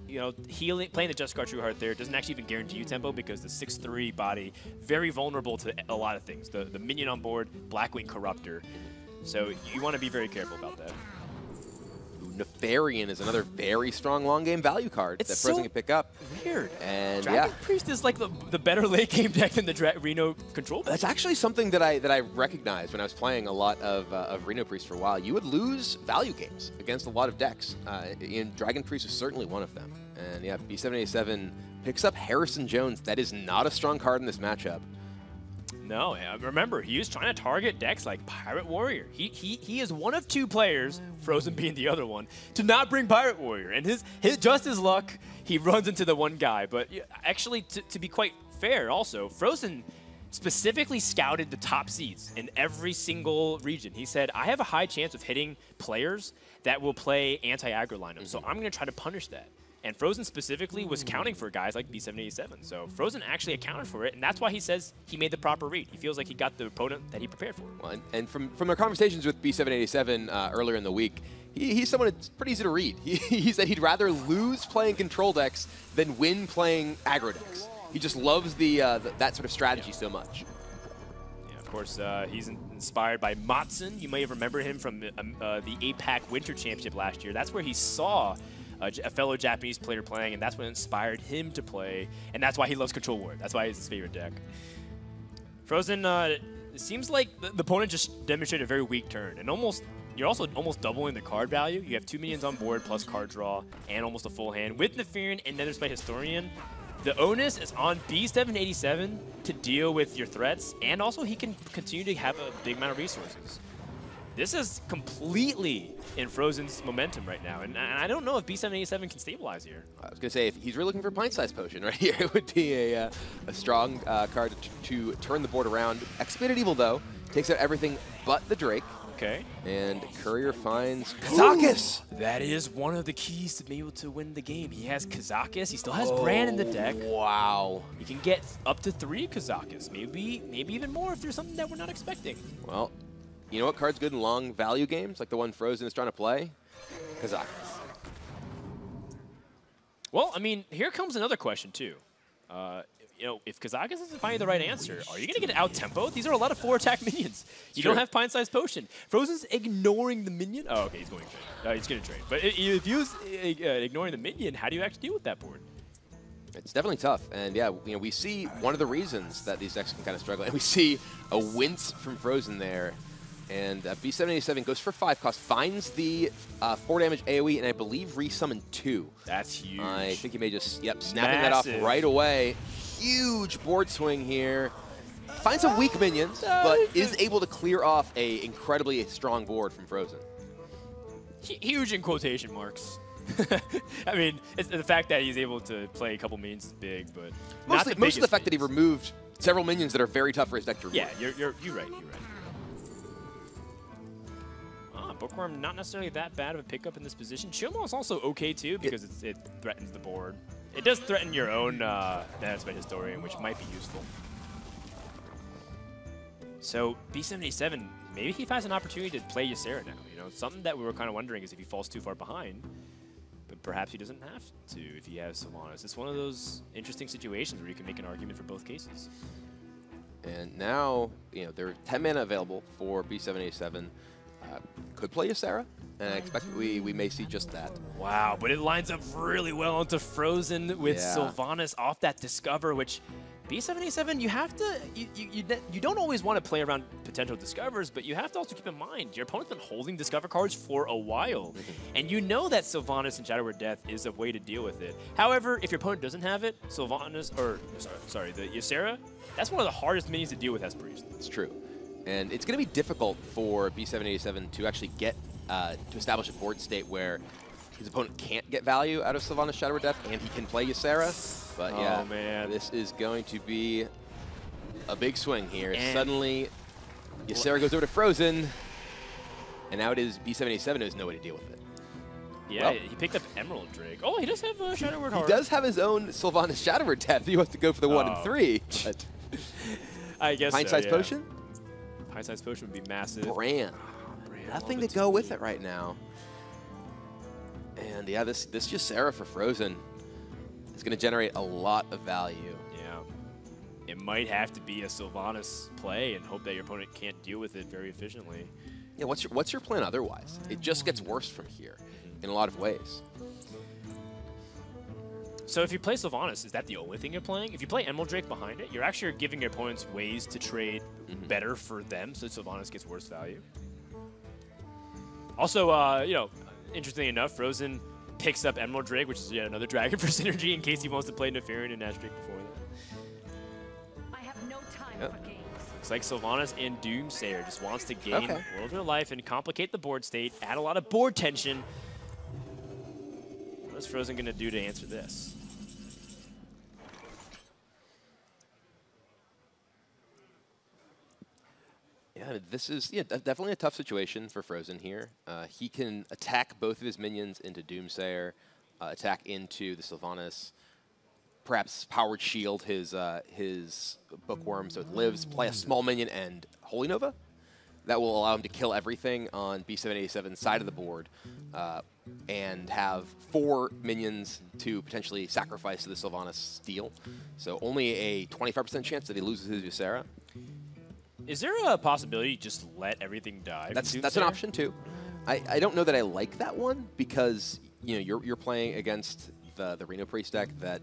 you know, healing, playing the Justicar Trueheart there doesn't actually even guarantee you tempo because the 6-3 body, very vulnerable to a lot of things. The, the minion on board, Blackwing Corruptor. So you want to be very careful about that. Nefarian is another very strong long game value card It's that Frozen so can pick up. Weird. And Dragon yeah, Priest is like the, the better late game deck than the Dra- Reno control. That's actually something that I that I recognized when I was playing a lot of, uh, of Reno Priest for a while. You would lose value games against a lot of decks, uh, and Dragon Priest is certainly one of them. And yeah, B787 picks up Harrison Jones. That is not a strong card in this matchup. No, remember, he was trying to target decks like Pirate Warrior. He, he, he is one of two players, Frozen being the other one, to not bring Pirate Warrior. And his, his just his luck, he runs into the one guy. But actually, to, to be quite fair also, Frozen specifically scouted the top seeds in every single region. He said, I have a high chance of hitting players that will play anti-aggro lineups, so mm-hmm. I'm going to try to punish that. And Frozen specifically was counting for guys like B787. So Frozen actually accounted for it, and that's why he says he made the proper read. He feels like he got the opponent that he prepared for. Well, and, and from from our conversations with B787 uh, earlier in the week, he, he's someone that's pretty easy to read. He, he said he'd rather lose playing control decks than win playing aggro decks. He just loves the, uh, the that sort of strategy so much. Yeah, of course, uh, he's inspired by Matsun. You may have remembered him from um, uh, the APAC Winter Championship last year. That's where he saw a, a fellow Japanese player playing, and that's what inspired him to play. And that's why he loves Control War. That's why it's his favorite deck. Frozen, uh, it seems like the, the opponent just demonstrated a very weak turn, and almost you're also almost doubling the card value. You have two minions on board plus card draw and almost a full hand with Nefarian and Netherspite Historian. The onus is on B787 to deal with your threats, and also he can continue to have a big amount of resources. This is completely in Frozen's momentum right now, and, and I don't know if B787 can stabilize here. I was going to say, if he's really looking for a pint-sized potion right here, it would be a, uh, a strong uh, card to, to turn the board around. Excavated Evil, though, takes out everything but the Drake. Okay. And Courier finds Kazakus. That is one of the keys to be able to win the game. He has Kazakus. He still has Brann in the deck. Wow. He can get up to three Kazakus, maybe maybe even more if there's something that we're not expecting. Well, you know what card's good in long value games, like the one Frozen is trying to play? Kazakus. Well, I mean, here comes another question too. Uh, you know, if Kazakus isn't finding the right answer, are you going to get out tempo? These are a lot of four attack minions. You true. don't have pint sized potion. Frozen's ignoring the minion. Oh, okay, he's going to trade. Uh, he's going to trade. But if you're uh, ignoring the minion, how do you actually deal with that board? It's definitely tough, and yeah, you know, we see one of the reasons that these decks can kind of struggle, and we see a wince from Frozen there, and uh, B787 goes for five cost, finds the uh, four damage AOE, and I believe resummon two. That's huge. I think he may just, yep, snapping that off right away. Huge board swing here. Finds some weak minions, but is able to clear off a incredibly strong board from Frozen. Huge in quotation marks. I mean, it's the fact that he's able to play a couple minions is big, but Mostly, the most of the fact that he removed several minions that are very tough for his deck to remove. Yeah, you're, you're, you're right, you're right. Bookworm not necessarily that bad of a pickup in this position. Shilmo is also okay too because it's, it threatens the board. It does threaten your own uh, Management Historian, which might be useful. So B77, maybe he finds an opportunity to play Ysera now. You know, something that we were kind of wondering is if he falls too far behind, but perhaps he doesn't have to if he has Sylvanas. It's one of those interesting situations where you can make an argument for both cases. And now, you know, there are 10 mana available for B787. Uh, could play a Ysera, and I expect we, we may see just that. Wow, but it lines up really well onto Frozen with Yeah. Sylvanas off that Discover, which B77, you have to, you, you, you, don't always want to play around potential Discovers, but you have to also keep in mind, your opponent's been holding Discover cards for a while, and you know that Sylvanas and Shadow Word Death is a way to deal with it. However, if your opponent doesn't have it, Sylvanas, or sorry, sorry the Ysera, that's one of the hardest minions to deal with as Priest. It's true. And it's going to be difficult for B787 to actually get uh, to establish a board state where his opponent can't get value out of Sylvanas Shadow Death and he can play Ysera. But yeah, Oh, man. this is going to be a big swing here. And- Suddenly, Ysera goes over to Frozen, and now it is B787 who has no way to deal with it. Yeah, Well. he picked up Emerald Drake. Oh, he does have uh, Shadow Word He does have his own Sylvanas Shadow Word Death. He wants to go for the one and Oh. three. But I guess Pint so, Size yeah. Potion? Pint Size Potion would be massive. Brann. Brann Nothing to go with it right now. And yeah, this this Ysera for Frozen is going to generate a lot of value. Yeah. It might have to be a Sylvanas play and hope that your opponent can't deal with it very efficiently. Yeah, what's your what's your plan otherwise? It just gets worse from here. Mm-hmm. in a lot of ways. So if you play Sylvanas, is that the only thing you're playing? If you play Emerald Drake behind it, you're actually giving your opponents ways to trade Mm-hmm. better for them, so Sylvanas gets worse value. Also, uh, you know, interestingly enough, Frozen picks up Emerald Drake, which is yet another dragon for synergy in case he wants to play Nefarian and Ash Drake before that. I have no time Yep. for games. Looks like Sylvanas and Doomsayer just wants to gain Okay. a little bit of life and complicate the board state, add a lot of board tension. Is Frozen going to do to answer this? Yeah, this is yeah, definitely a tough situation for Frozen here. Uh, he can attack both of his minions into Doomsayer, uh, attack into the Sylvanas, perhaps Powered Shield his uh, his Bookworm so it lives, play a small minion and Holy Nova. That will allow him to kill everything on B787's side of the board uh, and have four minions to potentially sacrifice to the Sylvanas steal. So only a 25% chance that he loses his Ysera. Is there a possibility just let everything die? That's that's an option too. I, I don't know that I like that one because you know you're you're playing against the the Reno Priest deck that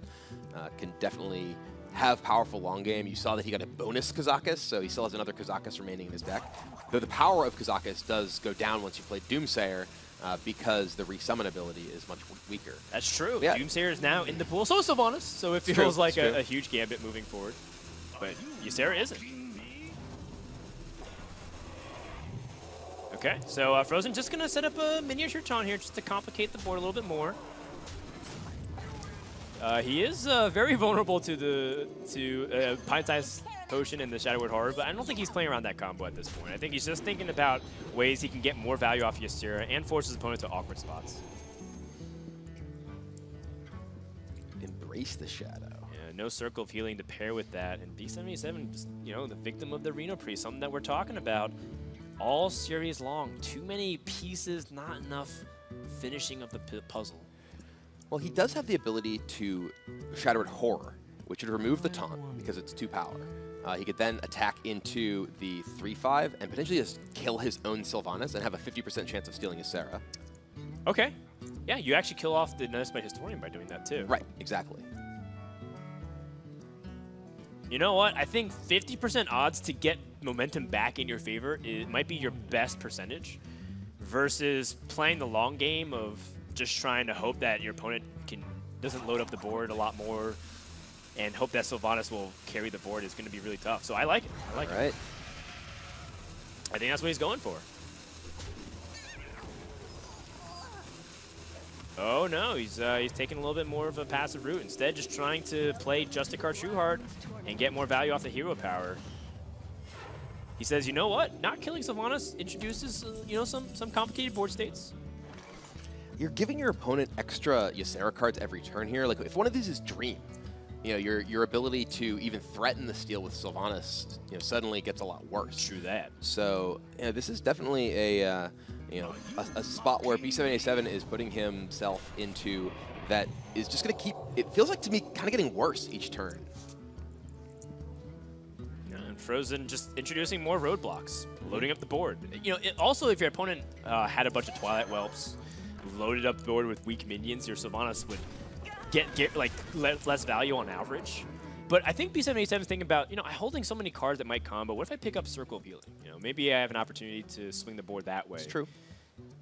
uh, can definitely have powerful long game. You saw that he got a bonus Kazakus, so he still has another Kazakus remaining in his deck. Though the power of Kazakus does go down once you play Doomsayer uh, because the resummon ability is much weaker. That's true. Yeah. Doomsayer is now in the pool. So is Sylvanas. So it feels like a, a huge gambit moving forward. But Ysera isn't. Okay, so uh, Frozen just going to set up a miniature Taunt here just to complicate the board a little bit more. Uh, he is uh, very vulnerable to the to uh, Pint-Sized Potion and the Shadow Word Horror, but I don't think he's playing around that combo at this point. I think he's just thinking about ways he can get more value off Ysera and force his opponent to awkward spots. Embrace the shadow. Yeah, no circle of healing to pair with that. And B787, just, you know, the victim of the Reno Priest, something that we're talking about all series long. Too many pieces, not enough finishing of the pu- puzzle. Well, he does have the ability to Shadow Word Horror, which would remove the taunt because it's two power. Uh, he could then attack into the 3-5 and potentially just kill his own Sylvanas and have a 50% chance of stealing his Ysera. Okay. Yeah, you actually kill off the Netherspite Historian by doing that too. Right, exactly. You know what? I think 50% odds to get momentum back in your favor it might be your best percentage versus playing the long game of just trying to hope that your opponent can doesn't load up the board a lot more and hope that Sylvanas will carry the board is going to be really tough. So I like it. I like All right. it. I think that's what he's going for. Oh no, he's uh, he's taking a little bit more of a passive route. Instead, just trying to play Justicar Trueheart and get more value off the hero power. He says, you know what? Not killing Sylvanas introduces, uh, you know, some some complicated board states. You're giving your opponent extra Ysera cards every turn here. Like, if one of these is Dream, you know, your your ability to even threaten the steal with Sylvanas, you know, suddenly gets a lot worse. True that. So, yeah, this is definitely a, uh, you know, a, a spot where B787 is putting himself into that is just going to keep, it feels like to me, kind of getting worse each turn. And Frozen just introducing more roadblocks, loading up the board. You know, it, also if your opponent uh, had a bunch of Twilight Whelps, loaded up the board with weak minions, your Sylvanas would get get like le less value on average. But I think B787 is thinking about, you know, I'm holding so many cards that might combo. What if I pick up Circle of Healing? You know, maybe I have an opportunity to swing the board that way. It's true.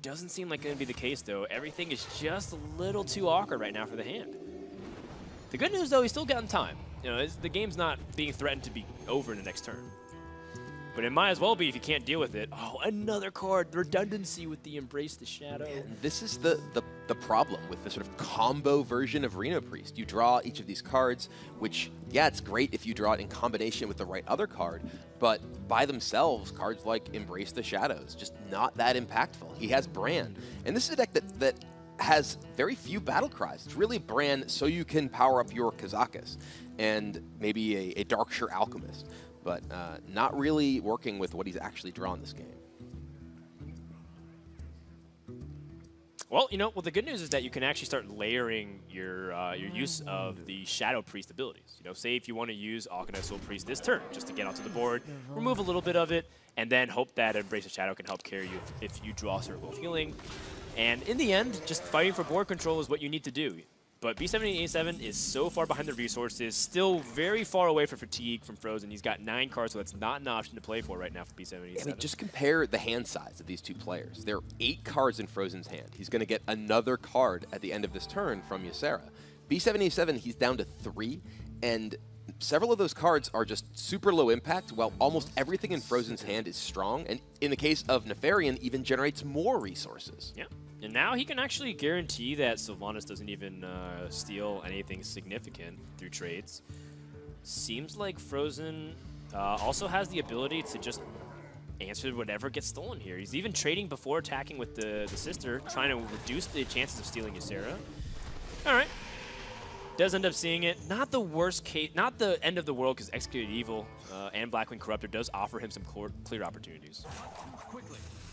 Doesn't seem like going to be the case, though. Everything is just a little too awkward right now for the hand. The good news, though, he's still gotten time. You know, the game's not being threatened to be over in the next turn. But it might as well be if you can't deal with it. Oh, another card. Redundancy with the Embrace the Shadow. This is the, the, the problem with the sort of combo version of Reno Priest. You draw each of these cards, which, yeah, it's great if you draw it in combination with the right other card, but by themselves, cards like Embrace the Shadows, just not that impactful. He has Brann, and this is a deck that, that has very few battle cries. It's really Brann so you can power up your Kazakus and maybe a, a Darkshire Alchemist, but uh, not really working with what he's actually drawn this game. Well, you know, well, the good news is that you can actually start layering your uh, your use of the Shadow Priest abilities. You know, say if you want to use Auchenai Soul Priest this turn, just to get onto the board, remove a little bit of it, and then hope that Embrace of Shadow can help carry you if you draw Circle of Healing. And in the end, just fighting for board control is what you need to do. But B787 is so far behind the resources, still very far away from fatigue from Frozen. He's got nine cards, so that's not an option to play for right now for B787. I mean, just compare the hand size of these two players. There are eight cards in Frozen's hand. He's going to get another card at the end of this turn from Ysera. B787, he's down to three, and several of those cards are just super low impact, while almost everything in Frozen's hand is strong, and in the case of Nefarian, even generates more resources. Yeah. And now he can actually guarantee that Sylvanas doesn't even uh, steal anything significant through trades. Seems like Frozen uh, also has the ability to just answer whatever gets stolen here. He's even trading before attacking with the, the sister, trying to reduce the chances of stealing Ysera. All right. Does end up seeing it. Not the worst case, not the end of the world because Excavated Evil uh, and Blackwing Corruptor does offer him some clear, opportunities. Yeah,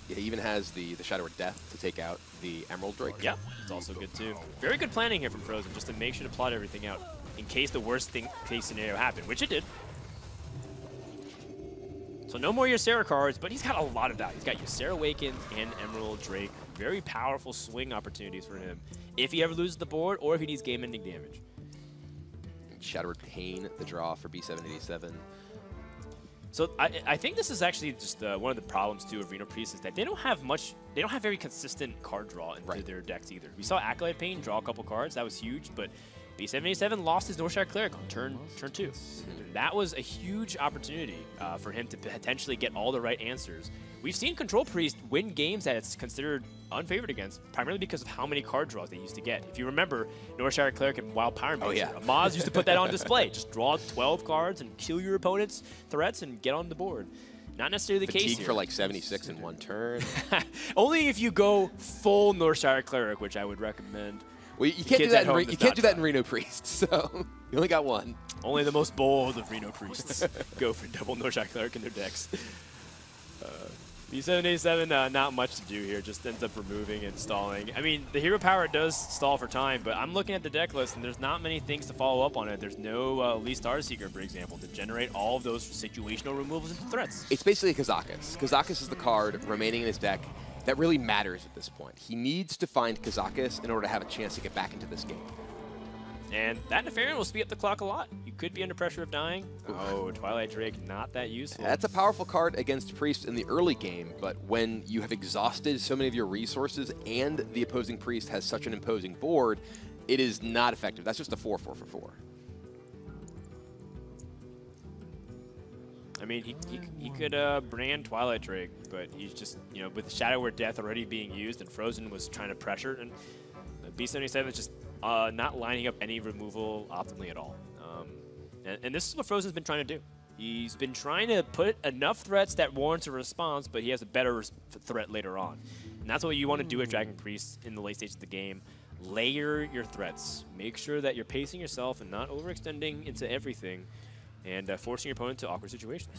he even has the, the Shadow Word Death to take out the Emerald Drake. Yeah, it's also good too. Very good planning here from Frozen, just to make sure to plot everything out in case the worst thing case scenario happened, which it did. So no more Ysera cards, but he's got a lot of value. He's got Ysera Awakened and Emerald Drake. Very powerful swing opportunities for him if he ever loses the board or if he needs game-ending damage. Shadow Word Pain, the draw for B787. So I, I think this is actually just uh, one of the problems too of Reno Priest is that they don't have much, they don't have very consistent card draw into Right. their decks either. We saw Acolyte Pain draw a couple cards, that was huge, but B787 lost his Northshire Cleric on turn turn two. That was a huge opportunity uh, for him to potentially get all the right answers. We've seen Control Priest win games that it's considered unfavored against, primarily because of how many card draws they used to get. If you remember, Northshire Cleric and Wild Pyromancer, Oh, yeah. Amaz used to put that on display. Just draw 12 cards and kill your opponent's threats and get on the board. Not necessarily the case here. for like 76 in one turn. Only if you go full Northshire Cleric, which I would recommend. Well, you can't do that. In you can't do that in Reno Priest. So you only got one. Only the most bold of Reno priests go for double Northshire Cleric in their decks. Uh, B787, uh, not much to do here. Just ends up removing and stalling. I mean, the hero power does stall for time, but I'm looking at the deck list, and there's not many things to follow up on it. There's no uh, Elise Starseeker, for example, to generate all of those situational removals and threats. It's basically Kazakus. Kazakus is the card remaining in his deck that really matters at this point. He needs to find Kazakus in order to have a chance to get back into this game. And that Nefarian will speed up the clock a lot. You could be under pressure of dying. Oh, Twilight Drake, not that useful. That's a powerful card against Priest in the early game, but when you have exhausted so many of your resources and the opposing Priest has such an imposing board, it is not effective. That's just a 4 4 for 4. I mean, he, he, he could uh, brand Twilight Drake, but he's just, you know, with Shadow Word Death already being used and Frozen was trying to pressure, and B787 is just uh, not lining up any removal optimally at all. Um, and, and this is what Frozen's been trying to do. He's been trying to put enough threats that warrants a response, but he has a better res- threat later on. And that's what you want to do with Dragon Priest in the late stage of the game. Layer your threats. Make sure that you're pacing yourself and not overextending into everything and uh, forcing your opponent to awkward situations.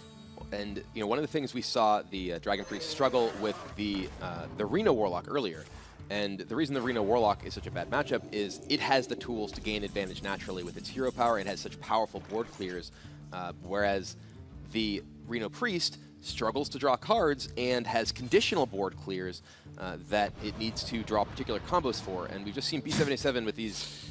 And you know, one of the things we saw the uh, Dragon Priest struggle with the uh, the Reno Warlock earlier, and the reason the Reno Warlock is such a bad matchup is it has the tools to gain advantage naturally with its hero power. It has such powerful board clears, uh, whereas the Reno Priest struggles to draw cards and has conditional board clears uh, that it needs to draw particular combos for. And we've just seen B787 with these,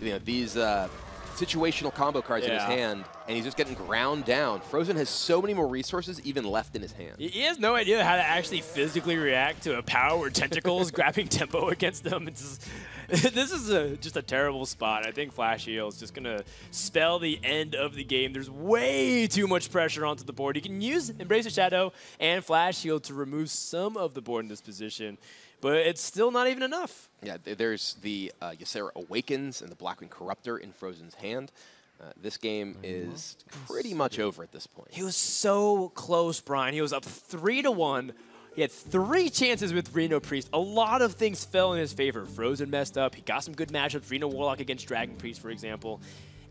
you know, these uh, situational combo cards in his hand, and he's just getting ground down. Frozen has so many more resources even left in his hand. He has no idea how to actually physically react to a power tentacles grabbing tempo against them. It's just, this is a, just a terrible spot. I think Flash Heal is just going to spell the end of the game. There's way too much pressure onto the board. You can use Embrace of Shadow and Flash Heal to remove some of the board in this position, but it's still not even enough. Yeah, there's the uh, Ysera Awakens and the Blackwing Corruptor in Frozen's hand. Uh, this game is pretty much over at this point. He was so close, Brian. He was up three to one. He had three chances with Reno Priest. A lot of things fell in his favor. Frozen messed up. He got some good matchups. Reno Warlock against Dragon Priest, for example,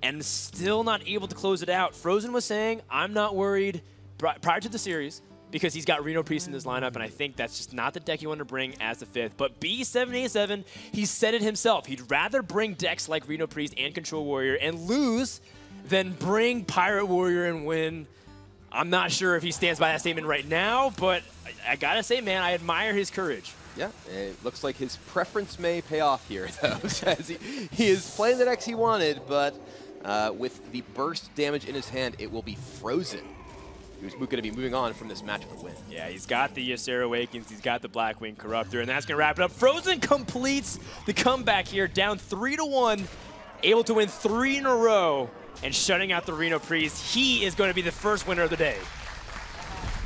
and still not able to close it out. Frozen was saying, "I'm not worried." Prior to the series, because he's got Reno Priest in his lineup, and I think that's just not the deck you want to bring as the fifth. But B787, he said it himself. He'd rather bring decks like Reno Priest and Control Warrior and lose than bring Pirate Warrior and win. I'm not sure if he stands by that statement right now, but I, I gotta say, man, I admire his courage. Yeah, it looks like his preference may pay off here, though, he, he is playing the decks he wanted, but uh, with the burst damage in his hand, it will be frozen. He's going to be moving on from this match for win. Yeah, he's got the Ysera Awakens, he's got the Blackwing Corruptor, and that's going to wrap it up. Frozen completes the comeback here, down 3 to one, able to win three in a row, and shutting out the Reno Priest. He is going to be the first winner of the day.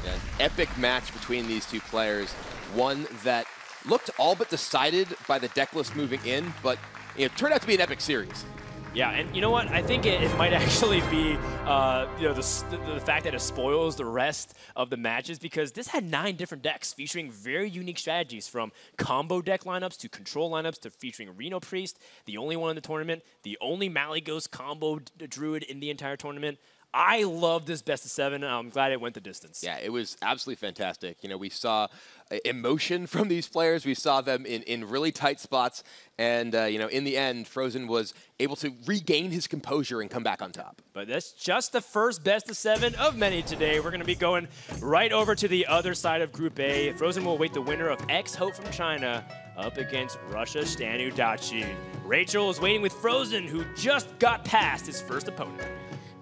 An epic match between these two players, one that looked all but decided by the deck list moving in, but know, turned out to be an epic series. Yeah, and you know what? I think it, it might actually be uh, you know the, the, fact that it spoils the rest of the matches because this had nine different decks featuring very unique strategies from combo deck lineups to control lineups to featuring Reno Priest, the only one in the tournament, the only Malygos combo druid in the entire tournament. I love this best of seven. I'm glad it went the distance. Yeah, it was absolutely fantastic. You know, we saw emotion from these players. We saw them in, in really tight spots. And, uh, you know, in the end, Frozen was able to regain his composure and come back on top. But that's just the first best of seven of many today. We're going to be going right over to the other side of Group A. Frozen will await the winner of X Hope from China up against Russia Stanu Dachi. Rachel is waiting with Frozen, who just got past his first opponent.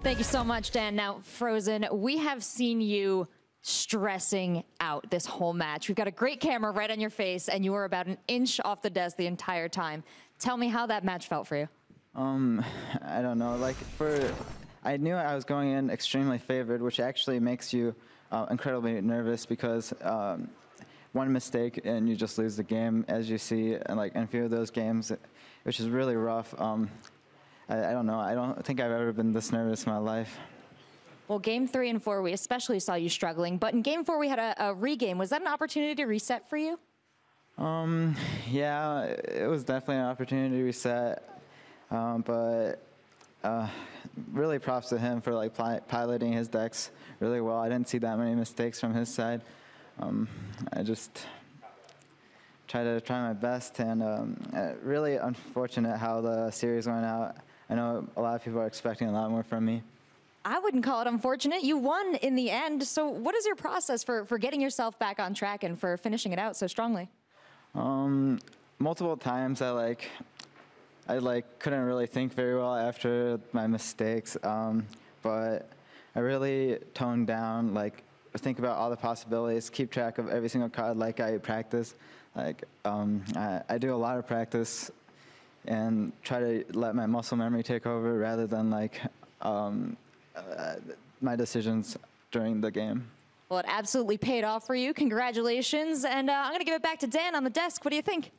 Thank you so much, Dan. Now, Frozen, we have seen you stressing out this whole match. We've got a great camera right on your face, and you were about an inch off the desk the entire time. Tell me how that match felt for you. Um, I don't know. Like for, I knew I was going in extremely favored, which actually makes you uh, incredibly nervous because um, one mistake and you just lose the game, as you see, and like in a few of those games, which is really rough. Um, I, I don't know. I don't think I've ever been this nervous in my life. Well, game three and four, we especially saw you struggling. But in game four, we had a, a regame. Was that an opportunity to reset for you? Um, yeah, it was definitely an opportunity to reset. Um, but uh, really props to him for like piloting his decks really well. I didn't see that many mistakes from his side. Um, I just try to try my best, and um, uh, really unfortunate how the series went out. I know a lot of people are expecting a lot more from me. I wouldn't call it unfortunate. You won in the end. So what is your process for, for getting yourself back on track and for finishing it out so strongly? Um, multiple times I like, I like couldn't really think very well after my mistakes. Um, but I really toned down, like think about all the possibilities, keep track of every single card like I practice. Like um, I, I do a lot of practice and try to let my muscle memory take over rather than like um, uh, my decisions during the game. Well, it absolutely paid off for you. Congratulations. And uh, I'm going to give it back to Dan on the desk. What do you think?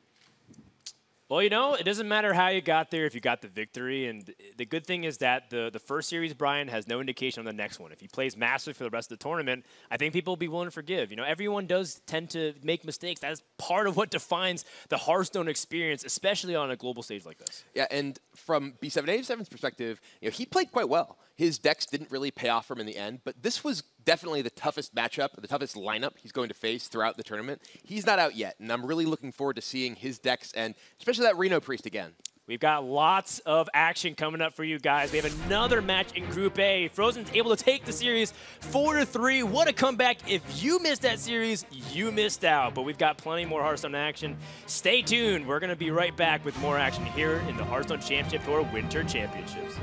Well, you know, it doesn't matter how you got there if you got the victory. And the good thing is that the, the first series, Brian, has no indication on the next one. If he plays massive for the rest of the tournament, I think people will be willing to forgive. You know, everyone does tend to make mistakes. That's part of what defines the Hearthstone experience, especially on a global stage like this. Yeah, and from B787's perspective, you know, he played quite well. His decks didn't really pay off for him in the end, but this was definitely the toughest matchup, the toughest lineup he's going to face throughout the tournament. He's not out yet, and I'm really looking forward to seeing his decks and especially that Reno Priest again. We've got lots of action coming up for you guys. We have another match in Group A. Frozen's able to take the series four to three. What a comeback! If you missed that series, you missed out. But we've got plenty more Hearthstone action. Stay tuned. We're going to be right back with more action here in the Hearthstone Championship Tour Winter Championships.